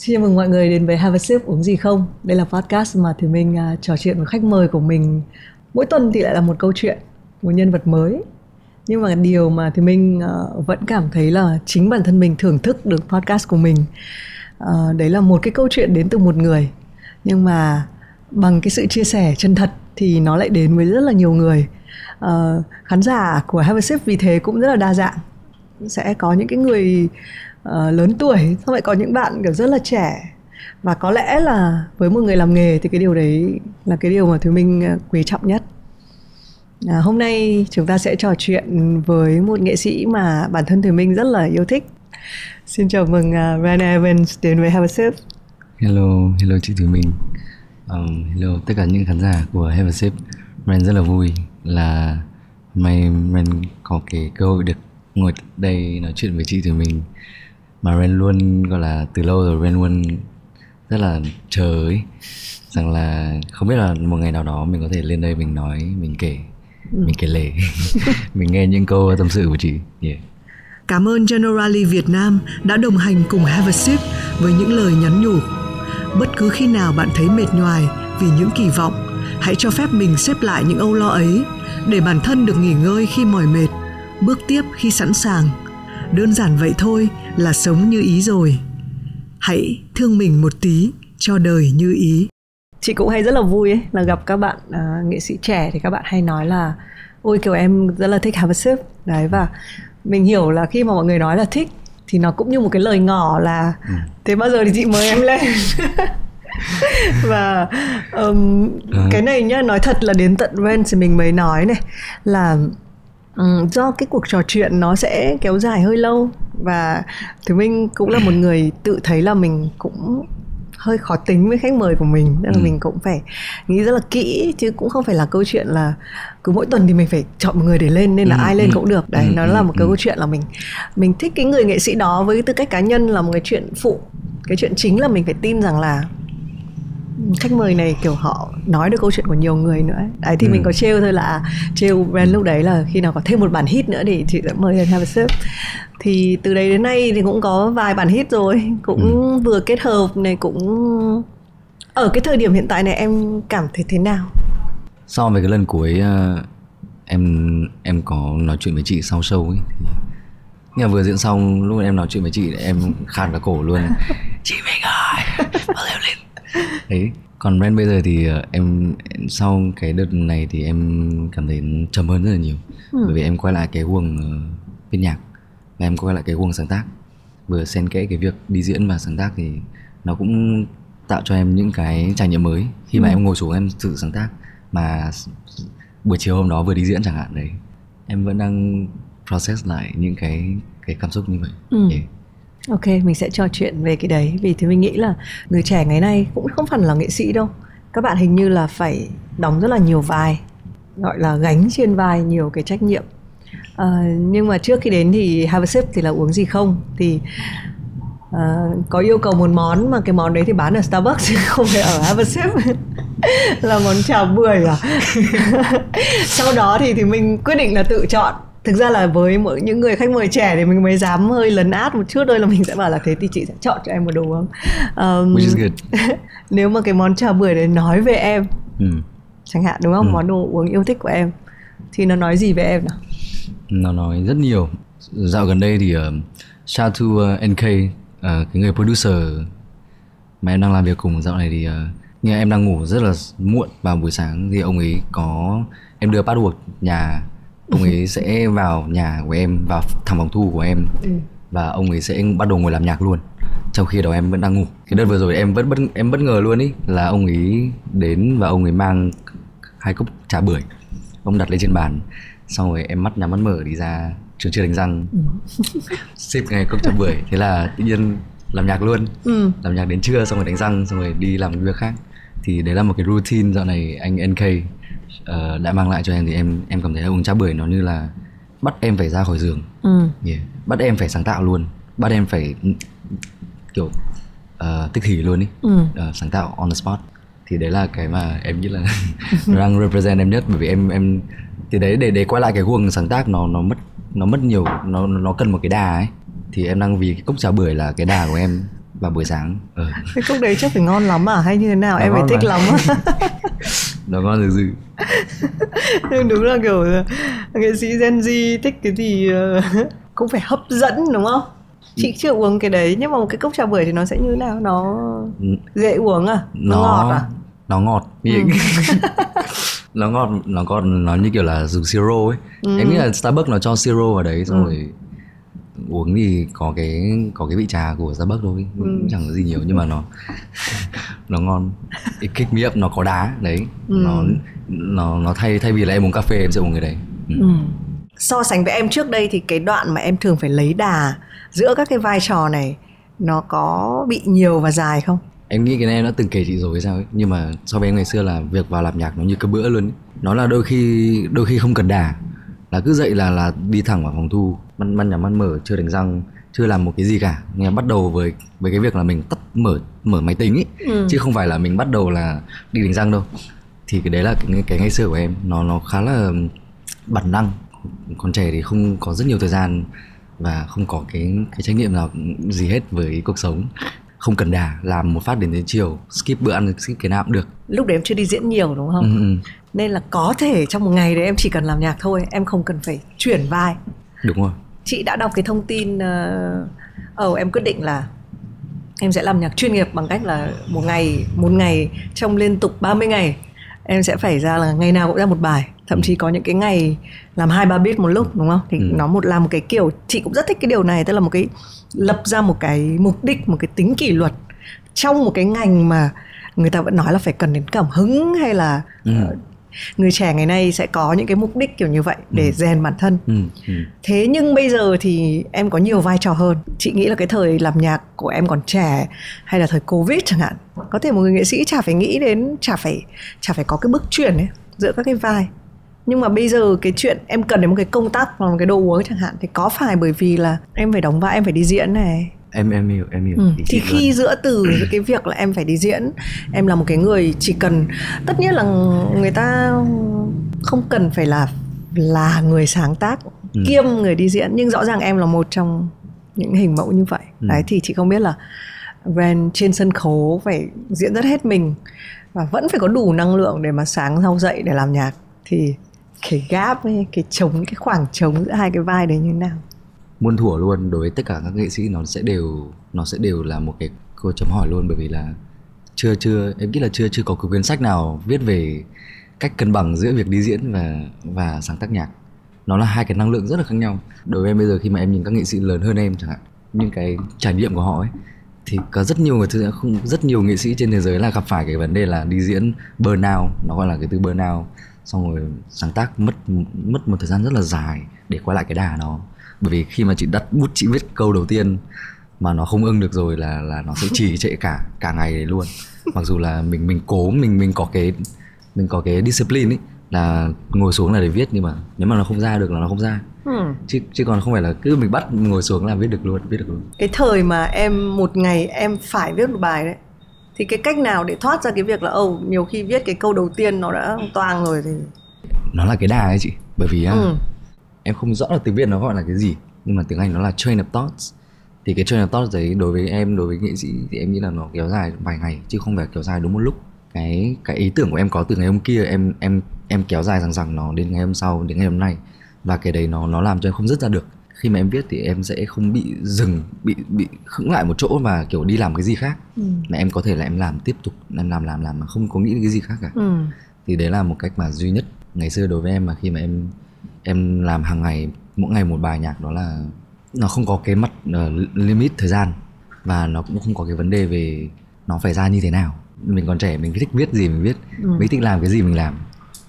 Xin chào mừng mọi người đến với Have a Sip uống gì không? Đây là podcast mà thì mình uh, à, trò chuyện với khách mời của mình. Mỗi tuần thì lại là một câu chuyện, một nhân vật mới. Nhưng mà điều mà thì mình uh, à, vẫn cảm thấy là chính bản thân mình thưởng thức được podcast của mình. Uh, đấy là một cái câu chuyện đến từ một người. Nhưng mà bằng cái sự chia sẻ chân thật thì nó lại đến với rất là nhiều người. Uh, khán giả của Have a Sip vì thế cũng rất là đa dạng. Sẽ có những cái người uh, lớn tuổi xong lại có những bạn kiểu rất là trẻ. Và có lẽ là với một người làm nghề thì cái điều đấy là cái điều mà thứ mình ờ, quý trọng nhất. À, hôm nay chúng ta sẽ trò chuyện với một nghệ sĩ mà bản thân thì Minh rất là yêu thích. Xin chào mừng uh, Ryan Evans đến với Have a Sip. Hello hello chị Thùy Minh. Um, hello tất cả những khán giả của Have a Sip. Ryan rất là vui là may Ryan có cái cơ hội được ngồi đây nói chuyện với chị Thùy Minh mà Ren luôn gọi là từ lâu rồi Ren luôn rất là chờ ấy rằng là không biết là một ngày nào đó mình có thể lên đây mình nói mình kể ừ. mình kể lể mình nghe những câu tâm sự của chị yeah. Cảm ơn Generali Việt Nam đã đồng hành cùng Have a Sip với những lời nhắn nhủ. Bất cứ khi nào bạn thấy mệt nhoài vì những kỳ vọng, hãy cho phép mình xếp lại những âu lo ấy để bản thân được nghỉ ngơi khi mỏi mệt, bước tiếp khi sẵn sàng đơn giản vậy thôi là sống như ý rồi hãy thương mình một tí cho đời như ý chị cũng hay rất là vui ấy là gặp các bạn uh, nghệ sĩ trẻ thì các bạn hay nói là ôi kiểu em rất là thích have a sip đấy và mình hiểu là khi mà mọi người nói là thích thì nó cũng như một cái lời ngỏ là ừ. thế bao giờ thì chị mời em lên và um, ừ. cái này nhá nói thật là đến tận Ren thì mình mới nói này là Ừ, do cái cuộc trò chuyện nó sẽ kéo dài hơi lâu và thì mình cũng là một người tự thấy là mình cũng hơi khó tính với khách mời của mình nên là ừ. mình cũng phải nghĩ rất là kỹ chứ cũng không phải là câu chuyện là cứ mỗi tuần thì mình phải chọn một người để lên nên là ừ, ai lên ừ, cũng được đấy ừ, nó là một cái ừ. câu chuyện là mình mình thích cái người nghệ sĩ đó với tư cách cá nhân là một cái chuyện phụ cái chuyện chính là mình phải tin rằng là khách mời này kiểu họ nói được câu chuyện của nhiều người nữa. Đấy thì ừ. mình có trêu thôi là trêu brand lúc đấy là khi nào có thêm một bản hit nữa thì chị sẽ mời lên have a sip. Thì từ đấy đến nay thì cũng có vài bản hit rồi. Cũng ừ. vừa kết hợp này cũng ở cái thời điểm hiện tại này em cảm thấy thế nào? So với cái lần cuối uh, em em có nói chuyện với chị sau show ấy thì nhưng mà vừa diễn xong lúc em nói chuyện với chị em khàn cả cổ luôn. Chị mình ơi bao lên đấy còn brand bây giờ thì ờ, em sau cái đợt này thì em cảm thấy trầm hơn rất là nhiều ừ. bởi vì em quay lại cái guồng uh, nhạc và em quay lại cái guồng sáng tác vừa xen kẽ cái việc đi diễn và sáng tác thì nó cũng tạo cho em những cái trải nghiệm mới khi mà ừ. em ngồi xuống em tự sáng tác mà buổi chiều hôm đó vừa đi diễn chẳng hạn đấy em vẫn đang process lại những cái cái cảm xúc như vậy ừ. yeah. Ok, mình sẽ trò chuyện về cái đấy. Vì thì mình nghĩ là người trẻ ngày nay cũng không phải là nghệ sĩ đâu. Các bạn hình như là phải đóng rất là nhiều vai, gọi là gánh trên vai nhiều cái trách nhiệm. À, nhưng mà trước khi đến thì have a sip thì là uống gì không? Thì à, có yêu cầu một món mà cái món đấy thì bán ở Starbucks không phải ở have a sip. Là món trà bưởi à? Sau đó thì thì mình quyết định là tự chọn thực ra là với mỗi những người khách mời trẻ thì mình mới dám hơi lấn át một chút thôi là mình sẽ bảo là thế thì chị sẽ chọn cho em một đồ uống um, Which is good. nếu mà cái món trà bưởi đấy nói về em ừ. chẳng hạn đúng không ừ. món đồ uống yêu thích của em thì nó nói gì về em nào nó nói rất nhiều dạo gần đây thì uh, shout to uh, NK uh, cái người producer mà em đang làm việc cùng dạo này thì uh, nghe em đang ngủ rất là muộn vào buổi sáng thì ông ấy có em đưa password nhà ông ấy sẽ vào nhà của em vào thẳng phòng thu của em. Ừ. và ông ấy sẽ bắt đầu ngồi làm nhạc luôn. Trong khi đó em vẫn đang ngủ. Cái đợt vừa rồi em vẫn bất em bất ngờ luôn ý là ông ấy đến và ông ấy mang hai cốc trà bưởi. Ông đặt lên trên bàn. Xong rồi em mắt nhắm mắt mở đi ra trường chưa đánh răng. Ừ. xếp ngay cốc trà bưởi. Thế là tự nhiên làm nhạc luôn. Ừ. làm nhạc đến trưa xong rồi đánh răng xong rồi đi làm việc khác. Thì đấy là một cái routine dạo này anh NK uh, đã mang lại cho em thì em em cảm thấy uống trà bưởi nó như là bắt em phải ra khỏi giường. Ừ. yeah. bắt em phải sáng tạo luôn. Bắt em phải kiểu uh, tức thì luôn ý. Ừ. uh, sáng tạo on the spot. Thì đấy là cái mà em nghĩ là đang represent em nhất. Bởi vì em em thì đấy để để quay lại cái guồng sáng tác nó nó mất nó mất nhiều nó nó cần một cái đà ấy. Thì em đang vì cái cốc trà bưởi là cái đà của em vào buổi sáng ừ. cái cốc đấy chắc phải ngon lắm à hay như thế nào nó em phải thích mà. lắm á nó ngon được gì nhưng đúng là kiểu nghệ sĩ Gen Z thích cái gì ờ, cũng phải hấp dẫn đúng không chị chưa uống cái đấy nhưng mà một cái cốc trà bưởi thì nó sẽ như nào nó ừ. dễ uống à nó, nó ngọt à nó ngọt ừ. nó ngọt nó còn nó như kiểu là dùng siro ấy ừ. em nghĩ là Starbucks nó cho siro vào đấy xong ừ. rồi uống thì có cái có cái vị trà của Starbucks thôi ừ. chẳng có gì nhiều nhưng mà nó nó ngon cái kích me up nó có đá đấy ừ. nó nó nó thay thay vì là em uống cà phê em sẽ uống cái đấy ừ. Ừ. so sánh với em trước đây thì cái đoạn mà em thường phải lấy đà giữa các cái vai trò này nó có bị nhiều và dài không em nghĩ cái này em đã từng kể chị rồi sao ấy nhưng mà so với em ngày xưa là việc vào làm nhạc nó như cái bữa luôn ấy. nó là đôi khi đôi khi không cần đà là cứ dậy là là đi thẳng vào phòng thu ban ban nhà ăn mở chưa đánh răng chưa làm một cái gì cả. Nghe bắt đầu với với cái việc là mình tắt mở mở máy tính ấy ừ. chứ không phải là mình bắt đầu là đi đánh răng đâu. Thì cái đấy là cái, cái ngày xưa của em nó nó khá là bản năng. Còn trẻ thì không có rất nhiều thời gian và không có cái cái trách nhiệm nào gì hết với cuộc sống. Không cần đà làm một phát đến đến chiều skip bữa ăn skip cái nào cũng được. Lúc đấy em chưa đi diễn nhiều đúng không? Ừ, ừ. nên là có thể trong một ngày đấy em chỉ cần làm nhạc thôi em không cần phải chuyển vai. Đúng rồi chị đã đọc cái thông tin ờ uh, oh, em quyết định là em sẽ làm nhạc chuyên nghiệp bằng cách là một ngày một ngày trong liên tục 30 ngày em sẽ phải ra là ngày nào cũng ra một bài thậm chí có những cái ngày làm hai ba beat một lúc đúng không thì ừ. nó một là một cái kiểu chị cũng rất thích cái điều này tức là một cái lập ra một cái mục đích một cái tính kỷ luật trong một cái ngành mà người ta vẫn nói là phải cần đến cảm hứng hay là ừ. Người trẻ ngày nay sẽ có những cái mục đích kiểu như vậy để ừ. rèn bản thân ừ. Ừ. thế nhưng bây giờ thì em có nhiều vai trò hơn chị nghĩ là cái thời làm nhạc của em còn trẻ hay là thời covid chẳng hạn có thể một người nghệ sĩ chả phải nghĩ đến chả phải chả phải có cái bước chuyển ấy giữa các cái vai nhưng mà bây giờ cái chuyện em cần đến một cái công tác hoặc một cái đồ uống chẳng hạn thì có phải bởi vì là em phải đóng vai em phải đi diễn này em em hiểu em hiểu ừ. thì khi luôn. giữa từ cái việc là em phải đi diễn em là một cái người chỉ cần tất nhiên là người ta không cần phải là là người sáng tác ừ. kiêm người đi diễn nhưng rõ ràng em là một trong những hình mẫu như vậy ừ. đấy thì chị không biết là Ren trên sân khấu phải diễn rất hết mình và vẫn phải có đủ năng lượng để mà sáng sau dậy để làm nhạc thì cái gap ấy, cái trống cái khoảng trống giữa hai cái vai đấy như nào muôn thuở luôn, đối với tất cả các nghệ sĩ, nó sẽ đều, nó sẽ đều là một cái câu chấm hỏi luôn, bởi vì là chưa chưa, em nghĩ là chưa chưa có cái quyển sách nào viết về cách cân bằng giữa việc đi diễn và và sáng tác nhạc. Nó là hai cái năng lượng rất là khác nhau. Đối với em bây giờ, khi mà em nhìn các nghệ sĩ lớn hơn em chẳng hạn, những cái trải nghiệm của họ ấy, thì có rất nhiều người thứ không, rất nhiều nghệ sĩ trên thế giới là gặp phải cái vấn đề là đi diễn burnout, nó gọi là cái từ burnout, xong rồi sáng tác mất mất một thời gian rất là dài để quay lại cái đà nó bởi vì khi mà chị đặt bút chị viết câu đầu tiên mà nó không ưng được rồi là là nó sẽ trì trệ cả cả ngày luôn mặc dù là mình mình cố mình mình có cái mình có cái discipline ấy là ngồi xuống là để viết nhưng mà nếu mà nó không ra được là nó không ra ừ. chứ chứ còn không phải là cứ mình bắt ngồi xuống là viết được luôn viết được luôn cái thời mà em một ngày em phải viết một bài đấy thì cái cách nào để thoát ra cái việc là ồ nhiều khi viết cái câu đầu tiên nó đã toang rồi thì nó là cái đà ấy chị bởi vì ừ. Em không rõ là tiếng việt nó gọi là cái gì nhưng mà tiếng anh nó là train of thoughts. Thì cái train of thoughts đấy đối với em đối với nghệ sĩ thì em nghĩ là nó kéo dài vài ngày chứ không phải kéo dài đúng một lúc. Cái cái ý tưởng của em có từ ngày hôm kia em em em kéo dài rằng rằng nó đến ngày hôm sau đến ngày hôm nay. Và cái đấy nó nó làm cho em không dứt ra được. Khi mà em viết thì em sẽ không bị dừng bị bị khựng lại một chỗ và kiểu đi làm cái gì khác. Ừ. mà em có thể là em làm tiếp tục em làm làm làm mà không có nghĩ cái gì khác cả. Ừ. thì đấy là một cách mà duy nhất ngày xưa đối với em mà khi mà em em làm hàng ngày mỗi ngày một bài nhạc đó là nó không có cái mặt uh, limit thời gian và nó cũng không có cái vấn đề về nó phải ra như thế nào mình còn trẻ mình thích viết gì mình viết ừ. mình thích làm cái gì mình làm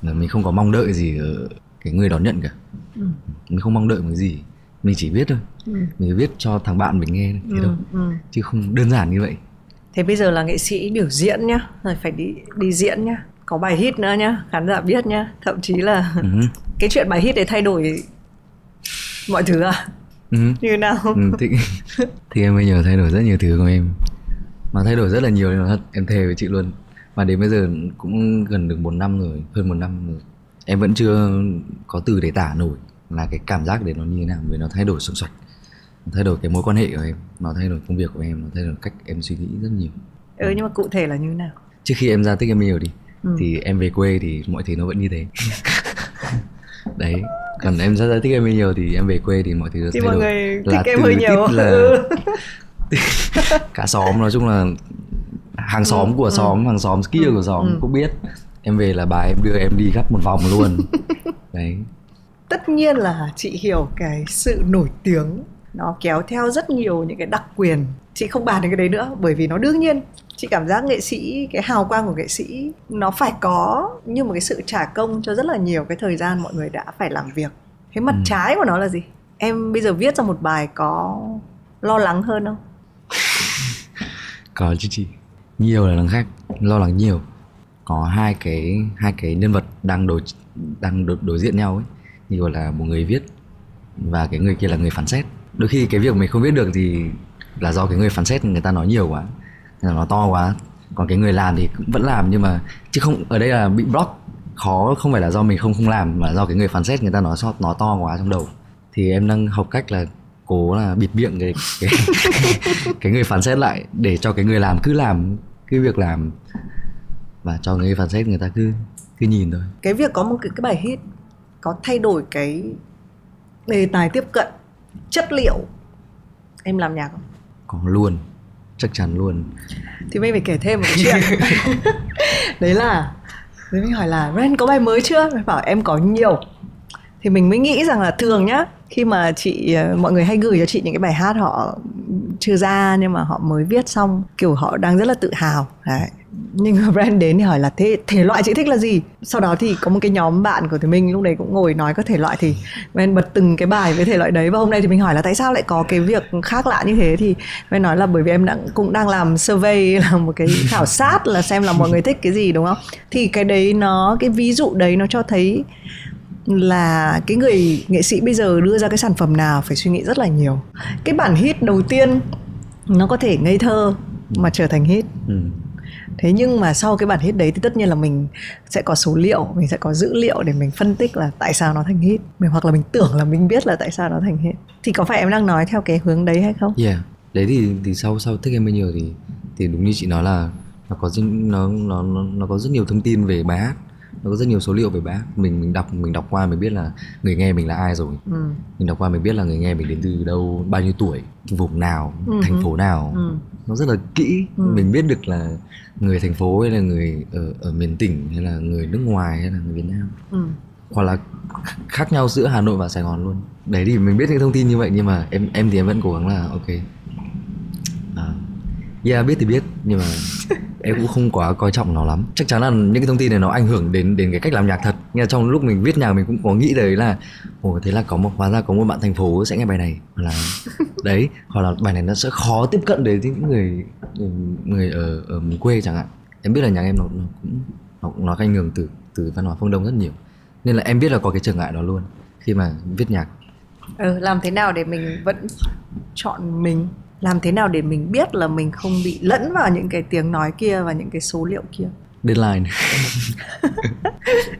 mình không có mong đợi gì ở cái người đón nhận cả ừ. mình không mong đợi một gì mình chỉ viết thôi ừ. mình viết cho thằng bạn mình nghe thế ừ, thôi ừ. chứ không đơn giản như vậy thế bây giờ là nghệ sĩ biểu diễn nhá rồi phải đi đi diễn nhá có bài hit nữa nhá khán giả biết nhá thậm chí là ừ. Cái chuyện bài hit để thay đổi mọi thứ à? Ừ. như nào? Ừ, thì, thì em bây giờ thay đổi rất nhiều thứ của em. Mà thay đổi rất là nhiều thật em thề với chị luôn. Mà đến bây giờ cũng gần được một năm rồi hơn một năm rồi. Em vẫn chưa có từ để tả nổi là cái cảm giác để nó như thế nào vì nó thay đổi sùng soạch nó thay đổi cái mối quan hệ của em nó thay đổi công việc của em nó thay đổi cách em suy nghĩ rất nhiều. Ừ nhưng mà cụ thể là như thế nào? Trước khi em ra thích em nhiều đi ừ. thì em về quê thì mọi thứ nó vẫn như thế đấy còn em rất là thích em nhiều thì em về quê thì mọi thứ thì thay mọi đổi. người là thích em hơi nhiều. là Ừ. cả xóm nói chung là hàng xóm của xóm hàng xóm kia của xóm ừ. cũng biết. Em về là bà em đưa em đi khắp một vòng luôn. Đấy. Tất nhiên là chị hiểu cái sự nổi tiếng. Nó kéo theo rất nhiều những cái đặc quyền. Chị không bàn đến cái đấy nữa bởi vì nó đương nhiên chị cảm giác nghệ sĩ cái hào quang của nghệ sĩ nó phải có như một cái sự trả công cho rất là nhiều cái thời gian mọi người đã phải làm việc. Cái mặt Ừ. trái của nó là gì? Em bây giờ viết ra một bài có lo lắng hơn không? Có chứ chị. Nhiều là đằng khác lo lắng nhiều. Có hai cái hai cái nhân vật đang đối đang đối, đối diện nhau ấy như gọi là một người viết và cái người kia là người phán xét. Đôi khi cái việc mình không viết được thì là do cái người phán xét người ta nói nhiều quá là nó to quá. Còn cái người làm thì cũng vẫn làm nhưng mà chứ không ở đây là bị block. Khó không phải là do mình không không làm mà do cái người phán xét người ta nói so nó to quá trong đầu. Thì em đang học cách là cố là bịt miệng cái cái, cái người phán xét lại để cho cái người làm cứ làm cứ việc làm. Và cho người phán xét người ta cứ cứ nhìn thôi. Cái việc có một cái, cái bài hit có thay đổi cái đề tài tiếp cận chất liệu em làm nhạc không? Có luôn chắc chắn luôn. Thì mình phải kể thêm một cái chuyện. Đấy là đấy mình hỏi là Ren có bài mới chưa? Mình bảo em có nhiều. Thì mình mới nghĩ rằng là thường nhá khi mà chị ờ, mọi người hay gửi cho chị những cái bài hát họ chưa ra nhưng mà họ mới viết xong kiểu họ đang rất là tự hào. Đấy nhưng mà brand đến thì hỏi là, thế thể loại chị thích là gì? Sau đó thì có một cái nhóm bạn của thì mình lúc đấy cũng ngồi nói các thể loại thì brand bật từng cái bài với thể loại đấy. Và hôm nay thì mình hỏi là, tại sao lại có cái việc khác lạ như thế? Thì brand nói là bởi vì em đang, cũng đang làm survey là một cái khảo sát là xem là mọi người thích cái gì, đúng không? Thì cái đấy nó, cái ví dụ đấy nó cho thấy là cái người nghệ sĩ bây giờ đưa ra cái sản phẩm nào phải suy nghĩ rất là nhiều. Cái bản hit đầu tiên nó có thể ngây thơ mà trở thành hit. Ừ thế nhưng mà sau cái bản hit đấy thì tất nhiên là mình sẽ có số liệu mình sẽ có dữ liệu để mình phân tích là tại sao nó thành hit. Mình hoặc là mình tưởng là mình biết là tại sao nó thành hit. Thì có phải em đang nói theo cái hướng đấy hay không? Yeah. Đấy thì thì sau sau thích em bao nhiêu thì thì đúng như chị nói là nó có nó nó nó, có rất nhiều thông tin về bài hát. Nó có rất nhiều số liệu về bài hát. Mình mình đọc mình đọc qua mình biết là người nghe mình là ai rồi. Ừ. mình đọc qua mình biết là người nghe mình đến từ đâu bao nhiêu tuổi vùng nào Ừ thành phố nào. Ừ. nó rất là kỹ Ừ. mình biết được là người thành phố hay là người ở ở miền tỉnh hay là người nước ngoài hay là người Việt Nam Ừ. hoặc là kh- khác nhau giữa Hà Nội và Sài Gòn luôn đấy thì mình biết những thông tin như vậy nhưng mà em em thì em vẫn cố gắng là ok yeah biết thì biết nhưng mà em cũng không quá coi trọng nó lắm. Chắc chắn là những cái thông tin này nó ảnh hưởng đến đến cái cách làm nhạc thật. Nhưng mà trong lúc mình viết nhạc mình cũng có nghĩ đấy là ồ thế là có một hóa ra có một bạn thành phố sẽ nghe bài này. Hoặc là đấy hoặc là bài này nó sẽ khó tiếp cận đến những người người ở ở miền quê chẳng hạn. Em biết là nhạc em nó, nó cũng nó, cũng- nó ảnh hưởng từ từ văn hóa phương đông rất nhiều. Nên là em biết là có cái trở ngại đó luôn khi mà viết nhạc. Ừ làm thế nào để mình vẫn chọn mình làm thế nào để mình biết là mình không bị lẫn vào những cái tiếng nói kia và những cái số liệu kia? Deadline.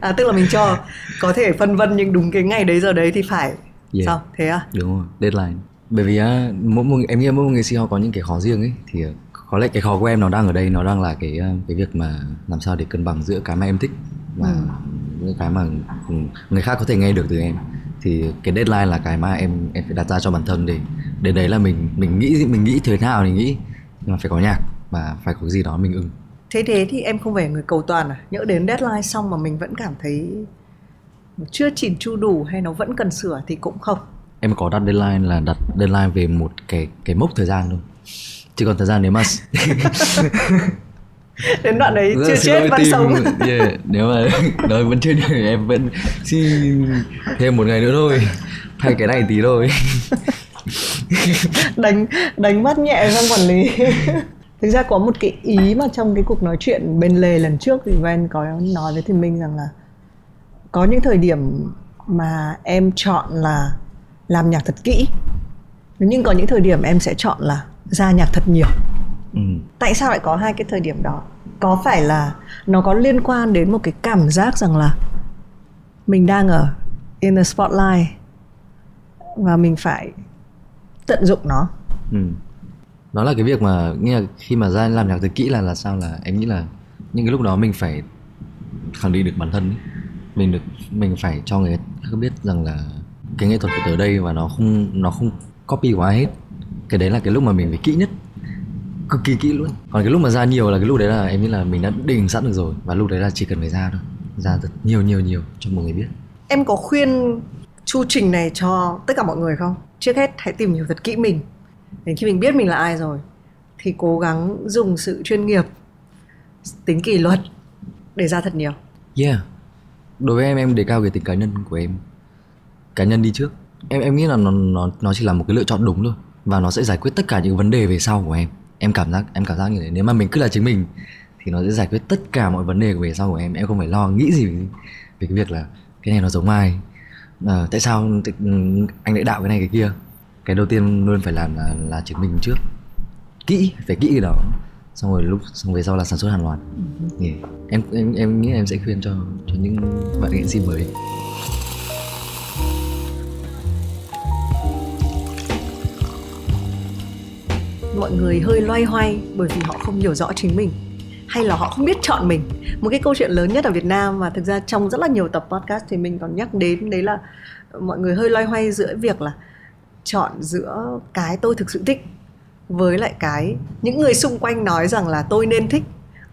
À tức là mình cho có thể phân vân nhưng đúng cái ngày đấy giờ đấy thì phải. Yeah. sao? Thế à? Đúng rồi deadline. Bởi vì á, mỗi một em nghĩ mỗi một nghệ sĩ họ có những cái khó riêng ấy. Thì ờ, có lẽ cái khó của em nó đang ở đây nó đang là cái ờ, cái việc mà làm sao để cân bằng giữa cái mà em thích và Ừ. những cái mà người khác có thể nghe được từ em. Thì cái deadline là cái mà em em phải đặt ra cho bản thân để để đấy là mình mình nghĩ mình nghĩ thế nào thì nghĩ nhưng mà phải có nhạc và phải có cái gì đó mình ưng thế thế thì em không phải người cầu toàn à? Nhỡ đến deadline xong mà mình vẫn cảm thấy chưa chỉn chu đủ hay nó vẫn cần sửa thì cũng không? Em có đặt deadline là đặt deadline về một cái cái mốc thời gian thôi. Chứ còn thời gian nếu mà đến đoạn đấy chưa chết vẫn team. sống. Yeah, nếu mà đời vẫn chưa em vẫn xin thêm một ngày nữa thôi. Thay cái này tí thôi đánh đánh mắt nhẹ sang quản lý. Thực ra có một cái ý mà trong cái cuộc nói chuyện bên lề lần trước thì Ven có nói với Thì Minh rằng là có những thời điểm mà em chọn là làm nhạc thật kỹ nhưng có những thời điểm em sẽ chọn là ra nhạc thật nhiều. Ừ. tại sao lại có hai cái thời điểm đó? Có phải là nó có liên quan đến một cái cảm giác rằng là mình đang ở in the spotlight và mình phải tận dụng nó. Ừ. đó là cái việc mà nghe khi mà ra làm nhạc thật kỹ là là sao? Là em nghĩ là những cái lúc đó mình phải khẳng định được bản thân ấy. mình được mình phải cho người khác biết rằng là cái nghệ thuật của tớ đây và nó không nó không copy của ai hết. Cái đấy là cái lúc mà mình phải kỹ nhất. Cực kỳ kỹ luôn. Còn cái lúc mà ra nhiều là cái lúc đấy là em nghĩ là mình đã định sẵn được rồi. Và lúc đấy là chỉ cần phải ra thôi. Ra thật nhiều nhiều nhiều cho mọi người biết. Em có khuyên chu trình này cho tất cả mọi người không trước hết hãy tìm hiểu thật kỹ mình. Đến khi mình biết mình là ai rồi thì cố gắng dùng sự chuyên nghiệp tính kỷ luật để ra thật nhiều. Yeah. Đối với em em đề cao cái tính cá nhân của em. Cá nhân đi trước. Em em nghĩ là nó nó nó chỉ là một cái lựa chọn đúng thôi. Và nó sẽ giải quyết tất cả những vấn đề về sau của em. Em cảm giác em cảm giác như thế. Nếu mà mình cứ là chính mình thì nó sẽ giải quyết tất cả mọi vấn đề về sau của em. Em không phải lo nghĩ gì về, về cái việc là cái này nó giống ai à, tại sao anh lại đạo cái này cái kia? Cái đầu tiên luôn phải làm là là chứng minh trước. Kỹ phải kỹ cái đó. Xong rồi lúc xong về sau là sản xuất hàng loạt. Yeah. em em em nghĩ em sẽ khuyên cho cho những bạn nghệ sĩ mới. Mọi người hơi loay hoay bởi vì họ không hiểu rõ chính mình hay là họ không biết chọn mình? Một cái câu chuyện lớn nhất ở Việt Nam mà thực ra trong rất là nhiều tập podcast thì mình còn nhắc đến đấy là mọi người hơi loay hoay giữa việc là chọn giữa cái tôi thực sự thích với lại cái những người xung quanh nói rằng là tôi nên thích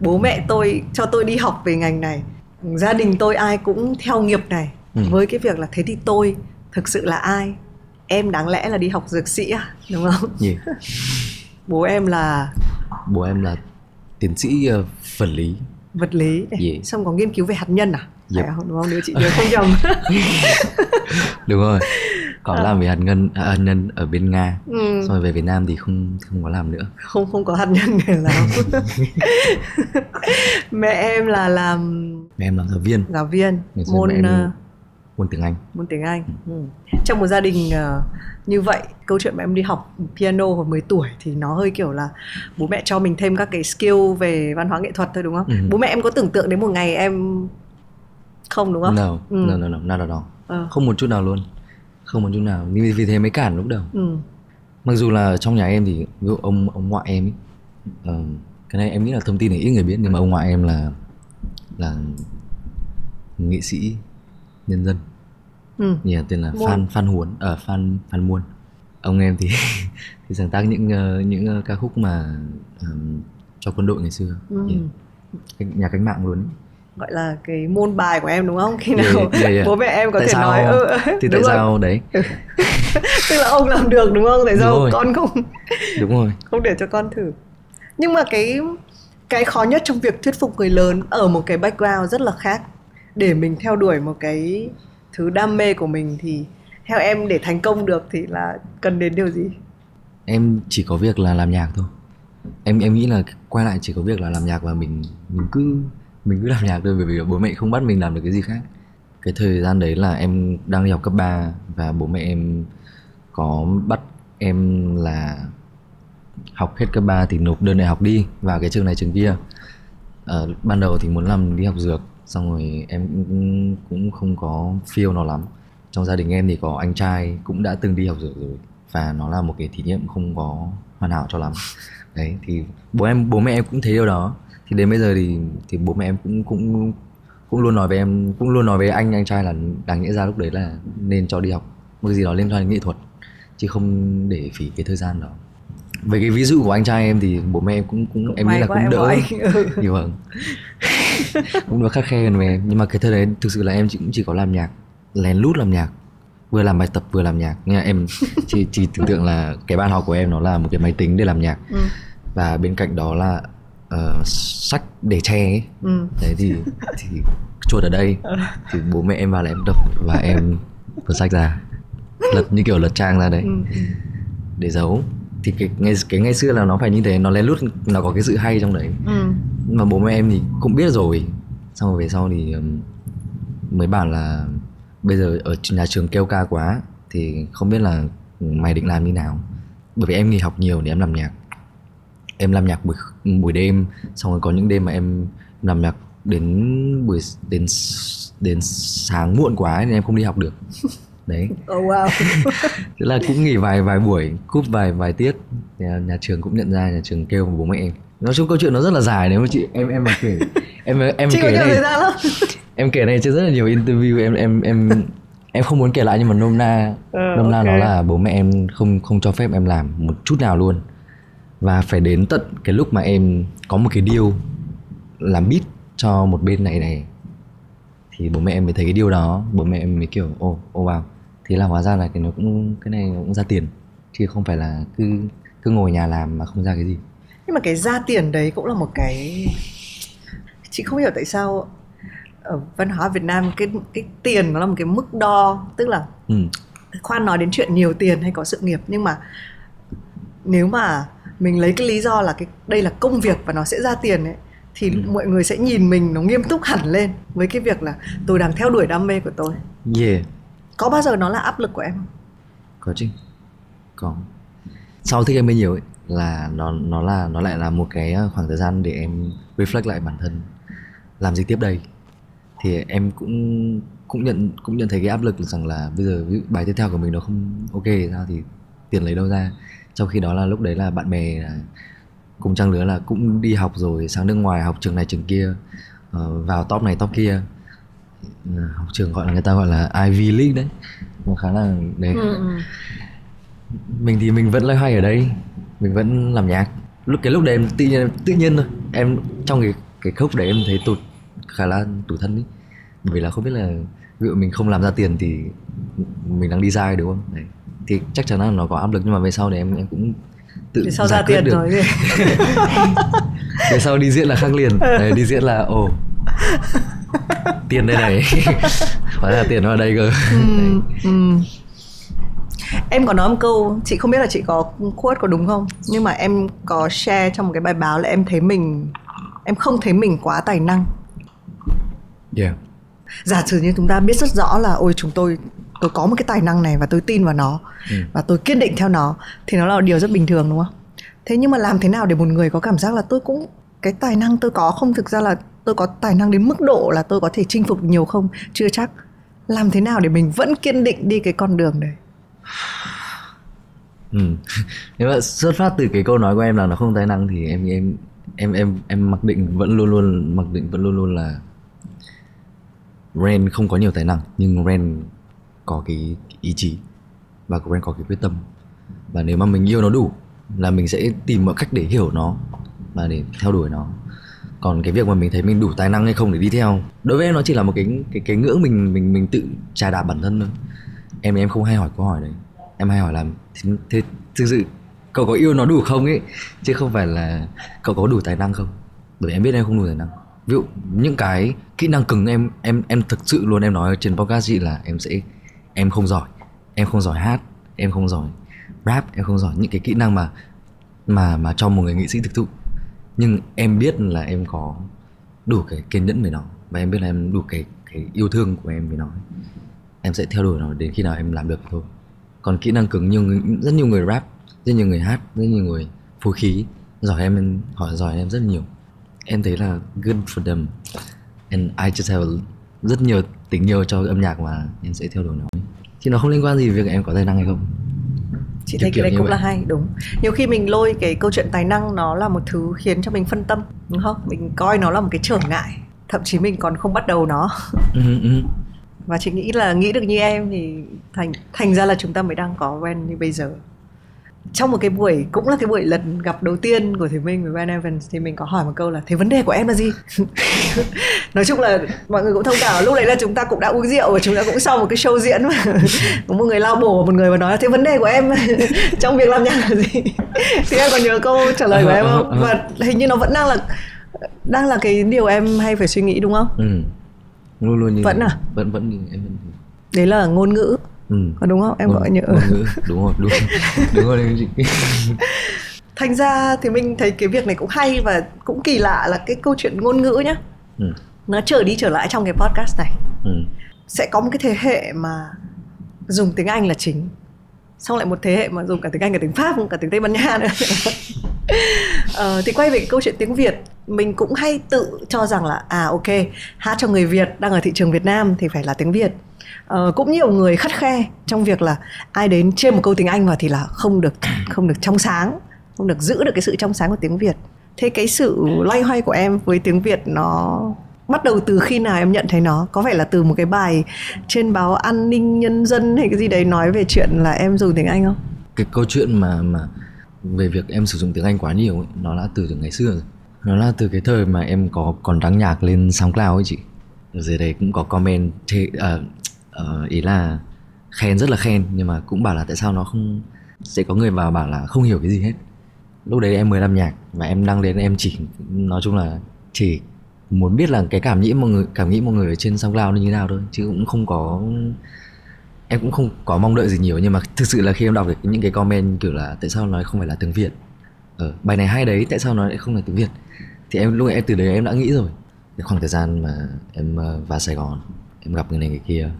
bố mẹ tôi cho tôi đi học về ngành này gia đình tôi ai cũng theo nghiệp này. Ừ. với cái việc là thế thì tôi thực sự là ai? Em đáng lẽ là đi học dược sĩ à? Đúng không? Yeah. bố em là bố em là tiến sĩ uh, vật lý. Vật lý. Yeah. xong có nghiên cứu về hạt nhân à? Yep. Phải không? Đúng không? Nếu chị nhớ không nhầm đúng rồi. Có À. làm về hạt nhân à, hạt nhân ở bên nga. Ừ. xong rồi về việt nam thì không không có làm nữa. Không không có hạt nhân để làm. Mẹ em là làm mẹ em làm giáo viên. Giáo viên. Môn em- ờ, môn tiếng anh. Môn tiếng Anh. Ừ. Trong một gia đình ờ, như vậy, câu chuyện mà em đi học piano hồi 10 tuổi thì nó hơi kiểu là bố mẹ cho mình thêm các cái skill về văn hóa nghệ thuật thôi đúng không? Ừ. Bố mẹ em có tưởng tượng đến một ngày em không đúng không? no, Ừ. no no no not at all Ờ. không một chút nào luôn không một chút nào vì, vì thế mới cản lúc đầu Ừ. mặc dù là trong nhà em thì ví dụ ông ông ngoại em ấy, ờ, cái này em nghĩ là thông tin này ít người biết nhưng mà ông ngoại em là là nghệ sĩ nhân dân Ừ. nhà tên là Muôn. Phan Phan Huấn ở Phan Phan Muôn ông em thì thì sáng tác những ờ, những ờ, ca khúc mà ờm, cho quân đội ngày xưa Ừ. Yeah. Cái nhà cách mạng luôn. Gọi là cái môn bài của em đúng không? Khi nào Yeah, yeah, yeah. bố mẹ em có tại thể sao nói ừ, thì tại đúng rồi. sao đấy Tức là ông làm được đúng không? Tại Đúng sao rồi. con không đúng rồi không để cho con thử nhưng mà cái cái khó nhất trong việc thuyết phục người lớn ở một cái background rất là khác để mình theo đuổi một cái thứ đam mê của mình thì theo em để thành công được thì là cần đến điều gì? Em chỉ có việc là làm nhạc thôi. Em em nghĩ là quay lại chỉ có việc là làm nhạc và mình mình cứ mình cứ làm nhạc thôi bởi vì bố mẹ không bắt mình làm được cái gì khác. Cái thời gian đấy là em đang đi học cấp 3 và bố mẹ em có bắt em là học hết cấp 3 thì nộp đơn đại học đi vào cái trường này trường kia. Ờ, ban đầu thì muốn làm đi học dược xong rồi em cũng, cũng không có feel nó lắm. Trong gia đình em thì có anh trai cũng đã từng đi học dược rồi và nó là một cái thí nghiệm không có hoàn hảo cho lắm. Đấy thì bố em bố mẹ em cũng thấy điều đó. Thì đến bây giờ thì thì bố mẹ em cũng cũng cũng luôn nói với em cũng luôn nói với anh anh trai là đáng nhẽ ra lúc đấy là nên cho đi học một cái gì đó liên quan đến nghệ thuật chứ không để phí cái thời gian đó về cái ví dụ của anh trai em thì bố mẹ em cũng cũng, em nghĩ là cũng đỡ. nhiều hơn. Cũng đỡ khắc khe hơn về nhưng mà cái thời đấy thực sự là em chỉ, cũng chỉ có làm nhạc lén lút làm nhạc. Vừa làm bài tập vừa làm nhạc. Nhưng em chỉ chỉ tưởng tượng là cái bàn học của em nó là một cái máy tính để làm nhạc. Ừ. và bên cạnh đó là ờ, sách để che ấy. Ừ. đấy thì thì chuột ở đây. Thì bố mẹ em vào là em đập và em mở sách ra. Lật như kiểu lật trang ra đấy Ừ. để giấu thì cái ngày cái ngày xưa là nó phải như thế nó lén lút nó có cái sự hay trong đấy. Ừ. mà bố mẹ em thì cũng biết rồi. Xong rồi về sau thì ừm, mới bảo là bây giờ ở nhà trường kêu ca quá thì không biết là mày định làm như nào. Bởi vì em nghỉ học nhiều để em làm nhạc. Em làm nhạc buổi buổi đêm. Xong rồi có những đêm mà em làm nhạc đến buổi đến đến sáng muộn quá nên em không đi học được đấy. Oh, wow. Thế là cũng nghỉ vài vài buổi cúp vài vài tiết. Nhà, nhà trường cũng nhận ra nhà trường kêu bố mẹ. Em nói chung câu chuyện nó rất là dài nếu mà chị em em mà kể. Em em chị kể này em kể này trên rất là nhiều interview. Em em em em không muốn kể lại nhưng mà nôm na Ờ, nôm na ok. nó là bố mẹ em không không cho phép em làm một chút nào luôn. Và phải đến tận cái lúc mà em có một cái deal làm beat cho một bên này này. Thì bố mẹ em mới thấy cái điều đó. Bố mẹ em mới kiểu ô ô vào thế là hóa ra là cái nó cũng cái này nó cũng ra tiền chứ không phải là cứ cứ ngồi nhà làm mà không ra cái gì nhưng mà cái ra tiền đấy cũng là một cái chị không hiểu tại sao ở văn hóa Việt Nam cái cái tiền nó là một cái mức đo tức là ừ. khoan nói đến chuyện nhiều tiền hay có sự nghiệp nhưng mà nếu mà mình lấy cái lý do là cái đây là công việc và nó sẽ ra tiền ấy thì Ừ. mọi người sẽ nhìn mình nó nghiêm túc hẳn lên với cái việc là tôi đang theo đuổi đam mê của tôi yeah có bao giờ nó là áp lực của em không? có chứ. Có. Sau thích em mới nhiều ấy, là nó nó là, nó lại là một cái ờ, khoảng thời gian để em reflect lại bản thân. Làm gì tiếp đây? Thì em cũng cũng nhận cũng nhận thấy cái áp lực rằng là bây giờ ví dụ bài tiếp theo của mình nó không ok thì sao thì tiền lấy đâu ra. Trong khi đó là lúc đấy là bạn bè là cùng trang lứa là cũng đi học rồi sang nước ngoài học trường này trường kia ờ, vào top này top kia học trường gọi là người ta gọi là Ivy League đấy. Nó khá là đấy Ừ, ừ. mình thì mình vẫn loay hoay ở đây. Mình vẫn làm nhạc. Lúc cái lúc đấy em tự nhiên tự nhiên thôi. Em trong cái cái khúc đấy em thấy tụt khá là tủi thân ấy bởi vì là không biết là ví dụ mình không làm ra tiền thì mình đang đi sai đúng không? Đấy. Thì chắc chắn là nó có áp lực nhưng mà về sau này em em cũng tự Thì sau giải ra quyết tiền được. rồi. Thì về sau đi diễn là khác liền. Đấy, đi diễn là ồ tiền đây này. Hóa ra tiền nó ở đây cơ. Ừ, ừ. Em có nói một câu, chị không biết là chị có quote có đúng không? Nhưng mà em có share trong một cái bài báo là em thấy mình Em không thấy mình quá tài năng. Yeah. Giả sử như chúng ta biết rất rõ là Ôi chúng tôi tôi có một cái tài năng này và tôi tin vào nó Ừ. Và tôi kiên định theo nó Thì nó là điều rất bình thường đúng không? Thế nhưng mà làm thế nào để một người có cảm giác là tôi cũng Cái tài năng tôi có không? Thực ra là tôi có tài năng đến mức độ là tôi có thể chinh phục nhiều không? Chưa chắc. Làm thế nào để mình vẫn kiên định đi cái con đường đấy? Ừ. Nếu mà xuất phát từ cái câu nói của em là nó không tài năng thì em em em em em mặc định vẫn luôn luôn, mặc định vẫn luôn luôn là Ren không có nhiều tài năng, nhưng Ren có cái ý chí và Ren có cái quyết tâm. Và nếu mà mình yêu nó đủ là mình sẽ tìm mọi cách để hiểu nó và để theo đuổi nó còn cái việc mà mình thấy mình đủ tài năng hay không để đi theo đối với em nó chỉ là một cái cái cái ngưỡng mình mình mình tự trà đạp bản thân thôi. Em em không hay hỏi câu hỏi đấy. Em hay hỏi là thế, thế thực sự cậu có yêu nó đủ không ấy? Chứ không phải là cậu có đủ tài năng không? Bởi vì em biết em không đủ tài năng. Ví dụ những cái kỹ năng cứng em em em thực sự luôn em nói trên podcast chị là em sẽ em không giỏi. Em không giỏi hát em không giỏi rap em không giỏi những cái kỹ năng mà mà mà cho một người nghệ sĩ thực thụ nhưng em biết là em có đủ cái kiên nhẫn với nó. Và em biết là em đủ cái cái yêu thương của em với nó. Em sẽ theo đuổi nó đến khi nào em làm được thôi. Còn kỹ năng cứng nhiều người, rất nhiều người rap rất nhiều người hát rất nhiều người phối khí. Giỏi em hỏi giỏi em rất nhiều. Em thấy là good for them. And I just have rất nhiều tình yêu cho âm nhạc mà em sẽ theo đuổi nó. Chứ nó không liên quan gì việc em có tài năng hay không chị thấy cái đấy cũng vậy. là hay đúng. Nhiều khi mình lôi cái câu chuyện tài năng nó là một thứ khiến cho mình phân tâm đúng không? Mình coi nó là một cái trở ngại thậm chí mình còn không bắt đầu nó. Ừ, ừ. và chị nghĩ là nghĩ được như em thì thành thành ra là chúng ta mới đang có Ren như bây giờ trong một cái buổi cũng là cái buổi lần gặp đầu tiên của Thủy Minh với Ren Evans thì mình có hỏi một câu là thế vấn đề của em là gì? Nói chung là mọi người cũng thông cảm lúc đấy là chúng ta cũng đã uống rượu và chúng ta cũng sau một cái show diễn mà. Có một người lao bổ một người và nói là thế vấn đề của em trong việc làm nhạc là gì? Thì em còn nhớ câu trả lời của em không? Và hình như nó vẫn đang là đang là cái điều em hay phải suy nghĩ đúng không? Ừ. luôn luôn như Vẫn à? vẫn vẫn như em vẫn đấy là ngôn ngữ ừ. có đúng không? Em Ngôn- gọi nhớ. ngôn ngữ. Đúng rồi đúng. Đúng rồi đấy chị. thành ra thì mình thấy cái việc này cũng hay và cũng kỳ lạ là cái câu chuyện ngôn ngữ nhá. Ừ. nó trở đi trở lại trong cái podcast này. Ừ. sẽ có một cái thế hệ mà dùng tiếng Anh là chính. Xong lại một thế hệ mà dùng cả tiếng Anh cả tiếng Pháp cả tiếng Tây Ban Nha nữa. Ờ, thì quay về câu chuyện tiếng Việt mình cũng hay tự cho rằng là à ok hát cho người Việt đang ở thị trường Việt Nam thì phải là tiếng Việt Ờ, cũng nhiều người khắt khe trong việc là ai đến trên một câu tiếng Anh vào thì là không được không được trong sáng không được giữ được cái sự trong sáng của tiếng Việt. Thế cái sự loay hoay của em với tiếng Việt nó bắt đầu từ khi nào em nhận thấy nó? Có vẻ là từ một cái bài trên báo an ninh nhân dân hay cái gì đấy nói về chuyện là em dùng tiếng anh không? Cái câu chuyện mà mà về việc em sử dụng tiếng anh quá nhiều ấy, nó đã từ từ ngày xưa rồi. Nó là từ cái thời mà em có còn đăng nhạc lên SoundCloud ấy chị. Ở dưới đấy cũng có comment chê, uh, à, Ờ, ý là khen rất là khen nhưng mà cũng bảo là tại sao nó không sẽ có người vào bảo là không hiểu cái gì hết. Lúc đấy em mới làm nhạc và em đăng lên em chỉ nói chung là chỉ muốn biết là cái cảm nghĩ mọi người cảm nghĩ mọi người ở trên SoundCloud như thế nào thôi chứ cũng không có em cũng không có mong đợi gì nhiều. Nhưng mà thực sự là khi em đọc được những cái comment kiểu là tại sao nói không phải là tiếng Việt? Ờ, bài này hay đấy tại sao nó lại không là tiếng Việt? Thì em lúc em từ đấy em đã nghĩ rồi. Cái khoảng thời gian mà em ờ, vào Sài Gòn em gặp người này người kia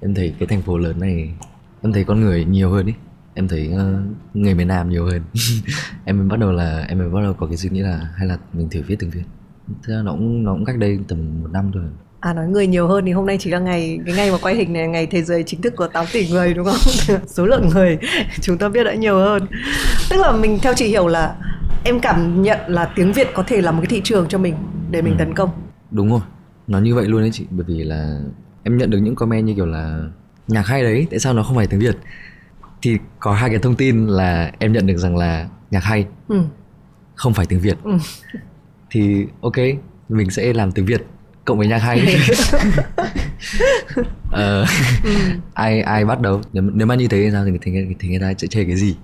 em thấy cái thành phố lớn này em thấy con người nhiều hơn ý em thấy uh, người miền Nam nhiều hơn em mới bắt đầu là em mới bắt đầu có cái suy nghĩ là hay là mình thử viết tiếng Việt thế nó cũng nó cũng cách đây tầm một năm rồi À nói người nhiều hơn thì hôm nay chỉ là ngày cái ngày mà quay hình này ngày thế giới chính thức của 8 tỷ người đúng không? Số lượng người chúng ta biết đã nhiều hơn. Tức là mình theo chị hiểu là em cảm nhận là tiếng Việt có thể là một cái thị trường cho mình để mình ừ. tấn công. Đúng rồi. Nó như vậy luôn đấy chị bởi vì là em nhận được những comment như kiểu là nhạc hay đấy, tại sao nó không phải tiếng Việt? Thì có hai cái thông tin là em nhận được rằng là nhạc hay. Ừ. Không phải tiếng Việt. Ừ. Thì ok, mình sẽ làm tiếng Việt cộng với nhạc hay. Ờ, ừ. ai ai bắt đầu? Nếu, nếu mà như thế thì sao? Thì, thì, thì người ta sẽ chơi cái gì?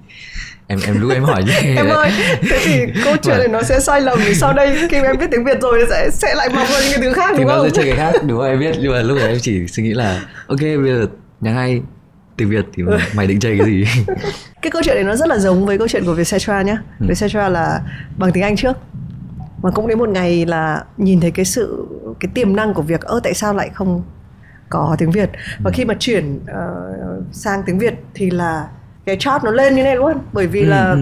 Em em lúc em hỏi như thế. Em ơi thế thì câu chuyện này nó sẽ sai lầm thì sau đây khi em biết tiếng việt rồi thì sẽ sẽ lại mọc ra những cái thứ khác đúng thì không nó sẽ chơi cái khác đúng không? Em biết nhưng mà lúc đấy em chỉ suy nghĩ là ok bây giờ nhạc hay tiếng Việt thì mày định chơi cái gì? cái câu chuyện này nó rất là giống với câu chuyện của Vietcetera nhá. Ừ. Vietcetera là bằng tiếng Anh trước mà cũng đến một ngày là nhìn thấy cái sự cái tiềm năng của việc ơ tại sao lại không có tiếng Việt và khi mà chuyển uh, sang tiếng Việt thì là cái chart nó lên như này luôn bởi vì ừ, là ừ.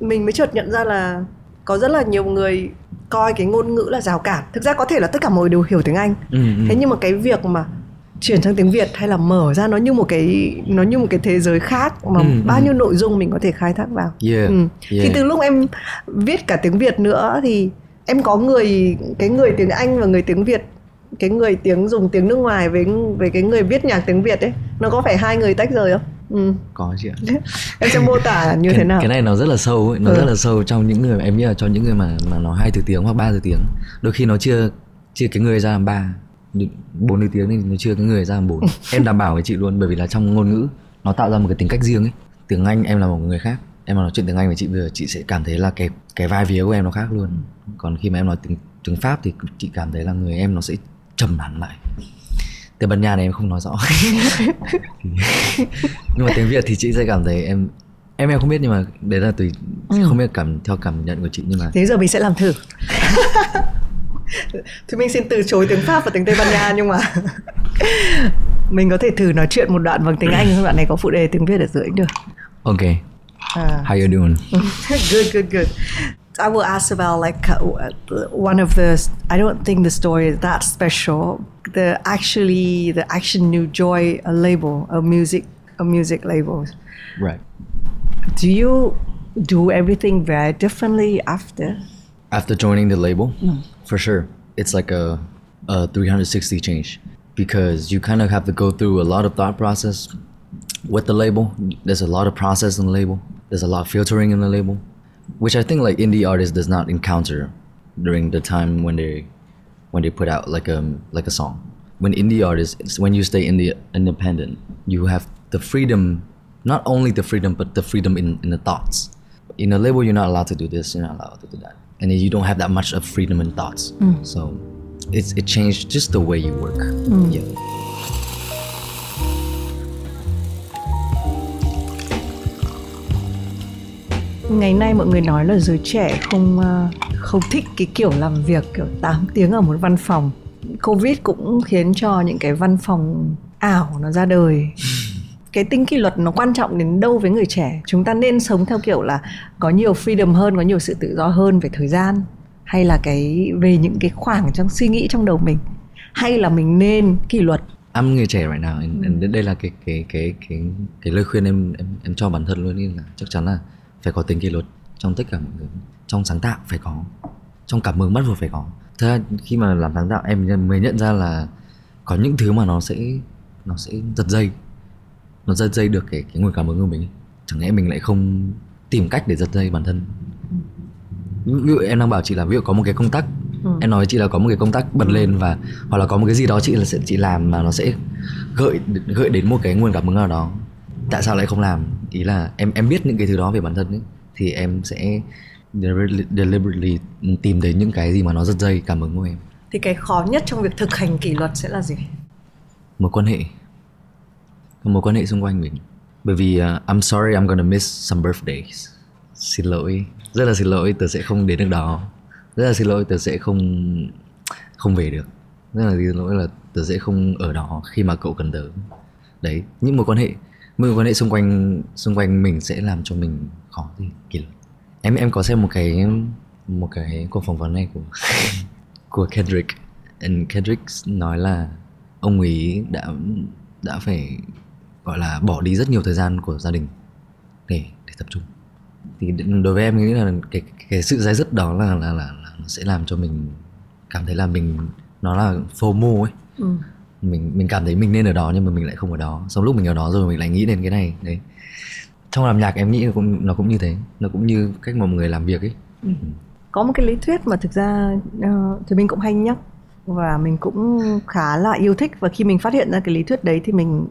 mình mới chợt nhận ra là có rất là nhiều người coi cái ngôn ngữ là rào cản thực ra có thể là tất cả mọi người đều hiểu tiếng Anh ừ, ừ. thế nhưng mà cái việc mà chuyển sang tiếng Việt hay là mở ra nó như một cái nó như một cái thế giới khác mà ừ, bao ừ. nhiêu nội dung mình có thể khai thác vào yeah, ừ. yeah. thì từ lúc em viết cả tiếng Việt nữa thì em có người cái người tiếng Anh và người tiếng Việt cái người tiếng dùng tiếng nước ngoài với với cái người viết nhạc tiếng Việt ấy nó có phải hai người tách rời không? Ừ. có chị ạ em sẽ mô tả như cái, thế nào cái này nó rất là sâu ấy. nó ừ. rất là sâu trong những người em nghĩ là cho những người mà mà nó hai từ tiếng hoặc ba từ tiếng đôi khi nó chưa chưa cái người ra làm ba bốn từ tiếng thì nó chưa cái người ra làm bốn em đảm bảo với chị luôn bởi vì là trong ngôn ngữ nó tạo ra một cái tính cách riêng ấy tiếng anh em là một người khác em mà nói chuyện tiếng anh với chị bây giờ chị sẽ cảm thấy là cái cái vai vía của em nó khác luôn. Còn khi mà em nói tiếng tiếng pháp thì chị cảm thấy là người em nó sẽ trầm hẳn lại. Tiếng ban nha này em không nói rõ. Nhưng mà tiếng việt thì chị sẽ cảm thấy em em em không biết nhưng mà đấy là tùy ừ. không biết cảm theo cảm nhận của chị nhưng mà thế giờ mình sẽ làm thử. Thì mình xin từ chối tiếng pháp và tiếng tây ban nha nhưng mà mình có thể thử nói chuyện một đoạn bằng tiếng anh đoạn này có phụ đề tiếng việt ở dưới được. Ok Uh, How you doing? good, good, good. I will ask about like uh, one of the. I don't think the story is that special. The actually the Action New Joy a label, a music, a music label. Right. Do you do everything very differently after? After joining the label, mm. for sure, it's like a, a 360 change because you kind of have to go through a lot of thought process with the label. There's a lot of process in the label there's a lot of filtering in the label, which I think like indie artists does not encounter during the time when they when they put out like a like a song. When indie artists, when you stay indie independent, you have the freedom, not only the freedom, but the freedom in, in the thoughts. In a label, you're not allowed to do this, you're not allowed to do that, and you don't have that much of freedom in thoughts. Mm. So, it's it changed just the way you work. Mm. Yeah. Ngày nay mọi người nói là giới trẻ không ờ, không thích cái kiểu làm việc kiểu 8 tiếng ở một văn phòng. Covid cũng khiến cho những cái văn phòng ảo nó ra đời. Cái tính kỷ luật nó quan trọng đến đâu với người trẻ? Chúng ta nên sống theo kiểu là có nhiều freedom hơn có nhiều sự tự do hơn về thời gian hay là cái về những cái khoảng trong suy nghĩ trong đầu mình? Hay là mình nên kỷ luật? I'm người trẻ right now and, ừ. đây là cái cái cái cái cái lời khuyên em em em cho bản thân luôn là chắc chắn là phải có tính kỷ luật trong tất cả mọi người. Trong sáng tạo phải có trong cảm mừng bắt buộc phải có. Thế ra khi mà làm sáng tạo em mới nhận ra là có những thứ mà nó sẽ nó sẽ giật dây. Nó giật dây được cái cái nguồn cảm hứng của mình. Chẳng lẽ mình lại không tìm cách để giật dây bản thân? Ví dụ em đang bảo chị là ví dụ có một cái công tác ừ. em nói chị là có một cái công tác bật lên và hoặc là có một cái gì đó chị là sẽ chị làm mà nó sẽ gợi gợi đến một cái nguồn cảm hứng nào đó tại sao lại không làm? Ý là em em biết những cái thứ đó về bản thân ấy thì em sẽ deliberately tìm đến những cái gì mà nó giật dây. Cảm hứng của em. Thì cái khó nhất trong việc thực hành kỷ luật sẽ là gì? Mối quan hệ. Mối quan hệ xung quanh mình. Bởi vì uh, I'm sorry I'm gonna miss some birthdays. Xin lỗi. Rất là xin lỗi tớ sẽ không đến được đó. Rất là xin lỗi tớ sẽ không không về được. Rất là xin lỗi là tớ sẽ không ở đó khi mà cậu cần tớ. Đấy những mối quan hệ mối quan hệ xung quanh xung quanh mình sẽ làm cho mình khó thì kỷ luật em em có xem một cái một cái cuộc phỏng vấn này của của Kendrick. And Kendrick nói là ông ấy đã đã phải gọi là bỏ đi rất nhiều thời gian của gia đình để để tập trung. Thì đối với em nghĩ là cái cái sự dai dứt đó là, là là là sẽ làm cho mình cảm thấy là mình nó là FOMO ấy. Ừ mình mình cảm thấy mình nên ở đó nhưng mà mình lại không ở đó. Xong lúc mình ở đó rồi mình lại nghĩ đến cái này đấy. Trong làm nhạc em nghĩ cũng nó cũng như thế nó cũng như cách mà một người làm việc ấy. Ừ. có một cái lý thuyết mà thực ra uh, thì mình cũng hay nhắc và mình cũng khá là yêu thích. Và khi mình phát hiện ra cái lý thuyết đấy thì mình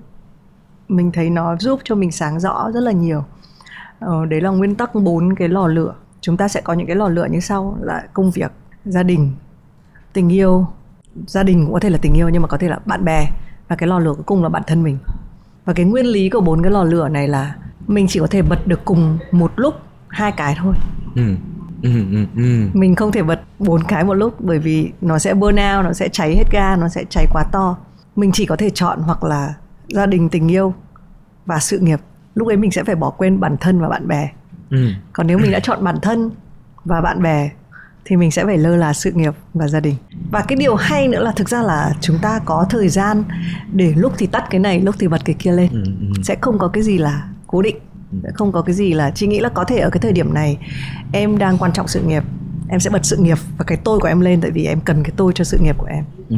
mình thấy nó giúp cho mình sáng rõ rất là nhiều. Ờ, đấy là nguyên tắc bốn cái lò lửa. Chúng ta sẽ có những cái lò lửa như sau. Là công việc gia đình tình yêu gia đình cũng có thể là tình yêu nhưng mà có thể là bạn bè và cái lò lửa cuối cùng là bản thân mình và cái nguyên lý của bốn cái lò lửa này là mình chỉ có thể bật được cùng một lúc hai cái thôi ừ. Ừ, ừ, ừ. mình không thể bật bốn cái một lúc bởi vì nó sẽ burn out nó sẽ cháy hết ga nó sẽ cháy quá to mình chỉ có thể chọn hoặc là gia đình tình yêu và sự nghiệp lúc ấy mình sẽ phải bỏ quên bản thân và bạn bè ừ. còn nếu mình đã chọn bản thân và bạn bè thì mình sẽ phải lơ là sự nghiệp và gia đình và cái điều hay nữa là thực ra là chúng ta có thời gian để lúc thì tắt cái này lúc thì bật cái kia lên ừ, ừ. sẽ không có cái gì là cố định sẽ không có cái gì là chị nghĩ là có thể ở cái thời điểm này em đang quan trọng sự nghiệp em sẽ bật sự nghiệp và cái tôi của em lên tại vì em cần cái tôi cho sự nghiệp của em ừ.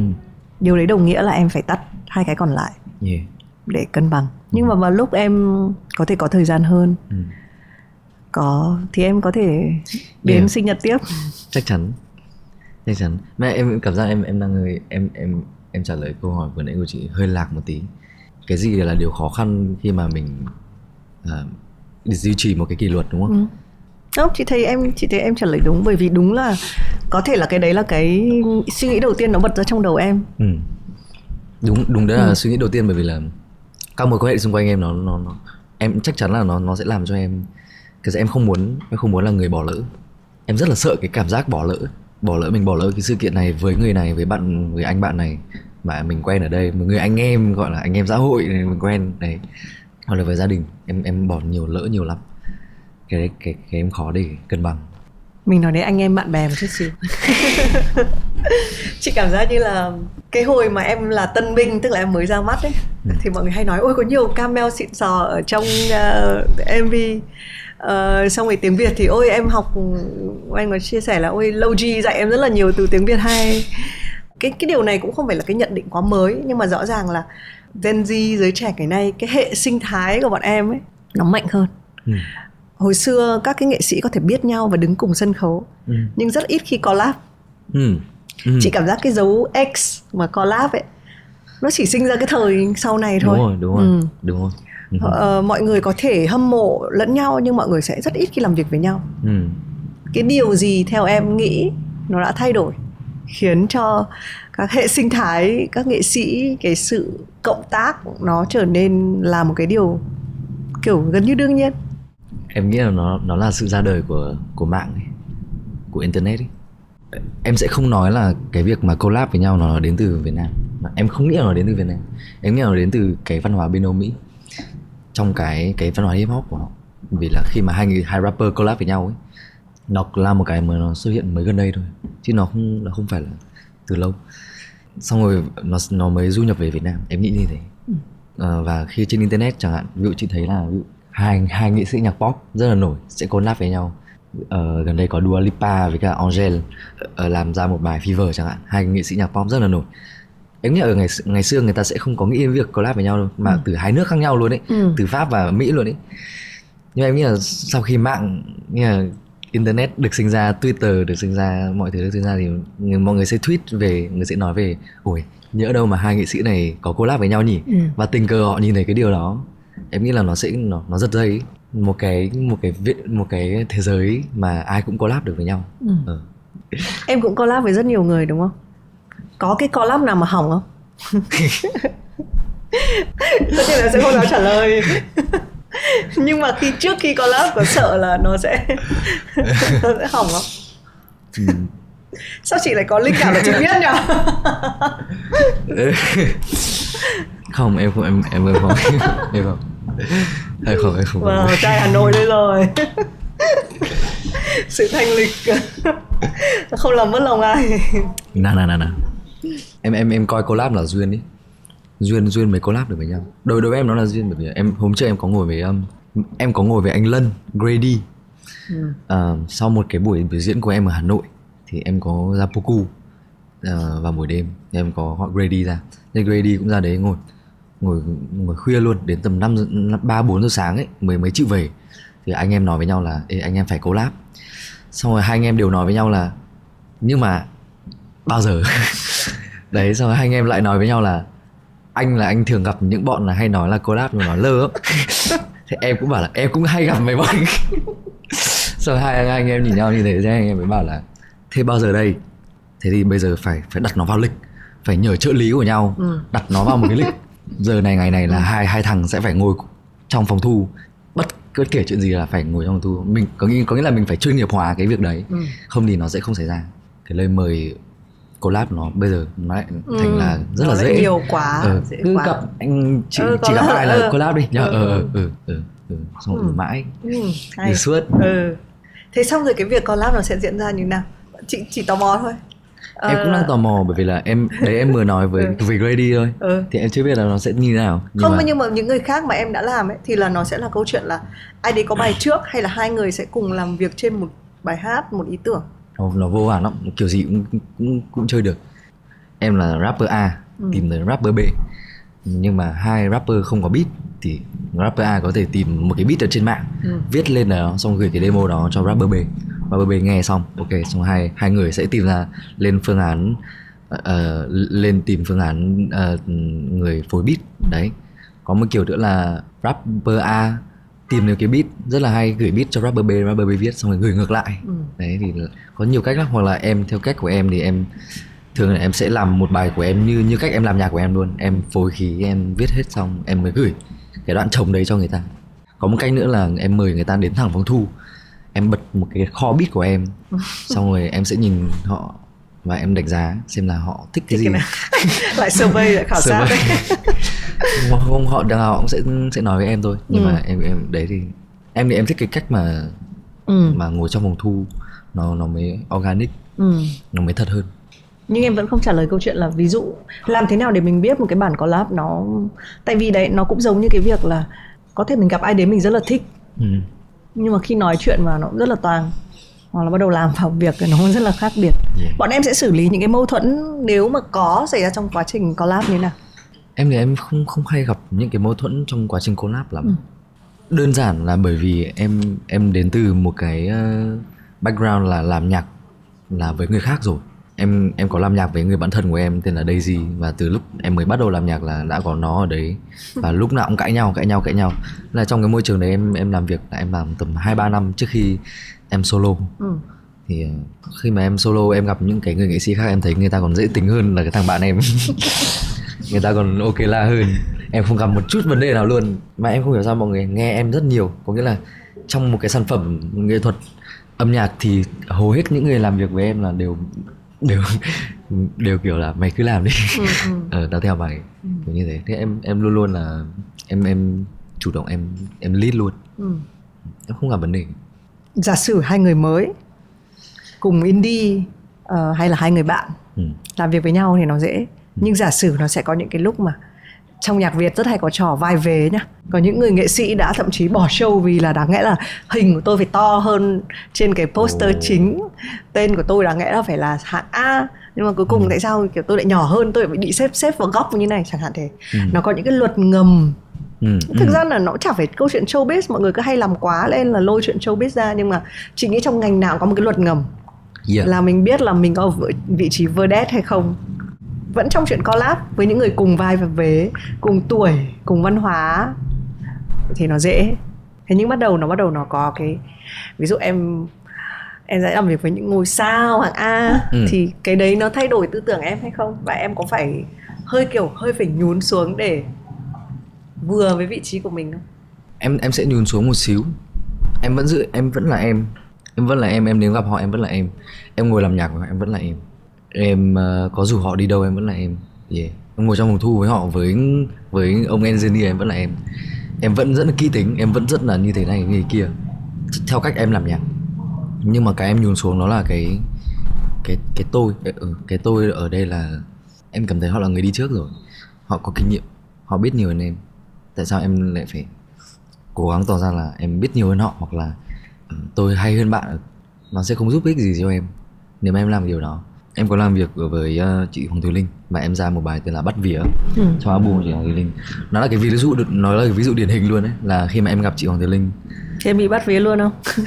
điều đấy đồng nghĩa là em phải tắt hai cái còn lại yeah. để cân bằng nhưng mà vào lúc em có thể có thời gian hơn ừ. Có thì em có thể đến yeah. sinh nhật tiếp chắc chắn chắc chắn mẹ em cảm giác em em đang hơi em em em trả lời câu hỏi vừa nãy của chị hơi lạc một tí cái gì là điều khó khăn khi mà mình uh, duy trì một cái kỷ luật đúng không? Ừ. Không, chị thấy em chị thấy em trả lời đúng bởi vì đúng là có thể là cái đấy là cái suy nghĩ đầu tiên nó bật ra trong đầu em. Ừ. Đúng đúng đấy là ừ. suy nghĩ đầu tiên bởi vì là các mối quan hệ xung quanh em nó nó, nó em chắc chắn là nó nó sẽ làm cho em cái em không muốn em không muốn là người bỏ lỡ. Em rất là sợ cái cảm giác bỏ lỡ, bỏ lỡ mình bỏ lỡ cái sự kiện này với người này với bạn với anh bạn này mà mình quen ở đây, người anh em gọi là anh em xã hội này mình quen này hoặc là với gia đình em em bỏ nhiều lỡ nhiều lắm. Cái đấy cái cái em khó để cân bằng. Mình nói đến anh em bạn bè một chút xíu. Chị cảm giác như là cái hồi mà em là tân binh tức là em mới ra mắt ấy ừ. thì mọi người hay nói ôi có nhiều camel xịn sò ở trong uh, ờ, mv uh, xong rồi tiếng việt thì ôi em học anh có chia sẻ là ôi lâu G dạy em rất là nhiều từ tiếng việt hay cái cái điều này cũng không phải là cái nhận định quá mới nhưng mà rõ ràng là Gen Z giới trẻ cái này cái hệ sinh thái của bọn em ấy nó mạnh hơn ừ. hồi xưa các cái nghệ sĩ có thể biết nhau và đứng cùng sân khấu ừ. nhưng rất ít khi collab ừ. Ừ. chị cảm giác cái dấu X mà collab ấy nó chỉ sinh ra cái thời sau này thôi đúng rồi đúng rồi ừ. đúng rồi ờ, mọi người có thể hâm mộ lẫn nhau nhưng mọi người sẽ rất ít khi làm việc với nhau. Ừ. cái điều gì theo em nghĩ nó đã thay đổi khiến cho các hệ sinh thái các nghệ sĩ cái sự cộng tác nó trở nên là một cái điều kiểu gần như đương nhiên? Em nghĩ là nó nó là sự ra đời của của mạng ấy, của internet ấy. em sẽ không nói là cái việc mà collab với nhau nó đến từ Việt Nam. Em không nghĩ là nó đến từ Việt Nam. Em nghĩ là nó đến từ cái văn hóa bên Âu Mỹ trong cái cái văn hóa hip hop của họ. Vì là khi mà hai người hai rapper collab với nhau ấy nó là một cái mà nó xuất hiện mới gần đây thôi chứ nó không nó không phải là từ lâu. Xong rồi nó nó mới du nhập về Việt Nam em nghĩ như thế. Ờ, và khi trên internet chẳng hạn ví dụ chị thấy là ví dụ, hai hai nghệ sĩ nhạc pop rất là nổi sẽ collab với nhau. Ờ, gần đây có Dua Lipa với cả Angel ờ, làm ra một bài Fever chẳng hạn hai nghệ sĩ nhạc pop rất là nổi em nghĩ ở ngày ngày xưa người ta sẽ không có nghĩ đến việc collab với nhau đâu mà từ hai nước khác nhau luôn ấy Ừ. từ Pháp và Mỹ luôn ấy nhưng mà em nghĩ là sau khi mạng như là internet được sinh ra twitter được sinh ra mọi thứ được sinh ra thì người- mọi người sẽ tweet về người sẽ nói về ôi nhỡ đâu mà hai nghệ sĩ này có collab với nhau nhỉ Ừ. và tình cờ họ nhìn thấy cái điều đó em nghĩ là nó sẽ nó nó giật dây một cái một cái viện một cái thế giới mà ai cũng collab được với nhau Ừ. Ờ. em cũng collab với rất nhiều người đúng không có cái collab nào mà hỏng không? Tất nhiên là sẽ không dám trả lời. Nhưng mà khi trước khi collab có sợ là nó sẽ nó sẽ hỏng không? Sao chị lại có linh cảm là chị biết nhỉ không em không em em em không em không em không em không wow trai hà nội đây rồi. Sự thanh lịch. Không làm mất lòng ai. Nà nà nà nà em em em coi collab là duyên ý. Duyên duyên mới collab được với nhau. Đối đối với em nó là duyên bởi vì em hôm trước em có ngồi với um, em có ngồi với anh Lân Grady. Ừ. Ờ, sau một cái buổi biểu diễn của em ở Hà Nội thì em có ra Poku ờ, vào buổi đêm. Em có gọi Grady ra. Nên Grady cũng ra đấy ngồi ngồi ngồi khuya luôn đến tầm năm ba bốn giờ sáng ấy mới mới chịu về. Thì anh em nói với nhau là Ê, anh em phải collab. Xong rồi hai anh em đều nói với nhau là nhưng mà bao giờ? Đấy xong rồi hai anh em lại nói với nhau là anh là anh thường gặp những bọn là hay nói là collab nhưng mà nói lơ lắm. Thì em cũng bảo là em cũng hay gặp mấy bọn. Xong hai anh em nhìn nhau như thế thì anh em mới bảo là thế bao giờ đây? Thế thì bây giờ phải phải đặt nó vào lịch phải nhờ trợ lý của nhau Ừ. đặt nó vào một cái lịch. Giờ này ngày này là hai hai thằng sẽ phải ngồi trong phòng thu. Bất cứ kể chuyện gì là phải ngồi trong phòng thu. Mình có nghĩa có nghĩa là mình phải chuyên nghiệp hóa cái việc đấy. Ừ. không thì nó sẽ không xảy ra. Cái lời mời collab nó bây giờ nó lại Ừ. thành là rất là dễ nhiều quá, ờ, dễ cứ quá. gặp anh chị Ừ, chị gặp ai là ừ. collab đi nhá Ừ, ờ ừ. ờ ừ, ừ, ừ. xong Ừ. mãi ừ, hay. suốt ừ. thế xong rồi cái việc collab nó sẽ diễn ra như nào chị chỉ tò mò thôi em cũng đang tò mò bởi vì là em đấy em vừa nói với Ừ. với Grady thôi ừ. thì em chưa biết là nó sẽ như thế nào nhưng không mà nhưng mà những người khác mà em đã làm ấy thì là nó sẽ là câu chuyện là ai đấy có bài trước hay là hai người sẽ cùng làm việc trên một bài hát một ý tưởng nó, nó vô vàn lắm kiểu gì cũng cũng cũng chơi được. Em là rapper A Ừ. tìm tới rapper B. Nhưng mà hai rapper không có beat thì rapper A có thể tìm một cái beat ở trên mạng Ừ. viết lên đó xong gửi cái demo đó cho rapper B. Rapper B nghe xong ok xong hai hai người sẽ tìm ra lên phương án ờ, lên tìm phương án ờ, người phối beat. Đấy. Có một kiểu nữa là rapper A tìm được cái beat rất là hay gửi beat cho rapper B rapper B viết xong rồi gửi ngược lại. Ừ. đấy thì có nhiều cách lắm hoặc là em theo cách của em thì em thường là em sẽ làm một bài của em như như cách em làm nhạc của em luôn. Em phối khí em viết hết xong em mới gửi cái đoạn trồng đấy cho người ta. Có một cách nữa là em mời người ta đến thẳng phòng thu. Em bật một cái kho beat của em xong rồi em sẽ nhìn họ và em đánh giá xem là họ thích cái Thích gì. cái lại survey lại khảo sát. Đấy không, họ họ cũng sẽ sẽ nói với em thôi. Nhưng Ừ. mà em em đấy thì em thì em thích cái cách mà ừ. mà ngồi trong phòng thu. Nó nó mới organic. Ừ. nó mới thật hơn. Nhưng em vẫn không trả lời câu chuyện là ví dụ làm thế nào để mình biết một cái bản collab nó tại vì đấy nó cũng giống như cái việc là có thể mình gặp ai đấy mình rất là thích. Ừ. nhưng mà khi nói chuyện mà nó cũng rất là toàn hoặc là bắt đầu làm vào việc thì nó cũng rất là khác biệt. Yeah. bọn em sẽ xử lý những cái mâu thuẫn nếu mà có xảy ra trong quá trình collab như thế nào? Em thì em không không hay gặp những cái mâu thuẫn trong quá trình collab lắm. Ừ. đơn giản là bởi vì em em đến từ một cái ờ, background là làm nhạc là với người khác rồi. Em em có làm nhạc với người bạn thân của em tên là Daisy và từ lúc em mới bắt đầu làm nhạc là đã có nó ở đấy. Và lúc nào cũng cãi nhau cãi nhau cãi nhau. Là trong cái môi trường đấy em em làm việc là em làm tầm hai ba năm trước khi em solo. Ừ. thì ờ, khi mà em solo em gặp những cái người nghệ sĩ khác em thấy người ta còn dễ tính hơn là cái thằng bạn em. Người ta còn ok la hơn. Em không gặp một chút vấn đề nào luôn. Mà em không hiểu sao mọi người nghe em rất nhiều. Có nghĩa là trong một cái sản phẩm nghệ thuật âm nhạc thì hầu hết những người làm việc với em là đều đều đều kiểu là mày cứ làm đi. Ừ, ừ. ờ tao theo mày. Kiểu như thế. Thế em em luôn luôn là em em chủ động em em lead luôn. Ừ. em không gặp vấn đề giả sử hai người mới cùng indie uh, hay là hai người bạn ừ. làm việc với nhau thì nó dễ nhưng giả sử nó sẽ có những cái lúc mà trong nhạc Việt rất hay có trò vai vế nhá có những người nghệ sĩ đã thậm chí bỏ show vì là đáng lẽ là hình của tôi phải to hơn trên cái poster oh. chính tên của tôi đáng lẽ là phải là hạng A nhưng mà cuối cùng ừ. tại sao kiểu tôi lại nhỏ hơn tôi lại bị xếp xếp vào góc như này chẳng hạn thế ừ. nó có những cái luật ngầm Ừ, thực ừ. ra là nó chả phải câu chuyện showbiz mọi người cứ hay làm quá lên là lôi chuyện showbiz ra nhưng mà chị nghĩ trong ngành nào có một cái luật ngầm yeah. là mình biết là mình có vị trí vedette hay không vẫn trong chuyện collab với những người cùng vai và vế cùng tuổi cùng văn hóa thì nó dễ thế nhưng bắt đầu nó bắt đầu nó có cái ví dụ em em sẽ làm việc với những ngôi sao hạng A ừ. thì cái đấy nó thay đổi tư tưởng em hay không và em có phải hơi kiểu hơi phải nhún xuống để vừa với vị trí của mình không? Em em sẽ nhún xuống một xíu. Em vẫn giữ em vẫn là em. Em vẫn là em em đến gặp họ em vẫn là em. Em ngồi làm nhạc với họ em vẫn là em. Em uh, có rủ họ đi đâu em vẫn là em. Yeah. em ngồi trong phòng thu với họ với với ông engineer em vẫn là em. Em vẫn rất là kỹ tính em vẫn rất là như thế này như thế kia. Theo cách em làm nhạc. Nhưng mà cái em nhún xuống đó là cái cái cái tôi. Ờ, ừ, cái tôi ở đây là em cảm thấy họ là người đi trước rồi. Họ có kinh nghiệm. Họ biết nhiều hơn em tại sao em lại phải cố gắng tỏ ra là em biết nhiều hơn họ hoặc là ừ, tôi hay hơn bạn? Nó sẽ không giúp ích gì cho em nếu mà em làm điều đó. Em có làm việc với uh, chị Hoàng Thùy Linh và em ra một bài tên là bắt vía ừ. cho album của chị Hoàng Thùy Linh. Nó là cái ví dụ được nói là cái ví dụ điển hình luôn đấy là khi mà em gặp chị Hoàng Thùy Linh. Thì em bị bắt vía luôn không?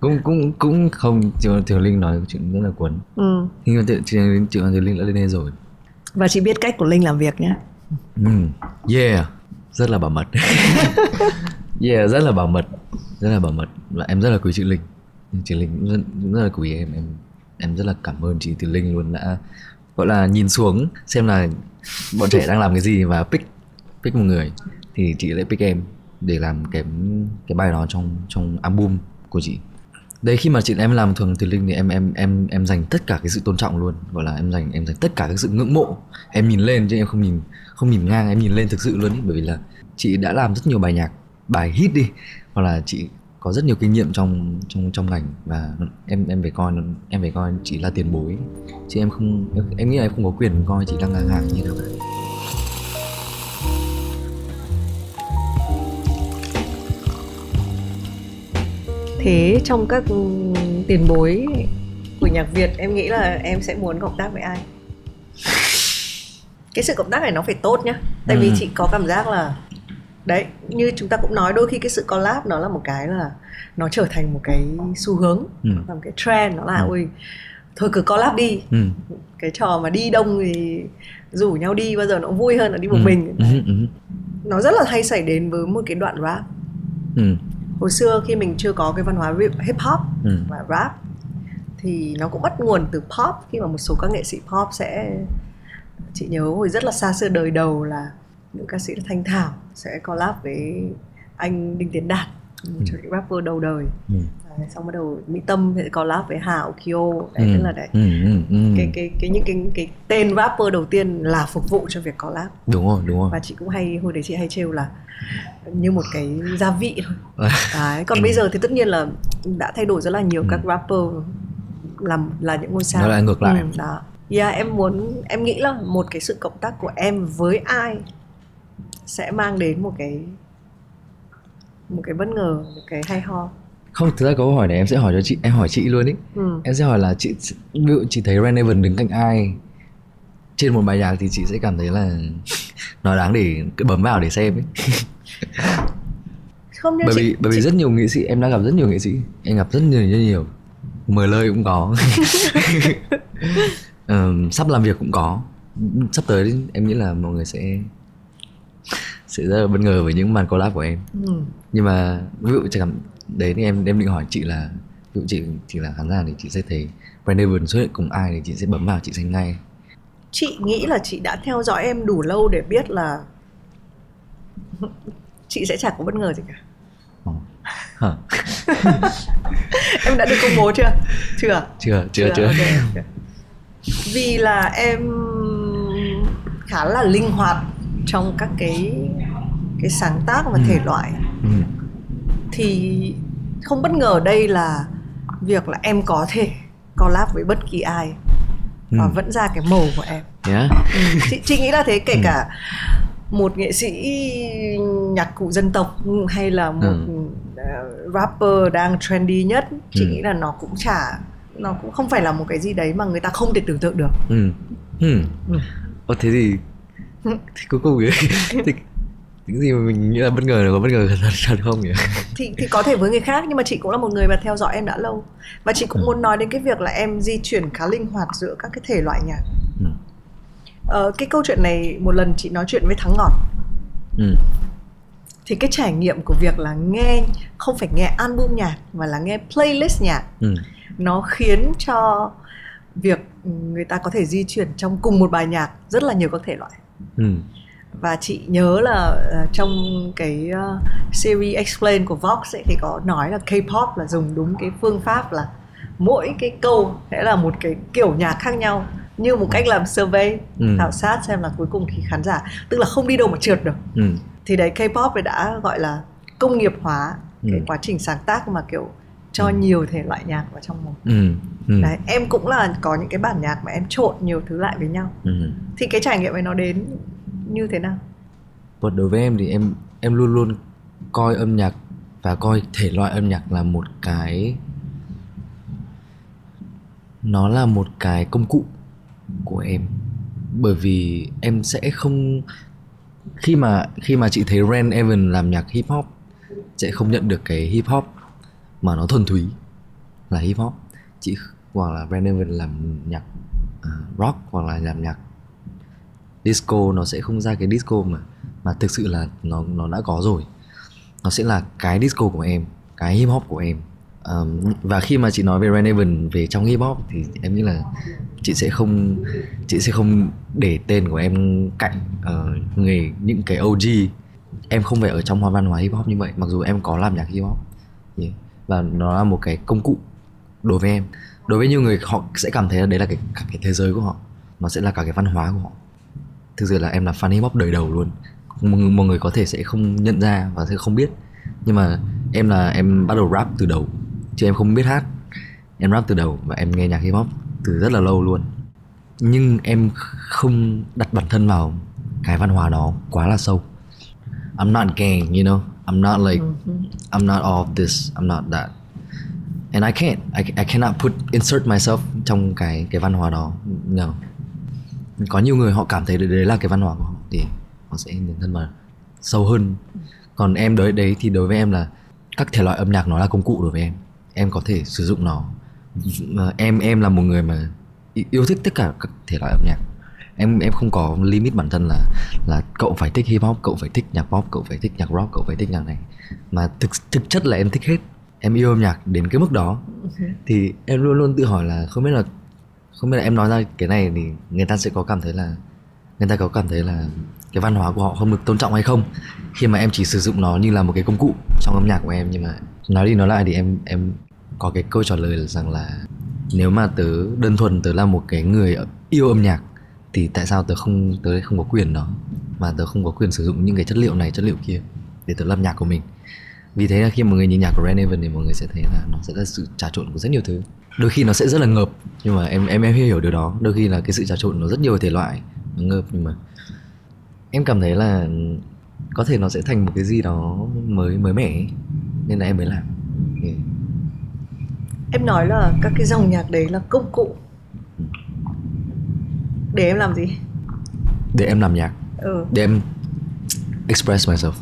Cũng cũng cũng không. Chị Hoàng Thùy Linh nói chuyện rất là cuốn. Ừ. nhưng mà chị, chị Hoàng Thùy Linh đã lên đây rồi. Và chị biết cách của Linh làm việc nhé ừ. yeah. Rất là bảo mật. Yeah rất là bảo mật. Rất là bảo mật. Và em rất là quý chị Linh. Chị Linh cũng rất, cũng rất là quý em. Em em rất là cảm ơn chị Từ Linh luôn đã gọi là nhìn xuống xem là bọn trẻ đang làm cái gì và pick pick một người. Thì chị lại pick em để làm cái cái bài đó trong trong album của chị đây khi mà chị em làm thường từ linh thì em em em em dành tất cả cái sự tôn trọng luôn. Gọi là em dành em dành tất cả cái sự ngưỡng mộ. Em nhìn lên chứ em không nhìn không nhìn ngang em nhìn lên thực sự luôn ý. Bởi vì là chị đã làm rất nhiều bài nhạc bài hit đi. Hoặc là chị có rất nhiều kinh nghiệm trong trong trong ngành và em em phải coi em phải coi chị là tiền bối. Chứ em không em, em nghĩ là em không có quyền coi chị là ngang hàng như thế cả thế trong các tiền bối của nhạc Việt em nghĩ là em sẽ muốn cộng tác với ai cái sự cộng tác này nó phải tốt nhá tại ừ. vì chị có cảm giác là đấy như chúng ta cũng nói đôi khi cái sự collab nó là một cái là nó trở thành một cái xu hướng ừ. là một cái trend nó là ừ. ui thôi cứ collab đi ừ. cái trò mà đi đông thì rủ nhau đi bao giờ nó vui hơn là đi một ừ. mình ừ. Ừ. nó rất là hay xảy đến với một cái đoạn rap ừ. Hồi xưa khi mình chưa có cái văn hóa hip hop ừ. và rap thì nó cũng bắt nguồn từ pop khi mà một số các nghệ sĩ pop sẽ chị nhớ hồi rất là xa xưa đời đầu là những ca sĩ thanh thảo sẽ collab với anh đinh tiến đạt ừ. những rapper đầu đời ừ. Đấy, xong bắt đầu mỹ tâm sẽ collab với hà okio. Đấy ừ. tức là đấy. ừ, ừ, ừ. cái cái cái những cái cái tên rapper đầu tiên là phục vụ cho việc collab đúng rồi đúng rồi. Và chị cũng hay hồi đấy chị hay trêu là như một cái gia vị thôi. Đấy còn bây giờ thì tất nhiên là đã thay đổi rất là nhiều ừ. các rapper làm là những ngôi sao. Nó lại ngược lại. Ừ, đó. Yeah, em muốn em nghĩ là một cái sự cộng tác của em với ai sẽ mang đến một cái một cái bất ngờ một cái hay ho không thực ra câu hỏi này em sẽ hỏi cho chị em hỏi chị luôn ý. Ừ. em sẽ hỏi là chị ví dụ chị thấy Ren Evan đứng cạnh ai? Trên một bài nhạc thì chị sẽ cảm thấy là nó đáng để bấm vào để xem ấy không bởi chị, vì bởi vì chị... rất nhiều nghệ sĩ em đã gặp rất nhiều nghệ sĩ em gặp rất nhiều rất nhiều. Mời lời cũng có. Um, sắp làm việc cũng có. Sắp tới em nghĩ là mọi người sẽ sẽ rất là bất ngờ với những màn collab của em. Ừ. nhưng mà ví dụ chẳng đấy thì em em định hỏi chị là ví dụ chị chỉ là khán giả thì chị sẽ thấy Brand xuất hiện cùng ai thì chị sẽ bấm vào chị xem ngay chị nghĩ là chị đã theo dõi em đủ lâu để biết là chị sẽ chẳng có bất ngờ gì cả Hả? em đã được công bố chưa chưa chưa chưa chưa, chưa. Okay, okay. vì là em khá là linh hoạt trong các cái cái sáng tác và ừ. thể loại ừ. Thì không bất ngờ đây là việc là em có thể collab với bất kỳ ai và ừ. vẫn ra cái màu của em yeah. ừ, chị, chị nghĩ là thế kể ừ. cả một nghệ sĩ nhạc cụ dân tộc hay là một ừ. Rapper đang trendy nhất chị ừ. nghĩ là nó cũng chả nó cũng không phải là một cái gì đấy mà người ta không thể tưởng tượng được ừ. Ừ. Ừ. Ồ, thế thì thì cuối cùng ấy, thì những gì mà mình nghĩ là bất ngờ là có bất ngờ thật, thật không nhỉ thì thì có thể với người khác nhưng mà chị cũng là một người mà theo dõi em đã lâu và chị cũng ừ. muốn nói đến cái việc là em di chuyển khá linh hoạt giữa các cái thể loại nhạc ừ. ờ, cái câu chuyện này một lần chị nói chuyện với thắng ngọt ừ. thì cái trải nghiệm của việc là nghe không phải nghe album nhạc mà là nghe playlist nhạc ừ. nó khiến cho việc người ta có thể di chuyển trong cùng một bài nhạc rất là nhiều các thể loại ừ và chị nhớ là uh, trong cái uh, series explain của Vox ấy, thì có nói là K-pop là dùng đúng cái phương pháp là mỗi cái câu sẽ là một cái kiểu nhạc khác nhau như một cách làm survey ừ. khảo sát xem là cuối cùng thì khán giả tức là không đi đâu mà trượt được ừ. thì đấy K-pop đã gọi là công nghiệp hóa ừ. cái quá trình sáng tác mà kiểu cho ừ. nhiều thể loại nhạc vào trong một ừ. Ừ. đấy em cũng là có những cái bản nhạc mà em trộn nhiều thứ lại với nhau ừ. thì cái trải nghiệm ấy nó đến như thế nào? But đối với em thì em em luôn luôn coi âm nhạc và coi thể loại âm nhạc là một cái nó là một cái công cụ của em. Bởi vì em sẽ không khi mà khi mà chị thấy Ren Evan làm nhạc hip hop sẽ không nhận được cái hip hop mà nó thuần túy là hip hop. Chị hoặc là Ren Evan làm nhạc uh, rock hoặc là làm nhạc disco nó sẽ không ra cái disco mà mà thực sự là nó nó đã có rồi. Nó sẽ là cái disco của em cái hip hop của em. Um, và khi mà chị nói về Renevan về trong hip hop thì em nghĩ là chị sẽ không chị sẽ không để tên của em cạnh ờ, uh, người những cái OG em không phải ở trong hoa văn hóa hip hop như vậy mặc dù em có làm nhạc hip hop. Yeah. và nó là một cái công cụ đối với em. Đối với nhiều người họ sẽ cảm thấy là đấy là cái cả cái thế giới của họ nó sẽ là cả cái văn hóa của họ thực sự là em là fan hip hop đời đầu luôn. Mọi người có thể sẽ không nhận ra và sẽ không biết. Nhưng mà em là em bắt đầu rap từ đầu. Chứ em không biết hát. Em rap từ đầu và em nghe nhạc hip hop từ rất là lâu luôn. Nhưng em không đặt bản thân vào cái văn hóa đó quá là sâu. I'm not gang you know? I'm not like I'm not all of this. I'm not that. And I can't. I, I cannot put insert myself trong cái cái văn hóa đó. No có nhiều người họ cảm thấy đấy, đấy là cái văn hóa của họ thì họ sẽ dấn thân vào sâu hơn. Còn em đối đấy thì đối với em là các thể loại âm nhạc nó là công cụ đối với em. Em có thể sử dụng nó. Em em là một người mà yêu thích tất cả các thể loại âm nhạc. Em em không có limit bản thân là là cậu phải thích hip hop cậu phải thích nhạc pop cậu phải thích nhạc rock cậu phải thích nhạc này. Mà thực thực chất là em thích hết. Em yêu âm nhạc đến cái mức đó. Thì em luôn luôn tự hỏi là không biết là không biết là em nói ra cái này thì người ta sẽ có cảm thấy là, người ta có cảm thấy là cái văn hóa của họ không được tôn trọng hay không? Khi mà em chỉ sử dụng nó như là một cái công cụ trong âm nhạc của em nhưng mà nói đi nói lại thì em em có cái câu trả lời là rằng là nếu mà tớ đơn thuần tớ là một cái người yêu âm nhạc thì tại sao tớ không tớ không có quyền đó? Mà tớ không có quyền sử dụng những cái chất liệu này, chất liệu kia để tớ làm nhạc của mình. Vì thế là khi mọi người nhìn nhạc của Ren Evan thì mọi người sẽ thấy là nó sẽ là sự trà trộn của rất nhiều thứ đôi khi nó sẽ rất là ngợp nhưng mà em em em hiểu điều đó. Đôi khi là cái sự trà trộn nó rất nhiều thể loại nó ngợp nhưng mà em cảm thấy là có thể nó sẽ thành một cái gì đó mới mới mẻ nên là em mới làm. Okay. em nói là các cái dòng nhạc đấy là công cụ. Để em làm gì? Để em làm nhạc. Ừ. để em express myself.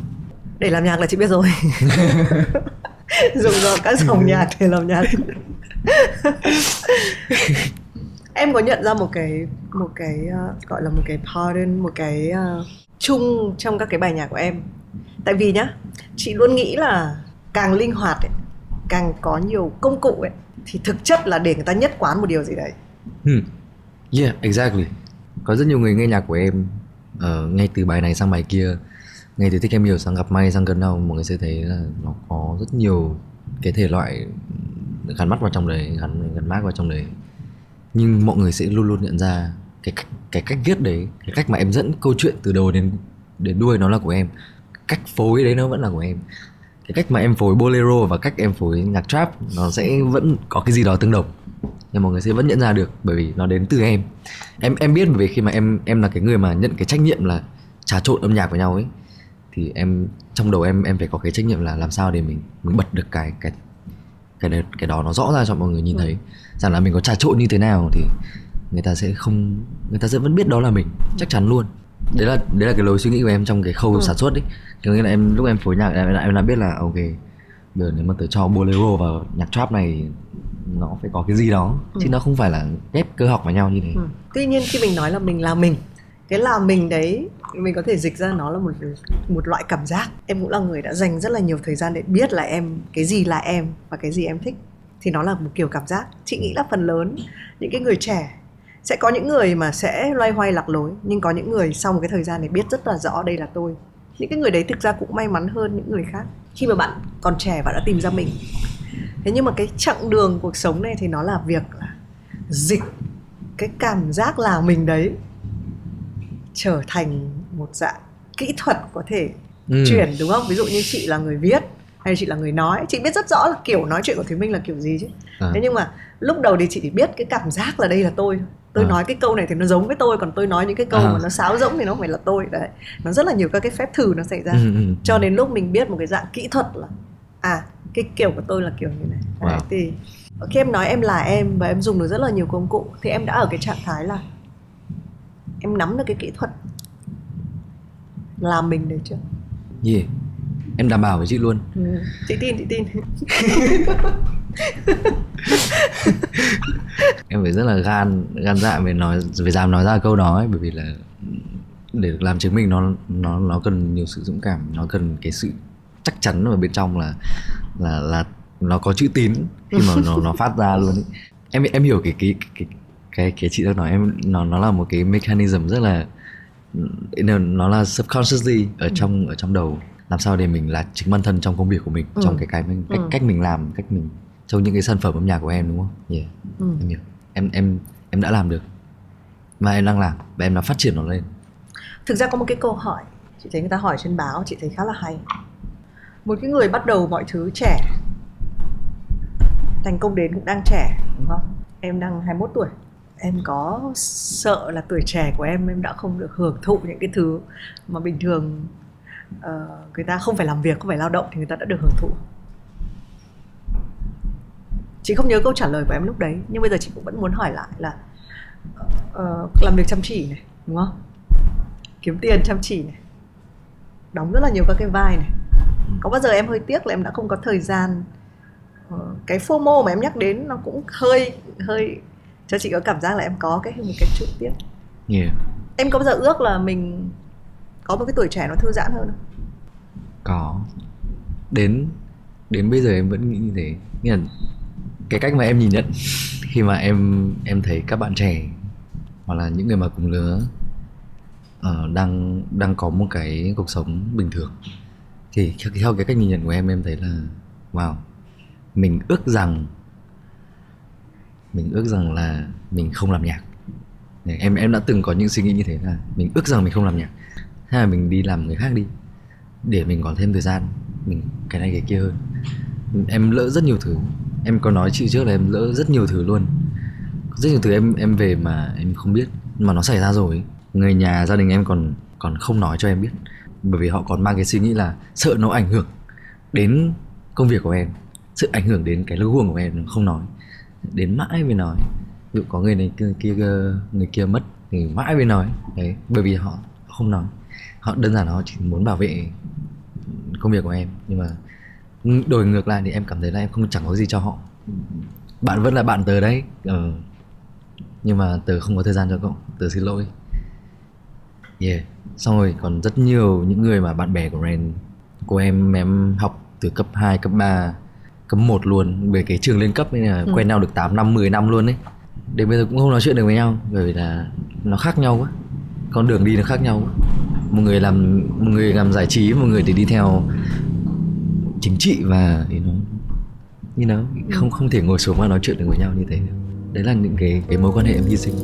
Để làm nhạc là chị biết rồi. Dùng vào các dòng nhạc để làm nhạc em có nhận ra một cái một cái uh, gọi là một cái pattern một cái uh, chung trong các cái bài nhạc của em? Tại vì nhá chị luôn nghĩ là càng linh hoạt ấy, càng có nhiều công cụ ấy thì thực chất là để người ta nhất quán một điều gì đấy. Hmm. yeah exactly. Có rất nhiều người nghe nhạc của em uh, ngay từ bài này sang bài kia ngay từ thích em nhiều sang gặp may sang gần đâu mọi người sẽ thấy là nó có rất nhiều cái thể loại gắn mắt vào trong đấy, gắn gắn mát vào trong đấy. Nhưng mọi người sẽ luôn luôn nhận ra cái cái cách viết đấy, cái cách mà em dẫn câu chuyện từ đầu đến đến đuôi nó là của em. Cách phối đấy nó vẫn là của em. Cái cách mà em phối bolero và cách em phối nhạc trap, nó sẽ vẫn có cái gì đó tương đồng. Nhưng mọi người sẽ vẫn nhận ra được, bởi vì nó đến từ em. Em em biết bởi vì khi mà em em là cái người mà nhận cái trách nhiệm là trà trộn âm nhạc với nhau ấy, thì em, trong đầu em em phải có cái trách nhiệm là làm sao để mình mình bật được cái cái cái đấy, cái đó nó rõ ra cho mọi người nhìn ừ. thấy rằng là mình có trà trộn như thế nào thì người ta sẽ không người ta sẽ vẫn biết đó là mình chắc chắn luôn đấy là đấy là cái lối suy nghĩ của em trong cái khâu ừ. sản xuất ấy có nghĩa là em lúc em phối nhạc em, em đã biết là ok giờ nếu mà tớ cho bolero vào nhạc trap này nó phải có cái gì đó ừ. chứ nó không phải là ghép cơ học vào nhau như thế ừ. tuy nhiên khi mình nói là mình là mình cái là mình đấy mình có thể dịch ra nó là một một loại cảm giác. Em cũng là người đã dành rất là nhiều thời gian để biết là em, cái gì là em và cái gì em thích. Thì nó là một kiểu cảm giác. Chị nghĩ là phần lớn những cái người trẻ sẽ có những người mà sẽ loay hoay lạc lối, nhưng có những người sau một cái thời gian này biết rất là rõ đây là tôi. Những cái người đấy thực ra cũng may mắn hơn những người khác. Khi mà bạn còn trẻ và đã tìm ra mình. Thế nhưng mà cái chặng đường cuộc sống này thì nó là việc là dịch cái cảm giác là mình đấy trở thành một dạng kỹ thuật có thể ừ. chuyển đúng không ví dụ như chị là người viết hay chị là người nói chị biết rất rõ là kiểu nói chuyện của thúy minh là kiểu gì chứ à. thế nhưng mà lúc đầu thì chị chỉ biết cái cảm giác là đây là tôi tôi à. nói cái câu này thì nó giống với tôi còn tôi nói những cái câu à. mà nó sáo rỗng thì nó không phải là tôi đấy nó rất là nhiều các cái phép thử nó xảy ra ừ, ừ, ừ. cho đến lúc mình biết một cái dạng kỹ thuật là à cái kiểu của tôi là kiểu như này wow. đấy, thì khi em nói em là em và em dùng được rất là nhiều công cụ thì em đã ở cái trạng thái là em nắm được cái kỹ thuật làm mình được chưa gì yeah. em đảm bảo với chị luôn ừ. chị tin chị tin em phải rất là gan gan dạ về nói về dám nói ra câu đó ấy, bởi vì là để làm chứng minh nó nó nó cần nhiều sự dũng cảm nó cần cái sự chắc chắn ở bên trong là là là nó có chữ tín khi mà nó nó phát ra luôn ấy. em em hiểu cái cái cái cái cái chị đang nói em nó nó là một cái mechanism rất là nó là subconsciously ở ừ. trong ở trong đầu làm sao để mình là chính bản thân trong công việc của mình ừ. trong cái cái mình cách ừ. cách mình làm cách mình trong những cái sản phẩm âm nhạc của em đúng không? Yeah. Ừ. Em hiểu. Em em em đã làm được và em đang làm và em đã phát triển nó lên. Thực ra có một cái câu hỏi chị thấy người ta hỏi trên báo chị thấy khá là hay. Một cái người bắt đầu mọi thứ trẻ thành công đến cũng đang trẻ đúng không? Em đang 21 tuổi em có sợ là tuổi trẻ của em em đã không được hưởng thụ những cái thứ mà bình thường uh, người ta không phải làm việc không phải lao động thì người ta đã được hưởng thụ. Chị không nhớ câu trả lời của em lúc đấy nhưng bây giờ chị cũng vẫn muốn hỏi lại là uh, làm việc chăm chỉ này đúng không? Kiếm tiền chăm chỉ này đóng rất là nhiều các cái vai này. Có bao giờ em hơi tiếc là em đã không có thời gian? Uh, cái FOMO mà em nhắc đến nó cũng hơi hơi cho chị có cảm giác là em có cái một cái chút tiếc. Yeah. em có bao giờ ước là mình có một cái tuổi trẻ nó thư giãn hơn không? Có. Đến đến bây giờ em vẫn nghĩ như thế. Nghĩa là cái cách mà em nhìn nhận khi mà em em thấy các bạn trẻ hoặc là những người mà cùng lứa uh, đang đang có một cái cuộc sống bình thường thì theo, theo cái cách nhìn nhận của em em thấy là wow mình ước rằng mình ước rằng là mình không làm nhạc. Em em đã từng có những suy nghĩ như thế là mình ước rằng mình không làm nhạc. Hay là mình đi làm người khác đi, để mình có thêm thời gian, mình cái này cái kia hơn. Em lỡ rất nhiều thứ. Em có nói chị trước là em lỡ rất nhiều thứ luôn. Rất nhiều thứ em em về mà em không biết, mà nó xảy ra rồi người nhà, gia đình em còn còn không nói cho em biết. Bởi vì họ còn mang cái suy nghĩ là sợ nó ảnh hưởng đến công việc của em sự ảnh hưởng đến cái lứa của em, không nói đến mãi mới nói. Ví dụ có người này kia, kia người kia mất thì mãi mới nói. Đấy bởi vì họ không nói. Họ đơn giản họ chỉ muốn bảo vệ công việc của em. Nhưng mà đổi ngược lại thì em cảm thấy là em không chẳng có gì cho họ. Bạn vẫn là bạn tớ đấy. Ừ. nhưng mà tớ không có thời gian cho cậu. Tớ xin lỗi. Yeah. Xong rồi còn rất nhiều những người mà bạn bè của Ren của em em học từ cấp 2, cấp 3 cấp 1 luôn về cái trường lên cấp nên là ừ. quen nhau được 8 năm 10 năm luôn đấy đến bây giờ cũng không nói chuyện được với nhau bởi vì là nó khác nhau quá. Con đường đi nó khác nhau quá. Một người làm một người làm giải trí một người thì đi theo chính trị và thì nó như nó không không thể ngồi xuống và nói chuyện được với nhau như thế đấy là những cái cái mối quan hệ em hy sinh.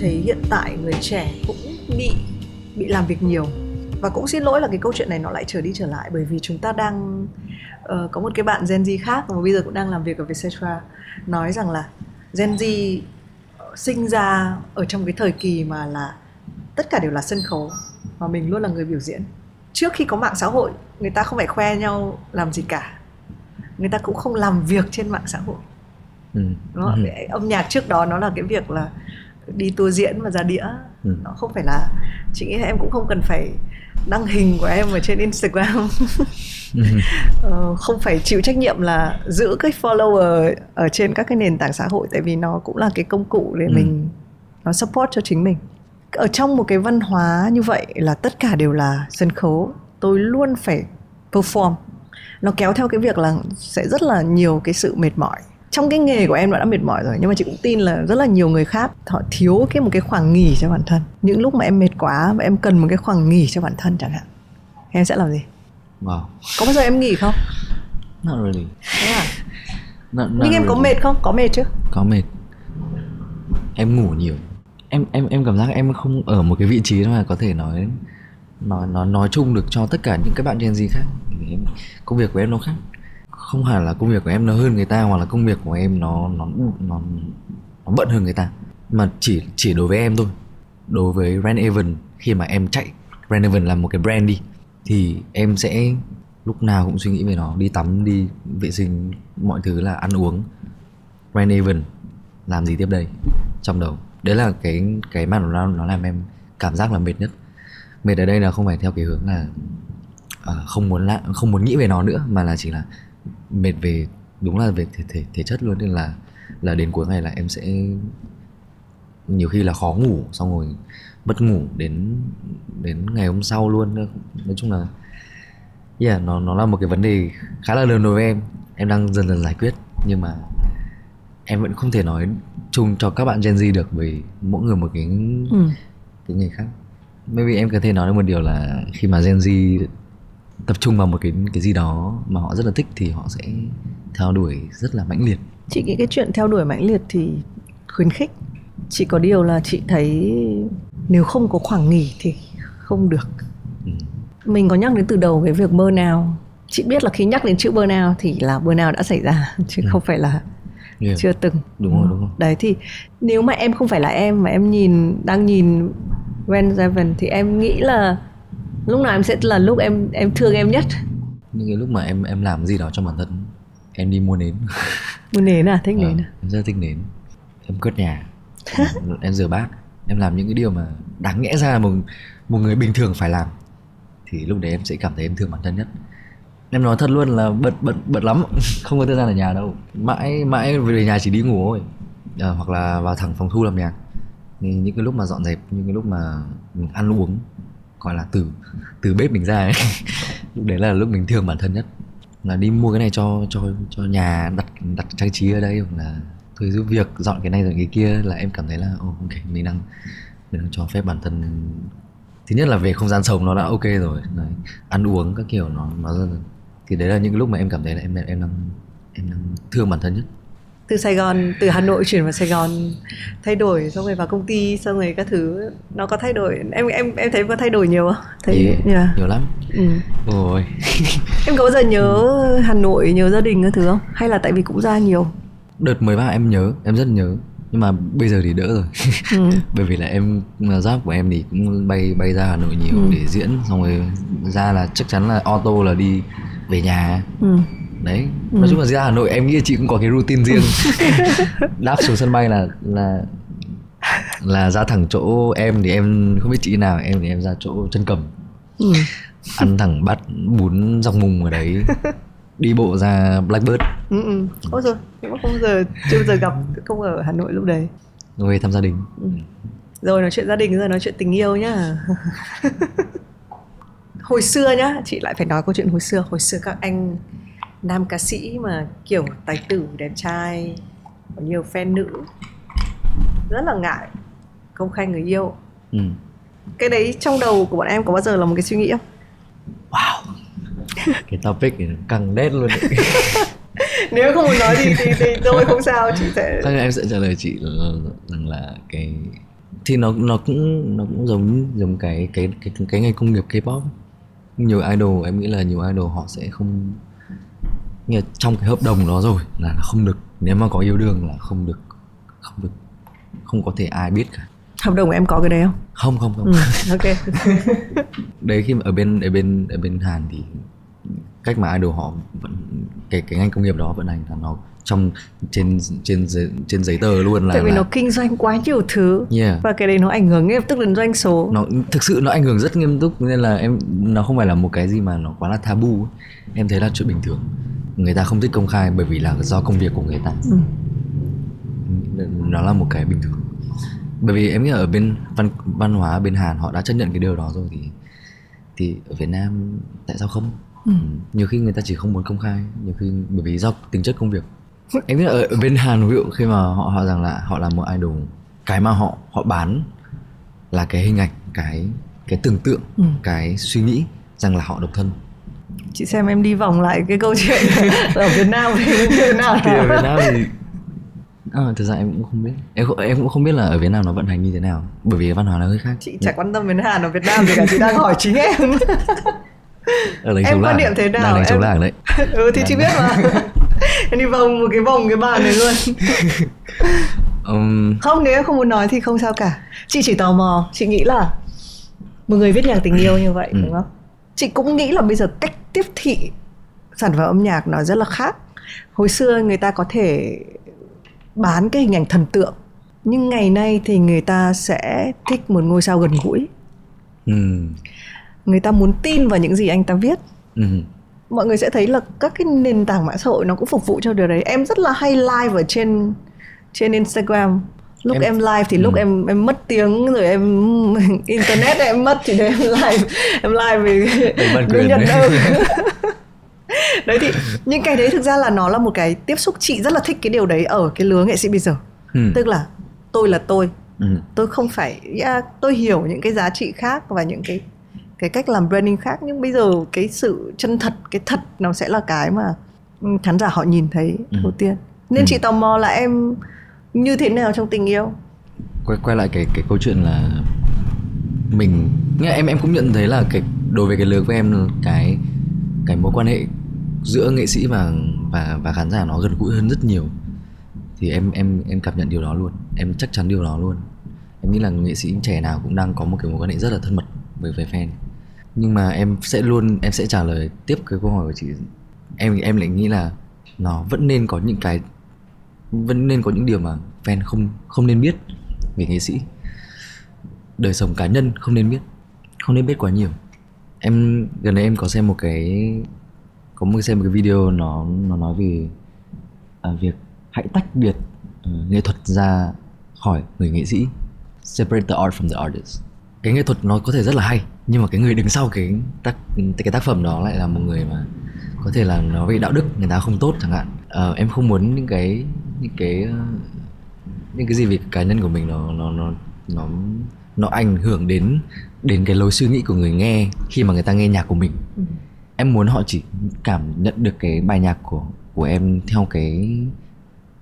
Thấy hiện tại người trẻ cũng bị bị làm việc nhiều. Và cũng xin lỗi là cái câu chuyện này nó lại trở đi trở lại bởi vì chúng ta đang uh, có một cái bạn Gen Z khác mà bây giờ cũng đang làm việc ở Vietcetera nói rằng là Gen Z sinh ra ở trong cái thời kỳ mà là tất cả đều là sân khấu và mình luôn là người biểu diễn. Trước khi có mạng xã hội người ta không phải khoe nhau làm gì cả. Người ta cũng không làm việc trên mạng xã hội. Ừ. Đó, ừ. âm nhạc trước đó nó là cái việc là đi tour diễn và ra đĩa ừ. nó không phải là chị nghĩ là em cũng không cần phải đăng hình của em ở trên Instagram ừ. ờ, không phải chịu trách nhiệm là giữ cái follower ở trên các cái nền tảng xã hội tại vì nó cũng là cái công cụ để ừ. mình nó support cho chính mình ở trong một cái văn hóa như vậy là tất cả đều là sân khấu tôi luôn phải perform nó kéo theo cái việc là sẽ rất là nhiều cái sự mệt mỏi trong cái nghề của em đã đã mệt mỏi rồi nhưng mà chị cũng tin là rất là nhiều người khác họ thiếu cái một cái khoảng nghỉ cho bản thân. Những lúc mà em mệt quá và em cần một cái khoảng nghỉ cho bản thân chẳng hạn em sẽ làm gì? Wow. có bao giờ em nghỉ không? Not really. Thế à? Not, not nhưng em really. có mệt không? Có mệt chứ? Có mệt. Em ngủ nhiều. Em em em cảm giác em không ở một cái vị trí mà có thể nói nói nói nói chung được cho tất cả những cái bạn Gen Z khác. Em, công việc của em nó khác không hẳn là công việc của em nó hơn người ta hoặc là công việc của em nó nó nó nó bận hơn người ta. Mà chỉ chỉ đối với em thôi. Đối với Rand Evan khi mà em chạy Rand Evan là một cái brand đi thì em sẽ lúc nào cũng suy nghĩ về nó. Đi tắm đi vệ sinh mọi thứ là ăn uống. Rand Evan làm gì tiếp đây? Trong đầu. Đấy là cái cái mà nó nó làm em cảm giác là mệt nhất. Mệt ở đây là không phải theo cái hướng là uh, không muốn lại không muốn nghĩ về nó nữa mà là chỉ là mệt về đúng là về thể thể, thể chất luôn nên là là đến cuối ngày là em sẽ nhiều khi là khó ngủ xong rồi mất ngủ đến đến ngày hôm sau luôn. Nói chung là yeah, nó nó là một cái vấn đề khá là lớn đối với em. Em đang dần dần giải quyết nhưng mà em vẫn không thể nói chung cho các bạn Gen Z được vì mỗi người một cái ừ. cái nghề khác. Maybe em có thể nói được một điều là khi mà Gen Z tập trung vào một cái cái gì đó mà họ rất là thích thì họ sẽ theo đuổi rất là mãnh liệt. Chị nghĩ cái chuyện theo đuổi mãnh liệt thì khuyến khích. Chỉ có điều là chị thấy nếu không có khoảng nghỉ thì không được. Ừ. mình có nhắc đến từ đầu cái việc bơ nào chị biết là khi nhắc đến chữ bơ nào thì là bơ nào đã xảy ra chứ ừ. không phải là yeah. chưa từng. Đúng rồi đúng rồi. Đấy thì nếu mà em không phải là em mà em nhìn đang nhìn Van Seven thì em nghĩ là lúc nào em sẽ là lúc em em thương em nhất? Những cái lúc mà em em làm gì đó cho bản thân em đi mua nến. Mua nến à? Thích nến à? em rất thích nến. Em quét nhà. Em, em rửa bát. Em làm những cái điều mà đáng nhẽ ra một một người bình thường phải làm. Thì lúc đấy em sẽ cảm thấy em thương bản thân nhất. Em nói thật luôn là bận bận bận lắm. Không có thời gian ở nhà đâu. Mãi mãi về nhà chỉ đi ngủ thôi. À, hoặc là vào thẳng phòng thu làm nhạc. Thì những cái lúc mà dọn dẹp những cái lúc mà mình ăn uống gọi là từ từ bếp mình ra ấy. Lúc đấy là lúc mình thương bản thân nhất. Là đi mua cái này cho cho cho nhà đặt đặt trang trí ở đây hoặc là thôi giúp việc dọn cái này rồi cái kia. Là em cảm thấy là oh, ok mình đang mình đang cho phép bản thân. Thứ nhất là về không gian sống nó đã ok rồi. Đấy. ăn uống các kiểu nó nó thì đấy là những lúc mà em cảm thấy là em em đang em đang thương bản thân nhất từ Sài Gòn từ Hà Nội chuyển vào Sài Gòn thay đổi xong rồi vào công ty xong rồi các thứ. Nó có thay đổi. Em em em thấy có thay đổi nhiều không? Thấy yeah, yeah. nhiều lắm. Ừ. ôi. Em có bao giờ nhớ Hà Nội nhớ gia đình các thứ không? Hay là tại vì cũng ra nhiều? Đợt 13 em nhớ em rất nhớ. Nhưng mà bây giờ thì đỡ rồi. Ừ. bởi vì là em giáp của em thì cũng bay bay ra Hà Nội nhiều ừ. để diễn. Xong rồi ra là chắc chắn là auto là đi về nhà. Ừ đấy ừ. nói chung là ra hà nội em nghĩ chị cũng có cái routine riêng đáp xuống sân bay là là là ra thẳng chỗ em thì em không biết chị nào em thì em ra chỗ chân cầm ừ. ăn thẳng bát bún dọc mùng ở đấy đi bộ ra Blackbird ừ, ừ. Ôi rồi cũng không giờ chưa bao giờ gặp không ở Hà Nội lúc đấy rồi thăm gia đình ừ. rồi nói chuyện gia đình rồi nói chuyện tình yêu nhá hồi xưa nhá chị lại phải nói câu chuyện hồi xưa hồi xưa các anh nam ca sĩ mà kiểu tài tử đẹp trai có nhiều fan nữ. Rất là ngại công khai người yêu. Ừ. cái đấy trong đầu của bọn em có bao giờ là một cái suy nghĩ không? Wow. Cái topic này căng đét luôn nếu không muốn nói gì thì, thì tôi không sao chị sẽ Thôi em sẽ trả lời chị rằng là, là cái thì nó nó cũng nó cũng giống giống cái cái cái cái ngành công nghiệp K-pop. Nhiều idol em nghĩ là nhiều idol họ sẽ không như trong cái hợp đồng đó rồi là không được nếu mà có yêu đương là không được không được không có thể ai biết cả. Hợp đồng em có cái đấy không? Không không không. Ừ, ok. Đấy khi mà ở bên ở bên ở bên Hàn thì cách mà idol họ vẫn cái cái ngành công nghiệp đó vận hành là nó trong trên trên giấy, trên giấy tờ luôn là tại vì là, nó kinh doanh quá nhiều thứ. Yeah. và cái đấy nó ảnh hưởng nghiêm túc đến doanh số. Nó thực sự nó ảnh hưởng rất nghiêm túc. Nên là em nó không phải là một cái gì mà nó quá là tabu em thấy là chuyện bình thường. Người ta không thích công khai bởi vì là do công việc của người ta. Ừ. nó là một cái bình thường. Bởi vì em nghĩ ở bên văn văn hóa bên Hàn họ đã chấp nhận cái điều đó rồi thì thì ở Việt Nam tại sao không. Ừ. nhiều khi người ta chỉ không muốn công khai. Nhiều khi bởi vì do tính chất công việc em biết ở, bên Hàn ví dụ khi mà họ họ rằng là họ là một idol cái mà họ họ bán là cái hình ảnh cái cái tưởng tượng Ừ. cái suy nghĩ rằng là họ độc thân. Chị xem em đi vòng lại cái câu chuyện ở Việt Nam thì như thế nào? Thì ở Việt Nam thì à, thực ra em cũng không biết. Em em cũng không biết là ở Việt Nam nó vận hành như thế nào bởi vì văn hóa nó hơi khác. Chị chả quan tâm đến Hàn ở Việt Nam thì cả chị đang hỏi chính em. Ở đánh em chống quan điểm thế nào? đang đánh chống Em- làng đấy. Ừ thì chị biết mà em đi vòng một cái vòng cái bàn này luôn. Ừm, không nếu em không muốn nói thì không sao cả. Chị chỉ tò mò. Chị nghĩ là một người viết nhạc tình yêu như vậy Ừ. đúng không? Chị cũng nghĩ là bây giờ cách tiếp thị sản phẩm âm nhạc nó rất là khác. Hồi xưa người ta có thể bán cái hình ảnh thần tượng nhưng ngày nay thì người ta sẽ thích một ngôi sao gần gũi. Ừm, người ta muốn tin vào những gì anh ta viết. Ừm, mọi người sẽ thấy là các cái nền tảng mạng xã hội nó cũng phục vụ cho điều đấy. Em rất là hay live ở trên trên Instagram. Lúc Em- em, live thì lúc Ừ. em em mất tiếng rồi em internet em mất thì để em live em live vì quyền nhận đấy. đơn đấy thì nhưng cái đấy thực ra là nó là một cái tiếp xúc chị rất là thích cái điều đấy ở cái lứa nghệ sĩ bây giờ. Ừm, tức là tôi là tôi. Ừm, tôi không phải yeah, tôi hiểu những cái giá trị khác và những cái cái cách làm branding khác nhưng bây giờ cái sự chân thật cái thật nó sẽ là cái mà khán giả họ nhìn thấy Ừ. đầu tiên. Nên Ừ. chị tò mò là em như thế nào trong tình yêu? Quay quay lại cái cái câu chuyện là mình nghe em em cũng nhận thấy là cái đối với cái lứa của em cái cái mối quan hệ giữa nghệ sĩ và và và khán giả nó gần gũi hơn rất nhiều. Thì em em em cảm nhận điều đó luôn. Em chắc chắn điều đó luôn. Em nghĩ là nghệ sĩ trẻ nào cũng đang có một cái mối quan hệ rất là thân mật với với fan nhưng mà em sẽ luôn em sẽ trả lời tiếp cái câu hỏi của chị. Em em lại nghĩ là nó vẫn nên có những cái vẫn nên có những điều mà fan không không nên biết về nghệ sĩ. Đời sống cá nhân không nên biết không nên biết quá nhiều. Em gần đây em có xem một cái có một xem một cái video nó nó nói về à, việc hãy tách biệt uh, nghệ thuật ra khỏi người nghệ sĩ. Separate the art from the artist. Cái nghệ thuật nó có thể rất là hay nhưng mà cái người đứng sau cái tác cái tác phẩm đó lại là một người mà có thể là nói về đạo đức người ta không tốt chẳng hạn. Ờ, em không muốn những cái những cái ờ, những cái gì về cá nhân của mình nó nó nó nó nó ảnh hưởng đến đến cái lối suy nghĩ của người nghe khi mà người ta nghe nhạc của mình. Em muốn họ chỉ cảm nhận được cái bài nhạc của của em theo cái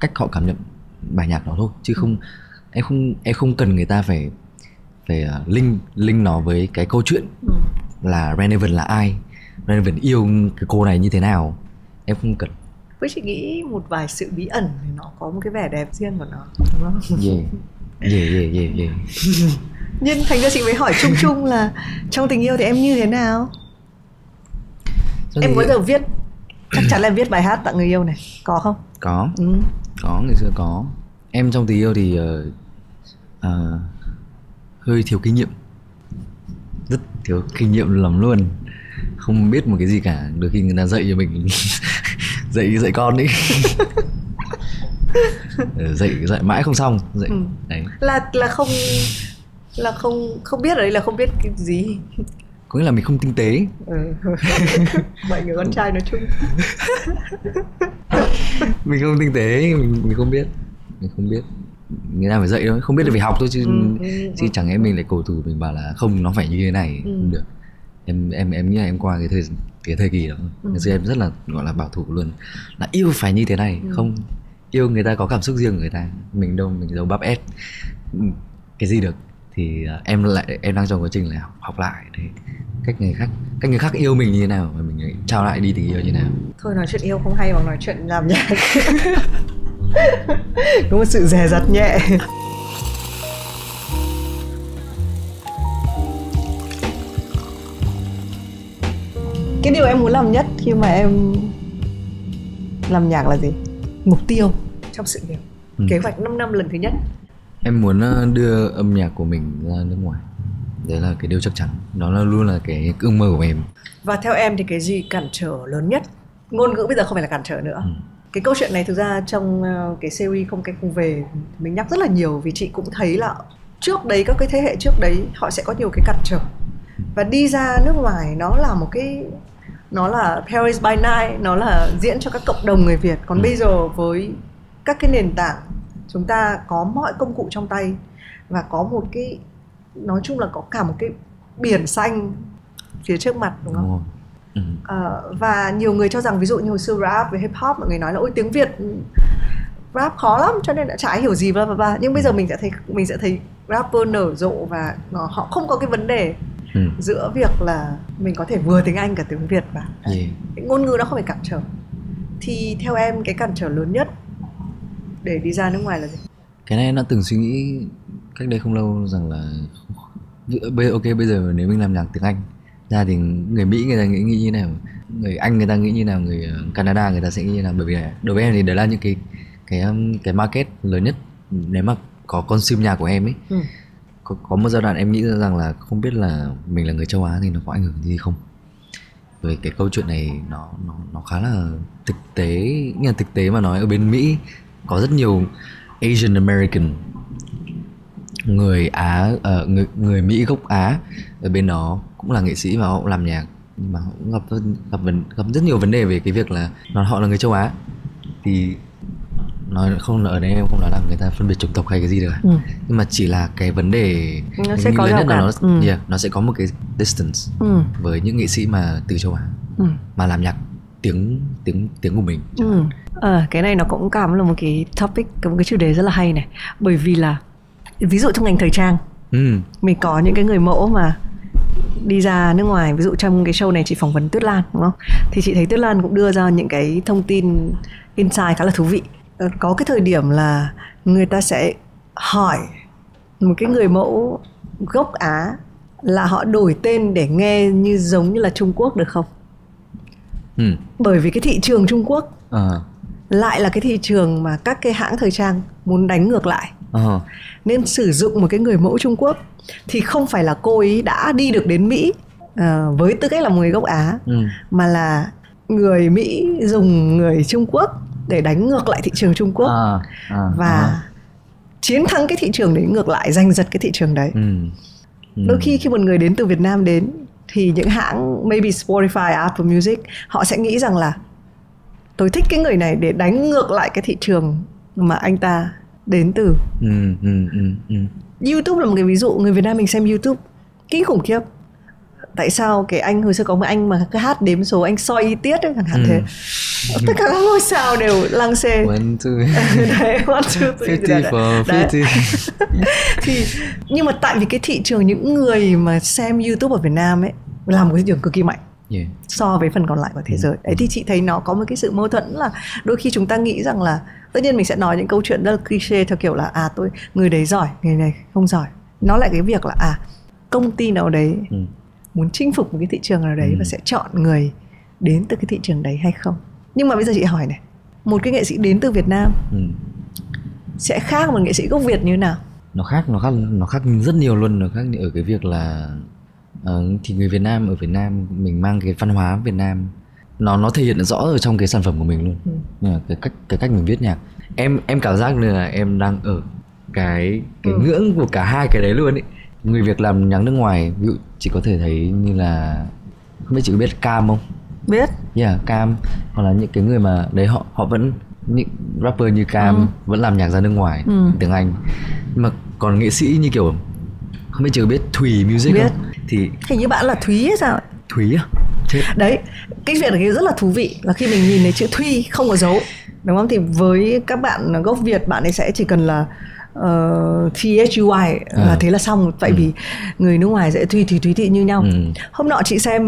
cách họ cảm nhận bài nhạc đó thôi chứ không em không em không cần người ta phải phải uh, link link nó với cái câu chuyện Ừ. là Renevan là ai? Renevan yêu cái cô này như thế nào? Em không cần. Với chị nghĩ một vài sự bí ẩn thì nó có một cái vẻ đẹp riêng của nó đúng không? Yeah. Yeah yeah yeah yeah. Nhưng thành ra chị mới hỏi chung chung là trong tình yêu thì em như thế nào? Cho em nên- có giờ viết chắc chắn là em viết bài hát tặng người yêu này. Có không? Có. Ừ. có ngày xưa có. Em trong tình yêu thì ờ, ờ, hơi thiếu kinh nghiệm. Rất thiếu kinh nghiệm lắm luôn. Không biết một cái gì cả. Đôi khi người ta dạy cho mình dạy dạy con ấy Ờ, dạy dạy mãi không xong. Dạy Ừ. đấy. Là là không là không không biết ở đây là không biết cái gì. Có nghĩa là mình không tinh tế. Ừ. mọi người con trai nói chung. Mình không tinh tế. Mình, mình không biết. Mình không biết người ta phải dạy thôi không biết là phải học thôi chứ Ừ, ừ, chứ chẳng lẽ mình lại cầu thủ mình bảo là không nó phải như thế này Ừ. không được. Em em em nghĩ là em qua cái thời cái thời kỳ đó. Ừ. ngày xưa em rất là gọi là bảo thủ luôn là yêu phải như thế này Ừ. không yêu người ta có cảm xúc riêng của người ta mình đâu mình đâu bắp ép Ừ, cái gì được. Thì uh, em lại em đang trong quá trình là học, học lại để cách người khác cách người khác yêu mình như thế nào và mình trao lại đi tình yêu như thế nào. Thôi nói chuyện yêu không hay bằng nói chuyện làm nhạc có một sự dè dặt nhẹ. Cái điều em muốn làm nhất khi mà em làm nhạc là gì? Mục tiêu. Trong sự nghiệp. Ừ. kế hoạch 5 năm lần thứ nhất. Em muốn ờ, đưa âm nhạc của mình ra nước ngoài. Đấy là cái điều chắc chắn. Đó là luôn là cái ước mơ của em. Và theo em thì cái gì cản trở lớn nhất? Ngôn ngữ bây giờ không phải là cản trở nữa. Ừ. cái câu chuyện này thực ra trong ờ, cái series không cách không về mình nhắc rất là nhiều vì chị cũng thấy là trước đấy các cái thế hệ trước đấy họ sẽ có nhiều cái cản trở và đi ra nước ngoài nó là một cái nó là Paris by Night nó là diễn cho các cộng đồng người Việt còn ừ. bây giờ với các cái nền tảng chúng ta có mọi công cụ trong tay và có một cái nói chung là có cả một cái biển xanh phía trước mặt đúng không? Ừ. À, và nhiều người cho rằng ví dụ như hồi xưa rap với hip hop mọi người nói là ôi tiếng Việt rap khó lắm cho nên đã chả hiểu gì bla bla bla nhưng bây giờ mình sẽ thấy mình sẽ thấy rapper nở rộ và họ không có cái vấn đề ừ. giữa việc là mình có thể vừa tiếng Anh cả tiếng Việt và yeah. ngôn ngữ nó không phải cản trở thì theo em cái cản trở lớn nhất để đi ra nước ngoài là gì cái này nó từng suy nghĩ cách đây không lâu rằng là bây ok bây giờ nếu mình làm nhạc tiếng Anh ra thì người Mỹ người ta nghĩ, nghĩ như nào? Người Anh người ta nghĩ như nào? Người ờ, Canada người ta sẽ nghĩ như nào? Bởi vì đối với em thì đấy là những cái cái um, cái market lớn nhất. Nếu mà có consume nhạc của em ấy ừ. có, có một giai đoạn em nghĩ rằng là không biết là mình là người châu Á thì nó có ảnh hưởng gì không? Về cái câu chuyện này nó nó nó khá là thực tế như là thực tế mà nói ở bên Mỹ có rất nhiều Asian American người Á uh, người người Mỹ gốc Á ở bên đó cũng là nghệ sĩ và họ cũng làm nhạc nhưng mà họ cũng gặp gặp vấn, gặp rất nhiều vấn đề về cái việc là nó họ là người châu Á thì nói không ở đây em không nói là người ta phân biệt chủng tộc hay cái gì được ừ. nhưng mà chỉ là cái vấn đề nó sẽ có nhất là nó ừ. yeah, nó sẽ có một cái distance ừ. với những nghệ sĩ mà từ châu Á ừ. mà làm nhạc tiếng tiếng tiếng của mình ừ. à, cái này nó cũng cảm là một cái topic một cái chủ đề rất là hay này bởi vì là ví dụ trong ngành thời trang ừ. mình có những cái người mẫu mà đi ra nước ngoài ví dụ trong cái show này chị phỏng vấn Tuyết Lan đúng không thì chị thấy Tuyết Lan cũng đưa ra những cái thông tin insight khá là thú vị ờ, có cái thời điểm là người ta sẽ hỏi một cái người mẫu gốc Á là họ đổi tên để nghe như giống như là Trung Quốc được không? Ừ. Bởi vì cái thị trường Trung Quốc à. lại là cái thị trường mà các cái hãng thời trang muốn đánh ngược lại uh-huh. nên sử dụng một cái người mẫu Trung Quốc thì không phải là cô ấy đã đi được đến Mỹ uh, với tư cách là một người gốc Á ừ. mà là người Mỹ dùng người Trung Quốc để đánh ngược lại thị trường Trung Quốc à, à, và à. chiến thắng cái thị trường đấy ngược lại giành giật cái thị trường đấy. Ừ. Ừ. Đôi khi khi một người đến từ Việt Nam đến thì những hãng maybe Spotify, Apple Music họ sẽ nghĩ rằng là tôi thích cái người này để đánh ngược lại cái thị trường mà anh ta đến từ. Ừ, ừ, ừ, ừ. YouTube là một cái ví dụ người Việt Nam mình xem YouTube kinh khủng khiếp. Tại sao cái anh hồi xưa có một anh mà cứ hát đếm số anh soi y tiết ấy chẳng hạn ừ. thế. Tất cả các ngôi sao đều lăng xê. One two. Đấy one two three fifty for fifty. Thì nhưng mà tại vì cái thị trường những người mà xem YouTube ở Việt Nam ấy là một cái thị trường cực kỳ mạnh. Yeah. so với phần còn lại của thế ừ. giới. Đấy thì chị thấy nó có một cái sự mâu thuẫn là đôi khi chúng ta nghĩ rằng là tất nhiên mình sẽ nói những câu chuyện rất là cliché theo kiểu là à tôi người đấy giỏi người này không giỏi nó lại cái việc là à công ty nào đấy ừ. muốn chinh phục một cái thị trường nào đấy ừ. và sẽ chọn người đến từ cái thị trường đấy hay không nhưng mà bây giờ chị hỏi này một cái nghệ sĩ đến từ Việt Nam ừ. sẽ khác một nghệ sĩ gốc Việt như nào nó khác nó khác nó khác rất nhiều luôn nó khác ở cái việc là uh, thì người Việt Nam ở Việt Nam mình mang cái văn hóa Việt Nam nó nó thể hiện rõ ở trong cái sản phẩm của mình luôn ừ. cái cách cái cách mình viết nhạc em em cảm giác như là em đang ở cái cái ừ. ngưỡng của cả hai cái đấy luôn ấy người Việt làm nhạc nước ngoài ví dụ chỉ có thể thấy như là không biết chị có biết cam không biết yeah cam hoặc là những cái người mà đấy họ họ vẫn những rapper như cam ừ. vẫn làm nhạc ra nước ngoài ừ. tiếng anh mà còn nghệ sĩ như kiểu không biết chị có biết thùy music biết. không thì hình như bạn là thúy hay sao thúy à Thế... đấy cái việc này rất là thú vị là khi mình nhìn thấy chữ thuy không có dấu đúng không thì với các bạn gốc việt bạn ấy sẽ chỉ cần là uh, THUI à. là thế là xong tại ừ. vì người nước ngoài sẽ tùy thì tùy thị như nhau ừ. hôm nọ chị xem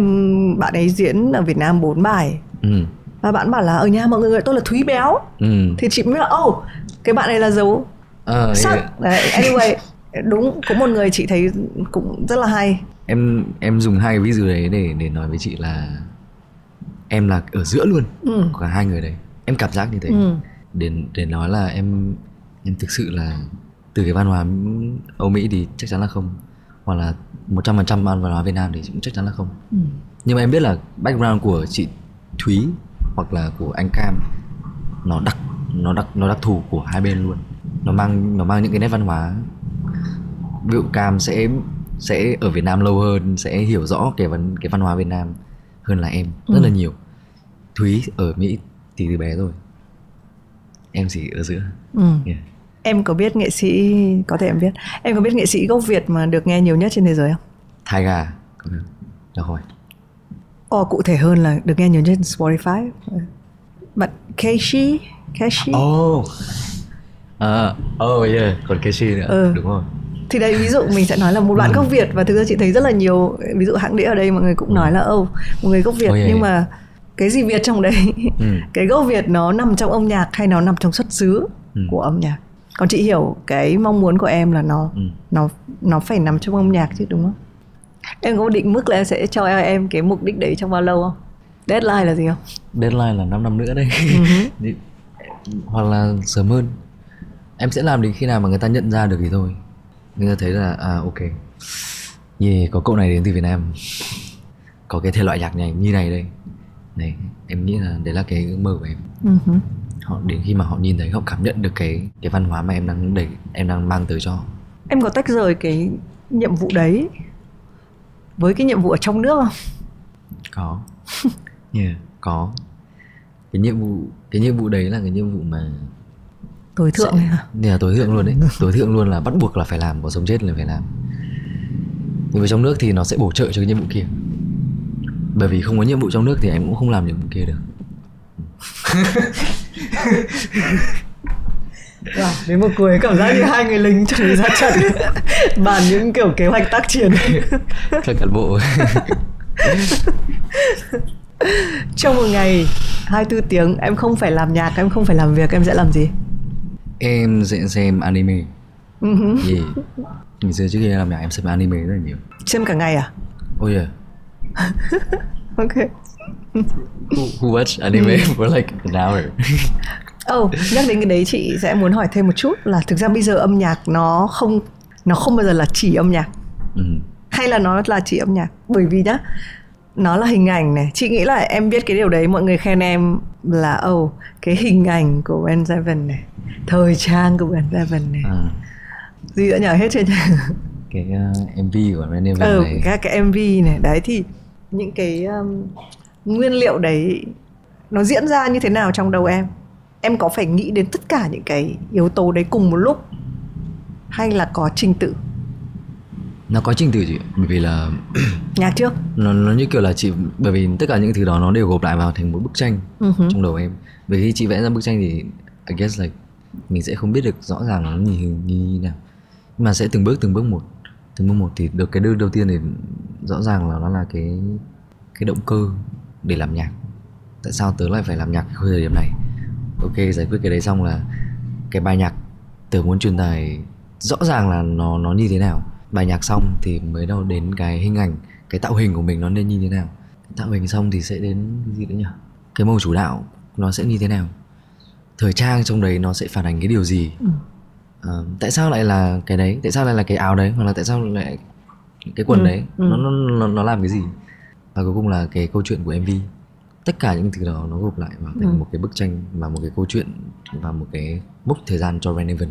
bạn ấy diễn ở Việt Nam bốn bài ừ. và bạn bảo là ở nhà mọi người gọi tôi là Thúy béo ừ. thì chị mới là ô oh, cái bạn này là dấu uh, sắc yeah. Đấy, anyway đúng có một người chị thấy cũng rất là hay em em dùng hai cái ví dụ đấy để để nói với chị là em là ở giữa luôn ừ. cả hai người đấy em cảm giác như thế ừ. để để nói là em em thực sự là từ cái văn hóa Âu Mỹ thì chắc chắn là không hoặc là một trăm phần trăm văn hóa Việt Nam thì cũng chắc chắn là không ừ. nhưng mà em biết là background của chị Thúy hoặc là của anh Cam nó đặc nó đặc nó đặc thù của hai bên luôn nó mang nó mang những cái nét văn hóa ví dụ Cam sẽ sẽ ở Việt Nam lâu hơn sẽ hiểu rõ cái văn cái văn hóa Việt Nam hơn là em rất ừ. là nhiều. Thúy ở Mỹ thì từ bé rồi. Em chỉ ở giữa. Ừ. yeah. em có biết nghệ sĩ có thể em biết. Em có biết nghệ sĩ gốc Việt mà được nghe nhiều nhất trên thế giới không? Thái Gà được rồi. Ồ, cụ thể hơn là được nghe nhiều nhất trên Spotify. Bạn Casey Casey oh. À oh yeah. Còn Casey nữa. Ừ. đúng rồi thì đây ví dụ mình sẽ nói là một bạn ừ. gốc Việt và thực ra chị thấy rất là nhiều ví dụ hãng đĩa ở đây mọi người cũng nói là ô một người gốc Việt yeah, nhưng yeah. mà cái gì Việt trong đấy ừ. cái gốc Việt nó nằm trong âm nhạc hay nó nằm trong xuất xứ ừ. của âm nhạc còn chị hiểu cái mong muốn của em là nó ừ. nó nó phải nằm trong âm nhạc chứ đúng không em có định mức là em sẽ cho em cái mục đích đấy trong bao lâu không deadline là gì không deadline là 5 năm nữa đây ừ. hoặc là sớm hơn em sẽ làm đến khi nào mà người ta nhận ra được thì thôi người ta thấy là à ok. Yeah, có cậu này đến từ Việt Nam. Có cái thể loại nhạc này như này đây. Này em nghĩ là đấy là cái ước mơ của em. Uh-huh. họ đến khi mà họ nhìn thấy họ cảm nhận được cái cái văn hóa mà em đang đẩy em đang mang tới cho em có tách rời cái nhiệm vụ đấy với cái nhiệm vụ ở trong nước không? Có. Yeah, có. Cái nhiệm vụ cái nhiệm vụ đấy là cái nhiệm vụ mà tối thượng sẽ, là tối thượng luôn đấy. Tối thượng luôn là bắt buộc là phải làm có sống chết là phải làm. Nhưng mà trong nước thì nó sẽ bổ trợ cho cái nhiệm vụ kia. Bởi vì không có nhiệm vụ trong nước thì em cũng không làm nhiệm vụ kia được. Wow, đến một cuối cảm giác như hai người lính chuẩn bị ra trận. Bàn những kiểu kế hoạch tác chiến. Các cán bộ. Trong một ngày 24 tiếng em không phải làm nhạc em không phải làm việc em sẽ làm gì em sẽ xem anime. Uh-huh. yeah. ngày xưa trước khi làm nhạc em xem anime rất là nhiều. Xem cả ngày à? Oh yeah ok. Who, who watch anime ừ. for like an hour? Oh nhắc đến cái đấy chị sẽ muốn hỏi thêm một chút là thực ra bây giờ âm nhạc nó không nó không bao giờ là chỉ âm nhạc. Ừ. hay là nó là chỉ âm nhạc? Bởi vì nhá nó là hình ảnh này. Chị nghĩ là em biết cái điều đấy mọi người khen em là oh cái hình ảnh của Ben Seven này thời trang của Ben Seven này. À. gì đã nhờ hết nhỉ cái uh, MV của Ben Seven ừ, này. các cái MV này. Đấy thì những cái um, nguyên liệu đấy nó diễn ra như thế nào trong đầu em? Em có phải nghĩ đến tất cả những cái yếu tố đấy cùng một lúc hay là có trình tự nó có trình tự chị bởi vì là nhạc trước. Nó nó như kiểu là chị bởi vì tất cả những thứ đó nó đều gộp lại vào thành một bức tranh uh-huh. trong đầu em. Bởi khi chị vẽ ra bức tranh thì I guess like mình sẽ không biết được rõ ràng nó như, như, như nào. Nhưng mà sẽ từng bước từng bước một từng bước một thì được cái đơn đầu tiên thì rõ ràng là nó là cái cái động cơ để làm nhạc. Tại sao tớ lại phải làm nhạc cái thời điểm này? Ok giải quyết cái đấy xong là cái bài nhạc tớ muốn truyền tải rõ ràng là nó nó như thế nào bài nhạc xong thì mới đâu đến cái hình ảnh cái tạo hình của mình nó nên như thế nào. Tạo hình xong thì sẽ đến cái gì nữa nhỉ? Cái màu chủ đạo nó sẽ như thế nào? Thời trang trong đấy nó sẽ phản ánh cái điều gì? Ừ. à, tại sao lại là cái đấy? Tại sao lại là cái áo đấy? Hoặc là tại sao lại cái quần ừ. đấy? ừ. Nó, nó nó làm cái gì? Và cuối cùng là cái câu chuyện của mv tất cả những thứ đó nó gộp lại vào thành ừ. một cái bức tranh và một cái câu chuyện và một cái mốc thời gian cho Renevan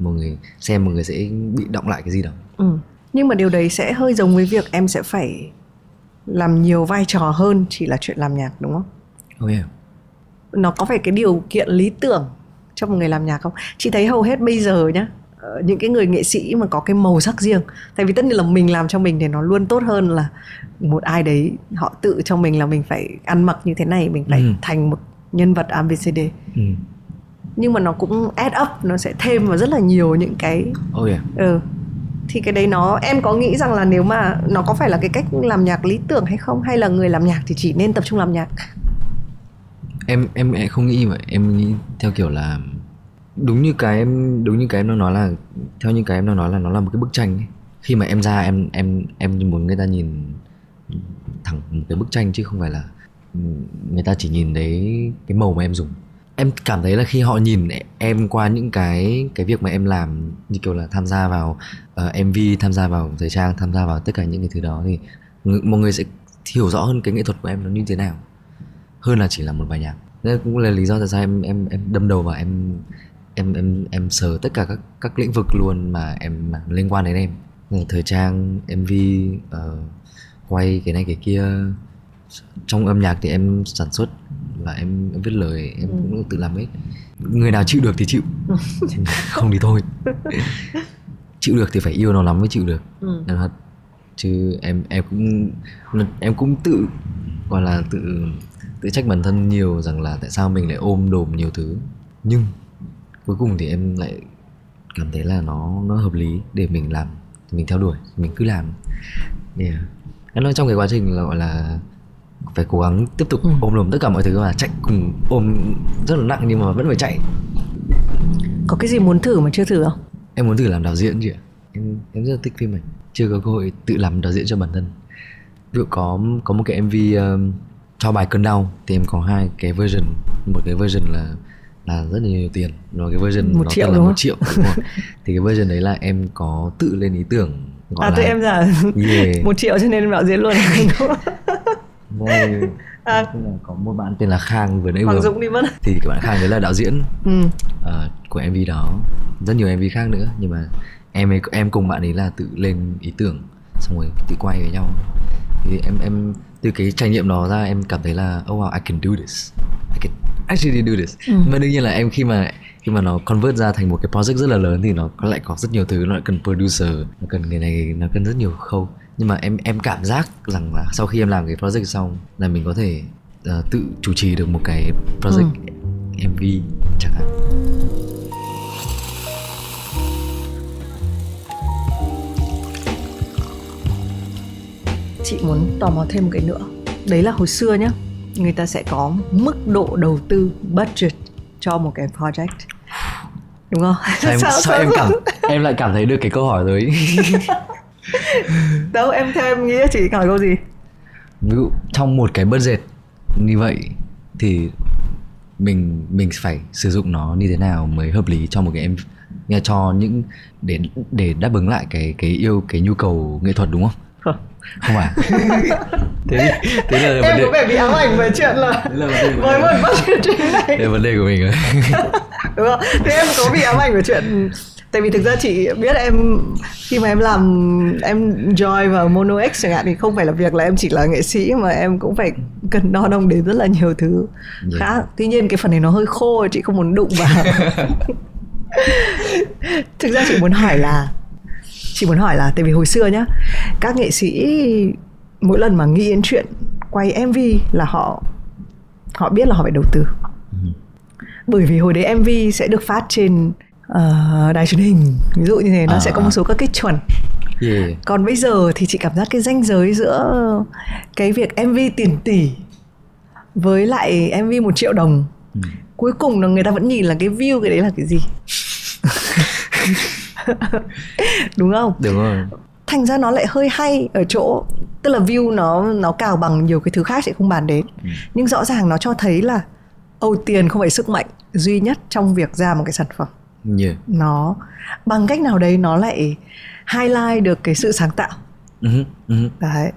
một người xem một người sẽ bị động lại cái gì đó ừ. nhưng mà điều đấy sẽ hơi giống với việc em sẽ phải làm nhiều vai trò hơn chỉ là chuyện làm nhạc đúng không? Oh yeah. Nó có phải cái điều kiện lý tưởng cho một người làm nhạc không? Chị thấy hầu hết bây giờ nhá ờ, những cái người nghệ sĩ mà có cái màu sắc riêng tại vì tất nhiên là mình làm cho mình thì nó luôn tốt hơn là một ai đấy họ tự cho mình là mình phải ăn mặc như thế này mình phải ừ. thành một nhân vật abcd ừ nhưng mà nó cũng add up nó sẽ thêm vào rất là nhiều những cái oh yeah. ừ. Thì cái đấy nó em có nghĩ rằng là nếu mà nó có phải là cái cách làm nhạc lý tưởng hay không? Hay là người làm nhạc thì chỉ nên tập trung làm nhạc? Em em em không nghĩ vậy. Em nghĩ theo kiểu là đúng như cái em đúng như cái em nó nói là theo như cái em nó nói là nó là một cái bức tranh ấy. khi mà em ra em em em muốn người ta nhìn thẳng một cái bức tranh chứ không phải là người ta chỉ nhìn thấy cái màu mà em dùng em cảm thấy là khi họ nhìn em qua những cái cái việc mà em làm như kiểu là tham gia vào ờ, uh, MV tham gia vào thời trang tham gia vào tất cả những cái thứ đó thì mọi người sẽ hiểu rõ hơn cái nghệ thuật của em nó như thế nào. Hơn là chỉ là một bài nhạc. Nên cũng là lý do tại sao em em em đâm đầu vào em em em em sờ tất cả các các lĩnh vực luôn mà em mà liên quan đến em. Thời trang mv uh, ờ, quay cái này cái kia trong âm nhạc thì em sản xuất và em, em viết lời em ừ. cũng tự làm hết. Người nào chịu được thì chịu. Không thì thôi. Chịu được thì phải yêu nó lắm mới chịu được. Ừ. thật chứ em em cũng em cũng tự gọi là tự tự trách bản thân nhiều rằng là tại sao mình lại ôm đồm nhiều thứ. Nhưng cuối cùng thì em lại cảm thấy là nó nó hợp lý để mình làm mình theo đuổi mình cứ làm. Yeah. em nói trong cái quá trình là gọi là phải cố gắng tiếp tục ừ. ôm đồm tất cả mọi thứ mà chạy cùng ôm rất là nặng nhưng mà vẫn phải chạy. Có cái gì muốn thử mà chưa thử không? Em muốn thử làm đạo diễn chị ạ. Em em rất là thích phim này. Chưa có cơ hội tự làm đạo diễn cho bản thân. Ví dụ có có một cái mv um, cho bài cơn đau thì em có hai cái version. Một cái version là là rất là nhiều tiền. Rồi cái version một nó triệu là một triệu đúng không? thì cái version đấy là em có tự lên ý tưởng gọi à là... tự em giả. Yeah. một triệu cho nên em đạo diễn luôn Đây, à. có một bạn tên là Khang vừa nãy Hoàng vừa. Dũng đi mất. Thì cái bạn Khang đấy là đạo diễn ừ. uh, của MV đó. Rất nhiều MV khác nữa nhưng mà em ấy, em cùng bạn ấy là tự lên ý tưởng xong rồi tự quay với nhau. Thì em em từ cái trải nghiệm đó ra em cảm thấy là oh wow I can do this. I can actually do this. Ừ. mà đương nhiên là em khi mà khi mà nó convert ra thành một cái project rất là lớn thì nó lại có rất nhiều thứ nó lại cần producer nó cần người này nó cần rất nhiều khâu nhưng mà em em cảm giác rằng là sau khi em làm cái project xong là mình có thể uh, tự chủ trì được một cái project ừ. MV chẳng hạn. Chị muốn tò mò thêm một cái nữa. Đấy là hồi xưa nhá người ta sẽ có mức độ đầu tư budget cho một cái project. Đúng không? Sao em, sao, sao, sao em cảm em lại cảm thấy được cái câu hỏi rồi đâu em theo em nghĩ chị hỏi câu gì? Ví dụ trong một cái budget như vậy thì mình mình phải sử dụng nó như thế nào mới hợp lý cho một cái em nghe cho những để để đáp ứng lại cái cái yêu cái nhu cầu nghệ thuật đúng không? Không. Không phải. Thế thế là em vấn đề... có vẻ bị ám ảnh về chuyện là, với một budget như này. Đây là vấn đề của mình rồi. Đúng không? Thế em có bị ám ảnh về chuyện tại vì thực ra chị biết em khi mà em làm em join vào Mono X chẳng hạn thì không phải là việc là em chỉ là nghệ sĩ mà em cũng phải cần đo đong đến rất là nhiều thứ yeah. khác tuy nhiên cái phần này nó hơi khô chị không muốn đụng vào thực ra chị muốn hỏi là chị muốn hỏi là tại vì hồi xưa nhá các nghệ sĩ mỗi lần mà nghĩ đến chuyện quay MV là họ họ biết là họ phải đầu tư ừ. bởi vì hồi đấy MV sẽ được phát trên uh, đài truyền hình ví dụ như thế nó à, sẽ có một số các kích chuẩn. Yeah. còn bây giờ thì chị cảm giác cái ranh giới giữa cái việc mv tiền tỷ với lại mv một triệu đồng ừ. cuối cùng là người ta vẫn nhìn là cái view cái đấy là cái gì? Đúng không? Đúng rồi. Thành ra nó lại hơi hay ở chỗ tức là view nó nó cào bằng nhiều cái thứ khác sẽ không bàn đến. Ừ. nhưng rõ ràng nó cho thấy là âu tiền không phải sức mạnh duy nhất trong việc ra một cái sản phẩm yeah. nó bằng cách nào đấy nó lại highlight được cái sự sáng tạo uh-huh, uh-huh. đấy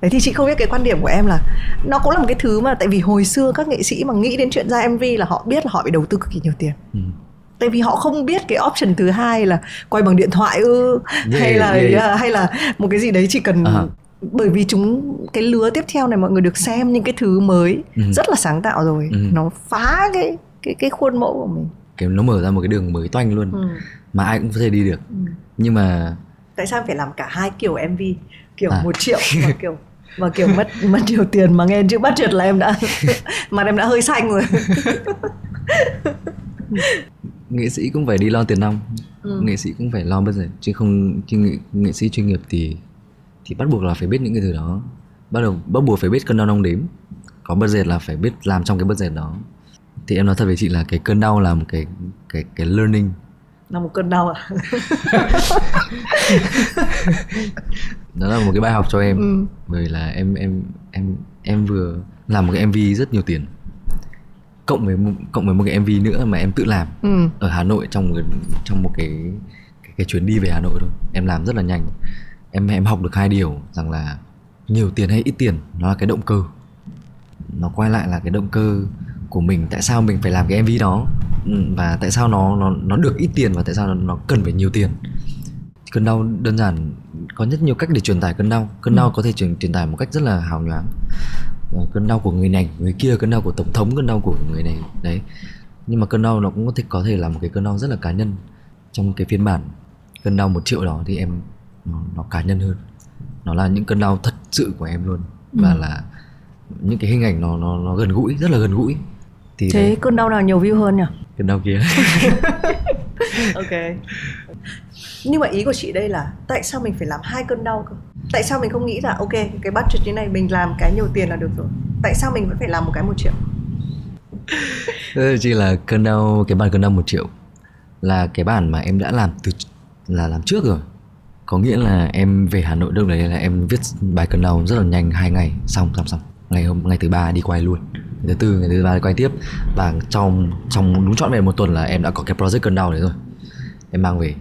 đấy thì chị không biết cái quan điểm của em là nó cũng là một cái thứ mà tại vì hồi xưa các nghệ sĩ mà nghĩ đến chuyện ra mv là họ biết là họ phải đầu tư cực kỳ nhiều tiền uh tại vì họ không biết cái option thứ hai là quay bằng điện thoại ư yeah, hay là yeah. hay là một cái gì đấy chỉ cần uh-huh. bởi vì chúng cái lứa tiếp theo này mọi người được xem những cái thứ mới uh-huh. rất là sáng tạo rồi uh-huh. nó phá cái cái cái khuôn mẫu của mình kiểu nó mở ra một cái đường mới toanh luôn ừ. mà ai cũng có thể đi được ừ. nhưng mà tại sao phải làm cả hai kiểu mv kiểu à. một triệu và kiểu và kiểu mất mất nhiều tiền mà nghe chữ budget là em đã mặt em đã hơi xanh rồi nghệ sĩ cũng phải đi lo tiền nong Ừ. nghệ sĩ cũng phải lo budget chứ không chứ nghệ, nghệ sĩ chuyên nghiệp thì thì bắt buộc là phải biết những cái thứ đó bắt đầu bắt buộc phải biết cân đo đong đếm có budget là phải biết làm trong cái budget đó thì em nói thật với chị là cái cơn đau là một cái cái cái learning. Là một cơn đau à đó là một cái bài học cho em Ừ. bởi là em em em em vừa làm một cái MV rất nhiều tiền cộng với cộng với một cái MV nữa mà em tự làm ừ. ở Hà Nội trong một cái, trong một cái, cái cái chuyến đi về Hà Nội thôi. Em làm rất là nhanh. Em em học được hai điều rằng là nhiều tiền hay ít tiền nó là cái động cơ. Nó quay lại là cái động cơ của mình tại sao mình phải làm cái MV đó? Ừ, và tại sao nó nó nó được ít tiền và tại sao nó, nó cần phải nhiều tiền? Cơn đau đơn giản có rất nhiều cách để truyền tải cơn đau. Cơn đau có thể truyền truyền tải một cách rất là hào nhoáng. Ờ, cơn đau của người này người kia cơn đau của tổng thống cơn đau của người này đấy. Nhưng mà cơn đau nó cũng có thể có thể là một cái cơn đau rất là cá nhân trong cái phiên bản cơn đau một triệu đó thì em nó, nó cá nhân hơn. Nó là những cơn đau thật sự của em luôn. Và là những cái hình ảnh nó nó nó gần gũi rất là gần gũi thì thế đấy, cơn đau nào nhiều view hơn nhỉ? Cơn đau kia. Ok. Nhưng mà ý của chị đây là tại sao mình phải làm hai cơn đau cơ? Tại sao mình không nghĩ là ok cái budget như này mình làm cái nhiều tiền là được rồi. Tại sao mình vẫn phải làm một cái một triệu? Chỉ là cơn đau cái bản cơn đau một triệu là cái bản mà em đã làm từ là làm trước rồi. Có nghĩa là em về Hà Nội đâu đấy là em viết bài cơn đau rất là nhanh hai ngày xong xong xong. Ngày hôm ngày thứ ba đi quay luôn ngày thứ tư, ngày thứ ba quay tiếp. Và trong trong đúng trọn vẹn một tuần là em đã có cái project cơn đau đấy rồi. Em mang về.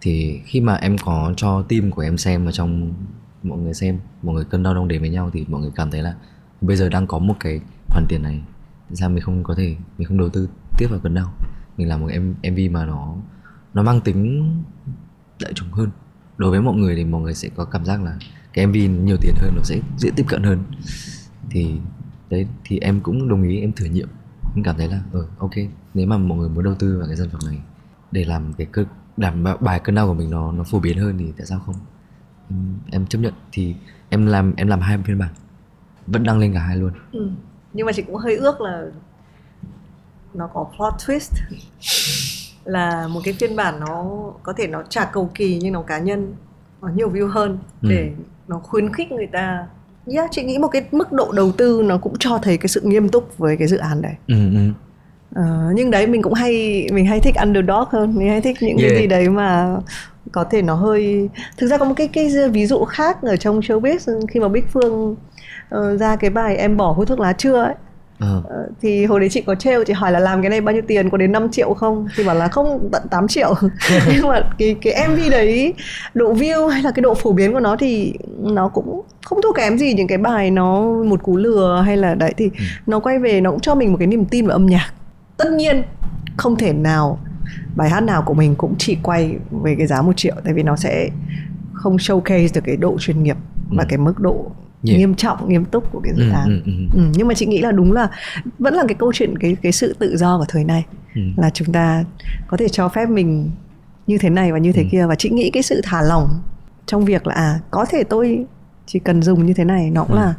Thì khi mà em có cho team của em xem và trong mọi người xem, mọi người cân đo đong đếm với nhau thì mọi người cảm thấy là bây giờ đang có một cái khoản tiền này, tại sao mình không có thể, mình không đầu tư tiếp vào cân đau? Mình làm một cái MV mà nó nó mang tính đại chúng hơn. Đối với mọi người thì mọi người sẽ có cảm giác là cái MV nhiều tiền hơn, nó sẽ dễ tiếp cận hơn. Thì đấy thì em cũng đồng ý em thử nghiệm em cảm thấy là ừ ok nếu mà mọi người muốn đầu tư vào cái sản phẩm này để làm cái cơ đảm bảo bài cân đau của mình nó nó phổ biến hơn thì tại sao không em, em chấp nhận thì em làm em làm hai phiên bản vẫn đăng lên cả hai luôn ừ. nhưng mà chị cũng hơi ước là nó có plot twist là một cái phiên bản nó có thể nó chả cầu kỳ nhưng nó cá nhân nó nhiều view hơn Ừ. để nó khuyến khích người ta yeah, chị nghĩ một cái mức độ đầu tư nó cũng cho thấy cái sự nghiêm túc với cái dự án đấy ừ, ừ. Ờ, nhưng đấy mình cũng hay mình hay thích underdog hơn mình hay thích những Yeah. cái gì đấy mà có thể nó hơi thực ra có một cái cái ví dụ khác ở trong showbiz khi mà Bích Phương ờ, ra cái bài em bỏ hút thuốc lá chưa ấy Ờ, thì hồi đấy chị có trêu chị hỏi là làm cái này bao nhiêu tiền có đến 5 triệu không? Thì bảo là không tận 8 triệu. Nhưng mà cái cái MV đấy độ view hay là cái độ phổ biến của nó thì nó cũng không thua kém gì những cái bài nó một cú lừa hay là đấy thì nó quay về nó cũng cho mình một cái niềm tin vào âm nhạc. Tất nhiên không thể nào bài hát nào của mình cũng chỉ quay về cái giá một triệu tại vì nó sẽ không showcase được cái độ chuyên nghiệp và Ừ. cái mức độ Yeah. nghiêm trọng nghiêm túc của cái dự Ừ, án ừ, ừ. Ừ, nhưng mà chị nghĩ là đúng là vẫn là cái câu chuyện cái cái sự tự do của thời nay Ừ. là chúng ta có thể cho phép mình như thế này và như thế Ừ. kia và chị nghĩ cái sự thả lỏng trong việc là à có thể tôi chỉ cần dùng như thế này nó cũng Ừ. là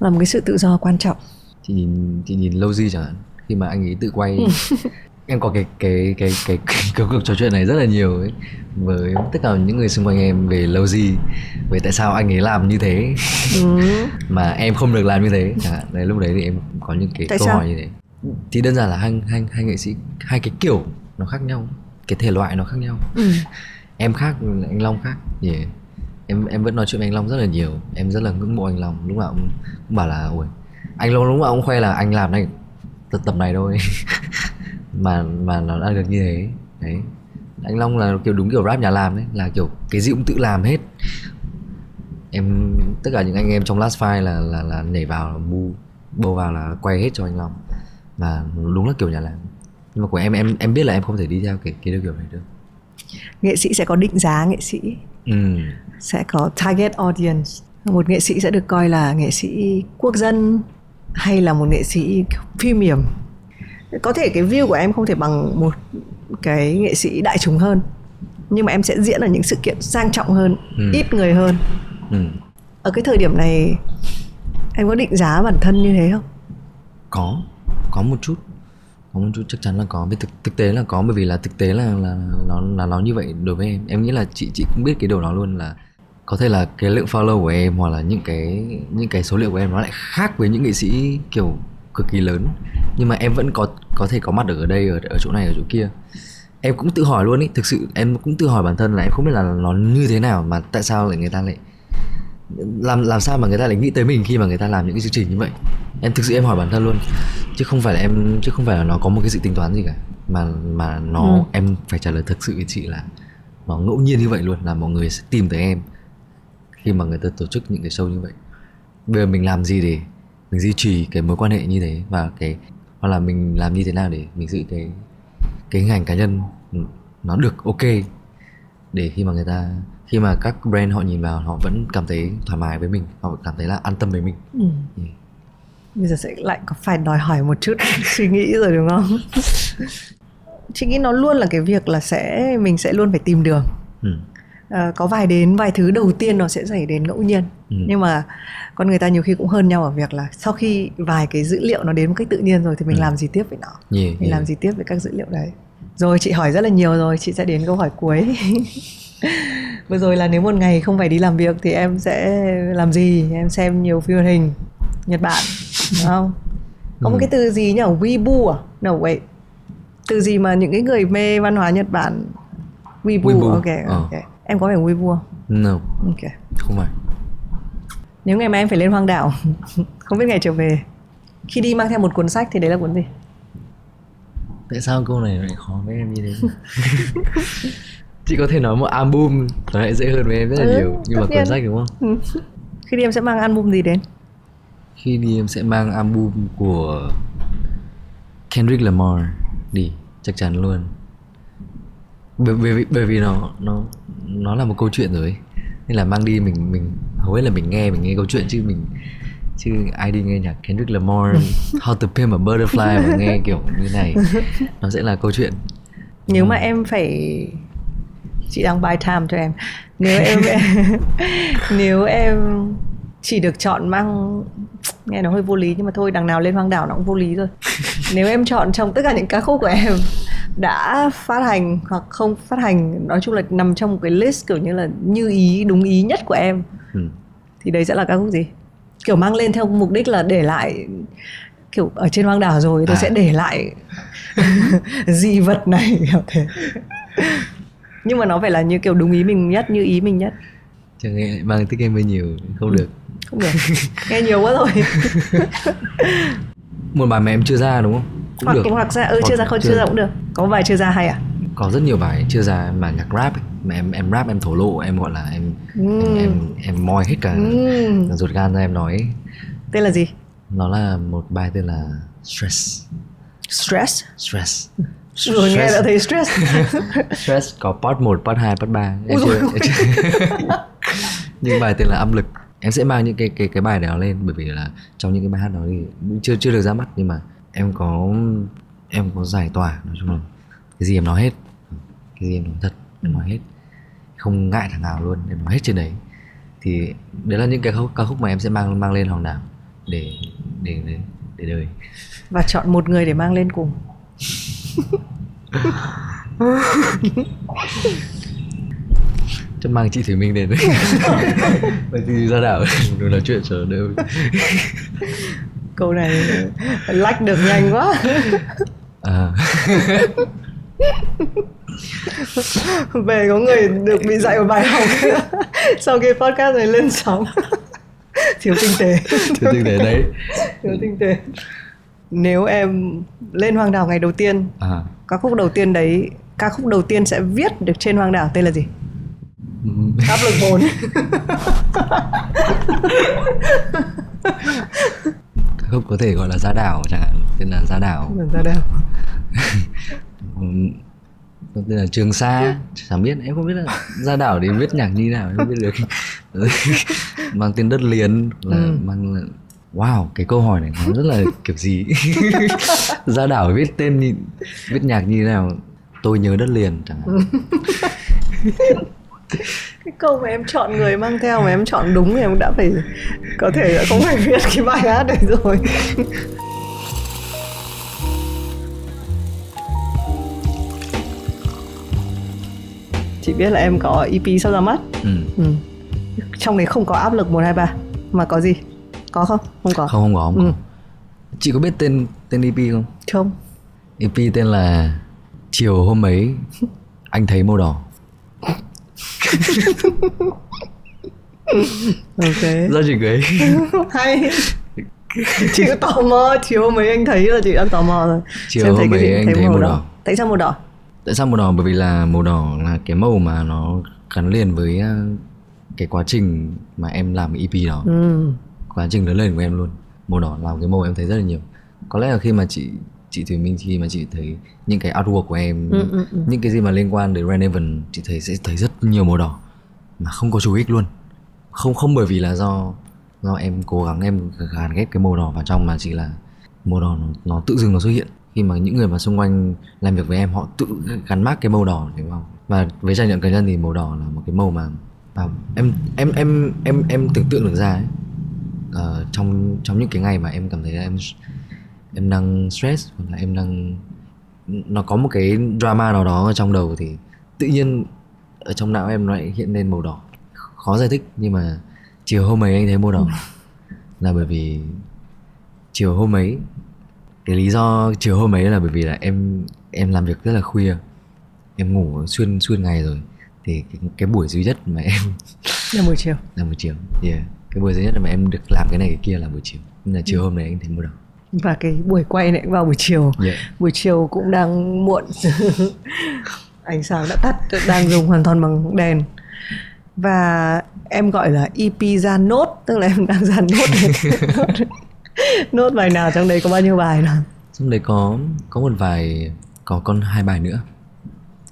là một cái sự tự do quan trọng chị nhìn chị nhìn lâu gì chẳng hạn khi mà anh ấy tự quay Ừ. em có cái cái cái cái cái, cuộc trò chuyện này rất là nhiều ấy với tất cả những người xung quanh em về lâu gì về tại sao anh ấy làm như thế ừ. mà em không được làm như thế hạn đấy lúc đấy thì em có những cái Tại câu sao? hỏi như thế thì đơn giản là hai hai hai nghệ sĩ hai cái kiểu nó khác nhau cái thể loại nó khác nhau Ừ. em khác anh Long khác yeah. em em vẫn nói chuyện với anh Long rất là nhiều em rất là ngưỡng mộ anh Long lúc nào cũng, cũng bảo là ôi anh Long lúc nào cũng khoe là anh làm này tập tập này thôi mà mà nó đã được như thế. Đấy. Anh Long là kiểu đúng kiểu rap nhà làm đấy là kiểu cái gì cũng tự làm hết. Em tất cả những anh em trong last file là là là nhảy vào bu bô vào là quay hết cho anh Long. Và đúng là kiểu nhà làm. Nhưng mà của em em em biết là em không thể đi theo cái cái kiểu này được. Nghệ sĩ sẽ có định giá nghệ sĩ ừ. sẽ có target audience. Một nghệ sĩ sẽ được coi là nghệ sĩ quốc dân hay là một nghệ sĩ premium có thể cái view của em không thể bằng một cái nghệ sĩ đại chúng hơn nhưng mà em sẽ diễn ở những sự kiện sang trọng hơn Ừ. ít người hơn. Ừ. Ở cái thời điểm này em có định giá bản thân như thế không? Có có một chút. Có không chút chắc chắn là có. Thực thực tế là có bởi vì là thực tế là là nó là nó như vậy đối với em. Em nghĩ là chị chị cũng biết cái điều đó luôn là có thể là cái lượng follow của em hoặc là những cái những cái số liệu của em nó lại khác với những nghệ sĩ kiểu cực kỳ lớn. Nhưng mà em vẫn có có thể có mặt ở đây ở ở chỗ này ở chỗ kia. Em cũng tự hỏi luôn ý thực sự em cũng tự hỏi bản thân là em không biết là nó như thế nào mà tại sao lại người ta lại làm làm sao mà người ta lại nghĩ tới mình khi mà người ta làm những cái chương trình như vậy. Em thực sự em hỏi bản thân luôn chứ không phải là em chứ không phải là nó có một cái sự tính toán gì cả. Mà mà nó ừ. em phải trả lời thực sự với chị là nó ngẫu nhiên như vậy luôn là mọi người sẽ tìm tới em khi mà người ta tổ chức những cái show như vậy. Bây giờ mình làm gì để mình duy trì cái mối quan hệ như thế và cái hoặc là mình làm như thế nào để mình giữ cái cái hình ảnh cá nhân nó được ok để khi mà người ta khi mà các brand họ nhìn vào họ vẫn cảm thấy thoải mái với mình họ cảm thấy là an tâm với mình ừ. Ừ. bây giờ sẽ lại có phải đòi hỏi một chút suy nghĩ rồi đúng không chị nghĩ nó luôn là cái việc là sẽ mình sẽ luôn phải tìm đường ừ. à, có vài đến vài thứ đầu tiên nó sẽ xảy đến ngẫu nhiên ừ. nhưng mà con người ta nhiều khi cũng hơn nhau ở việc là sau khi vài cái dữ liệu nó đến một cách tự nhiên rồi thì mình ừ. làm gì tiếp với nó. Yeah, mình yeah. làm gì tiếp với các dữ liệu đấy. Rồi chị hỏi rất là nhiều rồi chị sẽ đến câu hỏi cuối. Vừa rồi là nếu một ngày không phải đi làm việc thì em sẽ làm gì? Em xem nhiều phim hình nhật bản đúng không? Có ừ. một cái từ gì nhỉ? Weibo à? No wait. Từ gì mà những cái người mê văn hóa nhật bản? Weibo, weibo. ok ok. Uh. em có phải weibo không? No. Ok. Không phải nếu ngày mai em phải lên hoang đảo không biết ngày trở về. Khi đi mang theo một cuốn sách thì đấy là cuốn gì? Tại sao câu này lại khó với em như thế? Chị có thể nói một album nó lại dễ hơn với em rất là ừ, nhiều nhưng mà cuốn sách đúng không? Ừ. khi đi em sẽ mang album gì đến? Khi đi em sẽ mang album của Kendrick Lamar đi chắc chắn luôn. Bởi, bởi vì bởi vì nó nó nó là một câu chuyện rồi nên là mang đi mình mình hầu hết là mình nghe mình nghe câu chuyện chứ mình chứ ai đi nghe nhạc Kendrick Lamar How to Pimp a Butterfly mà nghe kiểu như này nó sẽ là câu chuyện. Nếu mà em phải chị đang buy time cho em. Nếu em nếu em chỉ được chọn mang nghe nó hơi vô lý nhưng mà thôi đằng nào lên hoang đảo nó cũng vô lý rồi. Nếu em chọn trong tất cả những ca khúc của em đã phát hành hoặc không phát hành nói chung là nằm trong một cái list kiểu như là như ý đúng ý nhất của em ừ. thì đấy sẽ là ca khúc gì? Kiểu mang lên theo mục đích là để lại kiểu ở trên hoang đảo rồi tôi à. sẽ để lại di vật này kiểu thế. Nhưng mà nó phải là như kiểu đúng ý mình nhất như ý mình nhất. Chẳng nghe mang tiếng em hơi nhiều không được. Không được. Nghe nhiều quá rồi. Một bài mà em chưa ra đúng không? Cũng hoặc được. hoặc ra ừ chưa ra không chưa, chưa. ra cũng được. Có vài chưa ra hay à? Có rất nhiều bài chưa ra mà nhạc rap ấy. Mà em em rap em thổ lộ em gọi là em mm. em, em em moi hết cả mm. ruột gan ra em nói. Tên là gì? Nó là một bài tên là stress. Stress? Stress. Rồi nghe đã thấy stress. Stress có part 1, part 2, part 3 em chưa, em chưa. những bài tên là âm lực. Em sẽ mang những cái cái cái bài đó lên bởi vì là trong những cái bài hát đó thì chưa chưa được ra mắt nhưng mà em có em có giải tỏa nói chung là cái gì em nói hết. Cái gì em nói thật em nói hết. Không ngại thằng nào luôn em nói hết trên đấy. Thì đấy là những cái ca khúc mà em sẽ mang mang lên hòn đảo để để để, để đời. Và chọn một người để mang lên cùng. Chắc mang chị Thủy Minh đến đấy. Vậy thì ra đảo đừng nói chuyện chờ đỡ. Câu này lách được nhanh quá. À. về có người được bị dạy một bài học. Sau khi podcast này lên sóng. Thiếu tinh tế. Thiếu tinh tế đấy. Thiếu tinh tế. Nếu em lên hoang đảo ngày đầu tiên à. ca khúc đầu tiên đấy ca khúc đầu tiên sẽ viết được trên hoang đảo tên là gì? Ừ. áp lực bốn khúc có thể gọi là giá đảo chẳng hạn tên là giá đảo. Giá đảo tên là trường sa. Chẳng biết em không biết là ra đảo thì viết nhạc như nào em không biết được. Mang tên đất liền là ừ. mang là wow cái câu hỏi này nó rất là kiểu gì? Ra đảo viết tên như, viết nhạc như thế nào? Tôi nhớ đất liền chẳng hạn. Cái câu mà em chọn người mang theo mà em chọn đúng thì em đã phải có thể đã không phải viết cái bài hát này rồi chị biết là em có EP sắp ra mắt. Ừ. ừ. trong đấy không có áp lực một hai ba mà có gì? Có không? Không có. Không không có không Ừ. có chị có biết tên tên EP không? Không. EP tên là chiều hôm ấy anh thấy màu đỏ. Ok. Do chị cười. Hay. Chị có tò mò chiều hôm ấy anh thấy là chị đang tò mò rồi. Chiều Xem hôm cái ấy gì? anh thấy màu đỏ. tại sao màu đỏ tại sao màu đỏ? Bởi vì là màu đỏ là cái màu mà nó gắn liền với uh, cái quá trình mà em làm EP đó. Ừ. quá trình lớn lên của em luôn. Màu đỏ là một cái màu em thấy rất là nhiều. Có lẽ là khi mà chị chị Thùy Minh khi mà chị thấy những cái artwork của em Ừ, ừ, ừ. những cái gì mà liên quan đến Evan chị thấy sẽ thấy rất nhiều màu đỏ mà không có chú ích luôn. Không không bởi vì là do do em cố gắng em gàn ghép cái màu đỏ vào trong mà chỉ là màu đỏ nó, nó tự dưng nó xuất hiện khi mà những người mà xung quanh làm việc với em họ tự gắn mác cái màu đỏ đúng không và với trải nghiệm cá nhân thì màu đỏ là một cái màu mà, mà em em em em em tưởng tượng được ra ấy. Ờ, trong trong những cái ngày mà em cảm thấy là em em đang stress hoặc là em đang nó có một cái drama nào đó ở trong đầu thì tự nhiên ở trong não em lại hiện lên màu đỏ. Khó giải thích nhưng mà chiều hôm ấy anh thấy màu đỏ. Là bởi vì chiều hôm ấy cái lý do chiều hôm ấy là bởi vì là em em làm việc rất là khuya. Em ngủ xuyên xuyên ngày rồi. Thì cái, cái buổi duy nhất mà em là buổi chiều. Là buổi chiều yeah. cái buổi duy nhất mà em được làm cái này cái kia là buổi chiều. Nên là chiều hôm đấy anh thấy màu đỏ và cái buổi quay này cũng vào buổi chiều. Yeah. buổi chiều cũng đang muộn. Ánh sáng đã tắt đang dùng hoàn toàn bằng đèn. Và em gọi là EP ra nốt tức là em đang ra nốt nốt bài nào trong đấy có bao nhiêu bài nào trong đấy có có một vài có con hai bài nữa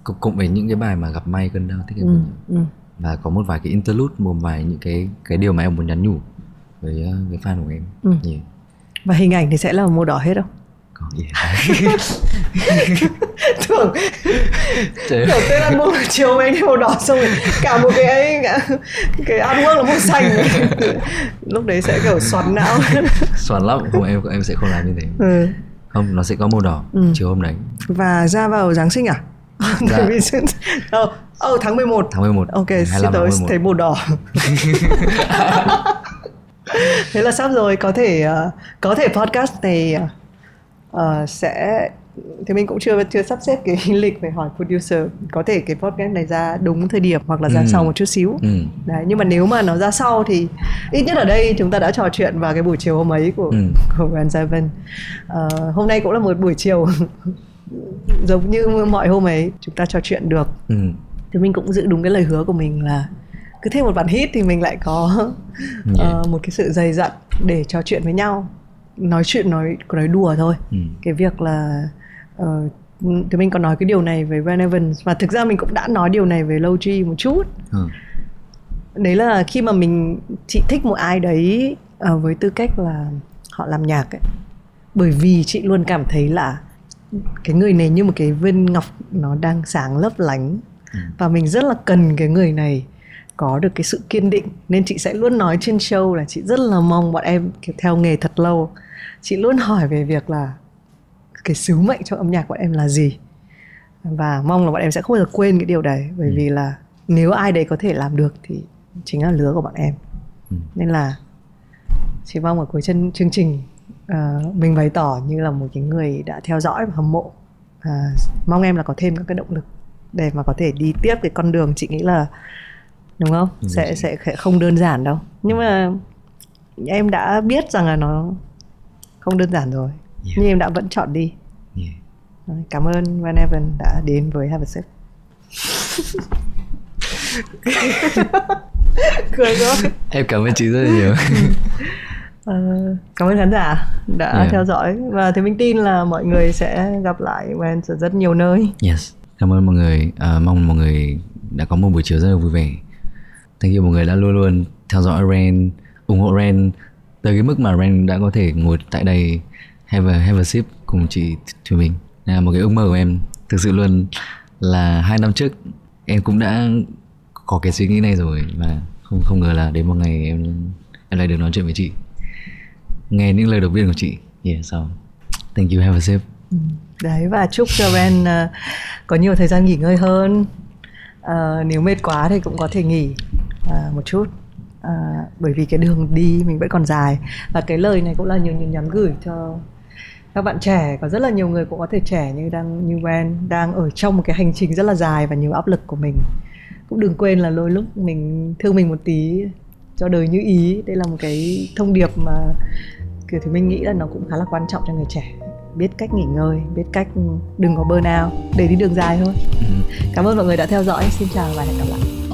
cùng, cùng với những cái bài mà gặp may cơn đau thích em ừ, ừ. và có một vài cái interlude một vài những cái cái điều mà em muốn nhắn nhủ với ờ, với fan của em Ừ. yeah. và hình ảnh thì sẽ là màu đỏ hết không có yeah. tưởng tưởng tên album là chiều anh màu đỏ xong rồi cả một cái ấy cái artwork là màu xanh lúc đấy sẽ kiểu xoắn não xoắn lắm không em em sẽ không làm như thế ừ. không nó sẽ có màu đỏ Ừ. chiều hôm đấy và ra vào Giáng sinh à? Dạ. Vì Ờ, oh, tháng 11 tháng 11 Ok, xin 25 tới tháng 11. thấy màu đỏ Thế là sắp rồi, có thể ờ, có thể podcast này ờ, sẽ thì mình cũng chưa chưa sắp xếp cái lịch phải hỏi producer có thể cái podcast này ra đúng thời điểm hoặc là ra Ừ. sau một chút xíu ừ. Đấy, nhưng mà nếu mà nó ra sau thì ít nhất ở đây chúng ta đã trò chuyện vào cái buổi chiều hôm ấy của Ừ. của Grand Seven. Ờ, hôm nay cũng là một buổi chiều giống như mọi hôm ấy chúng ta trò chuyện được. Ừ. Thì mình cũng giữ đúng cái lời hứa của mình là cứ thêm một bản hit thì mình lại có ờ, một cái sự dày dặn để trò chuyện với nhau. Nói chuyện nói nói đùa thôi. Ừ. Cái việc là ờ, thì mình còn nói cái điều này với Van Evans và thực ra mình cũng đã nói điều này với Logi một chút Ừ. đấy là khi mà mình chị thích một ai đấy ờ, với tư cách là họ làm nhạc ấy bởi vì chị luôn cảm thấy là cái người này như một cái viên ngọc nó đang sáng lấp lánh Ừ. và mình rất là cần cái người này có được cái sự kiên định nên chị sẽ luôn nói trên show là chị rất là mong bọn em theo nghề thật lâu chị luôn hỏi về việc là cái sứ mệnh trong âm nhạc bọn em là gì. Và mong là bọn em sẽ không bao giờ quên cái điều đấy bởi vì là nếu ai đấy có thể làm được thì chính là lứa của bọn em. Ừ. nên là chỉ mong ở cuối chân chương trình ờ, mình bày tỏ như là một cái người đã theo dõi và hâm mộ. À, mong em là có thêm các cái động lực để mà có thể đi tiếp cái con đường chị nghĩ là đúng không? Đúng sẽ rồi. sẽ sẽ không đơn giản đâu. Nhưng mà em đã biết rằng là nó không đơn giản rồi Yeah. nhưng em đã vẫn chọn đi Yeah. Đấy, cảm ơn Van Evan đã đến với Have a Sip cười quá em cảm ơn chị rất là nhiều Ờ, cảm ơn khán giả đã Yeah. theo dõi và thì mình tin là mọi người sẽ gặp lại Van ở rất nhiều nơi Yes, cảm ơn mọi người. À, mong mọi người đã có một buổi chiều rất là vui vẻ. Thank you mọi người đã luôn luôn theo dõi Ren, ủng hộ Ren tới cái mức mà Ren đã có thể ngồi tại đây have a, have a sip cùng chị Thùy Minh. Là một cái ước mơ của em. Thực sự luôn là hai năm trước em cũng đã có cái suy nghĩ này rồi và không không ngờ là đến một ngày em em lại được nói chuyện với chị. Nghe những lời động viên của chị. Yeah, so thank you, have a sip. Ừ, đấy và chúc cho Ben uh, ờ, có nhiều thời gian nghỉ ngơi hơn uh, nếu mệt quá thì cũng có thể nghỉ uh, một chút uh, bởi vì cái đường đi mình vẫn còn dài. Và cái lời này cũng là nhiều những nhắn gửi cho các bạn trẻ. Có rất là nhiều người cũng có thể trẻ như đang như Wen đang ở trong một cái hành trình rất là dài và nhiều áp lực của mình. Cũng đừng quên là đôi lúc mình thương mình một tí cho đời như ý. Đây là một cái thông điệp mà kiểu thì mình nghĩ là nó cũng khá là quan trọng cho người trẻ. Biết cách nghỉ ngơi biết cách đừng có burnout để đi đường dài thôi. Ừ. cảm ơn mọi người đã theo dõi. Xin chào và hẹn gặp lại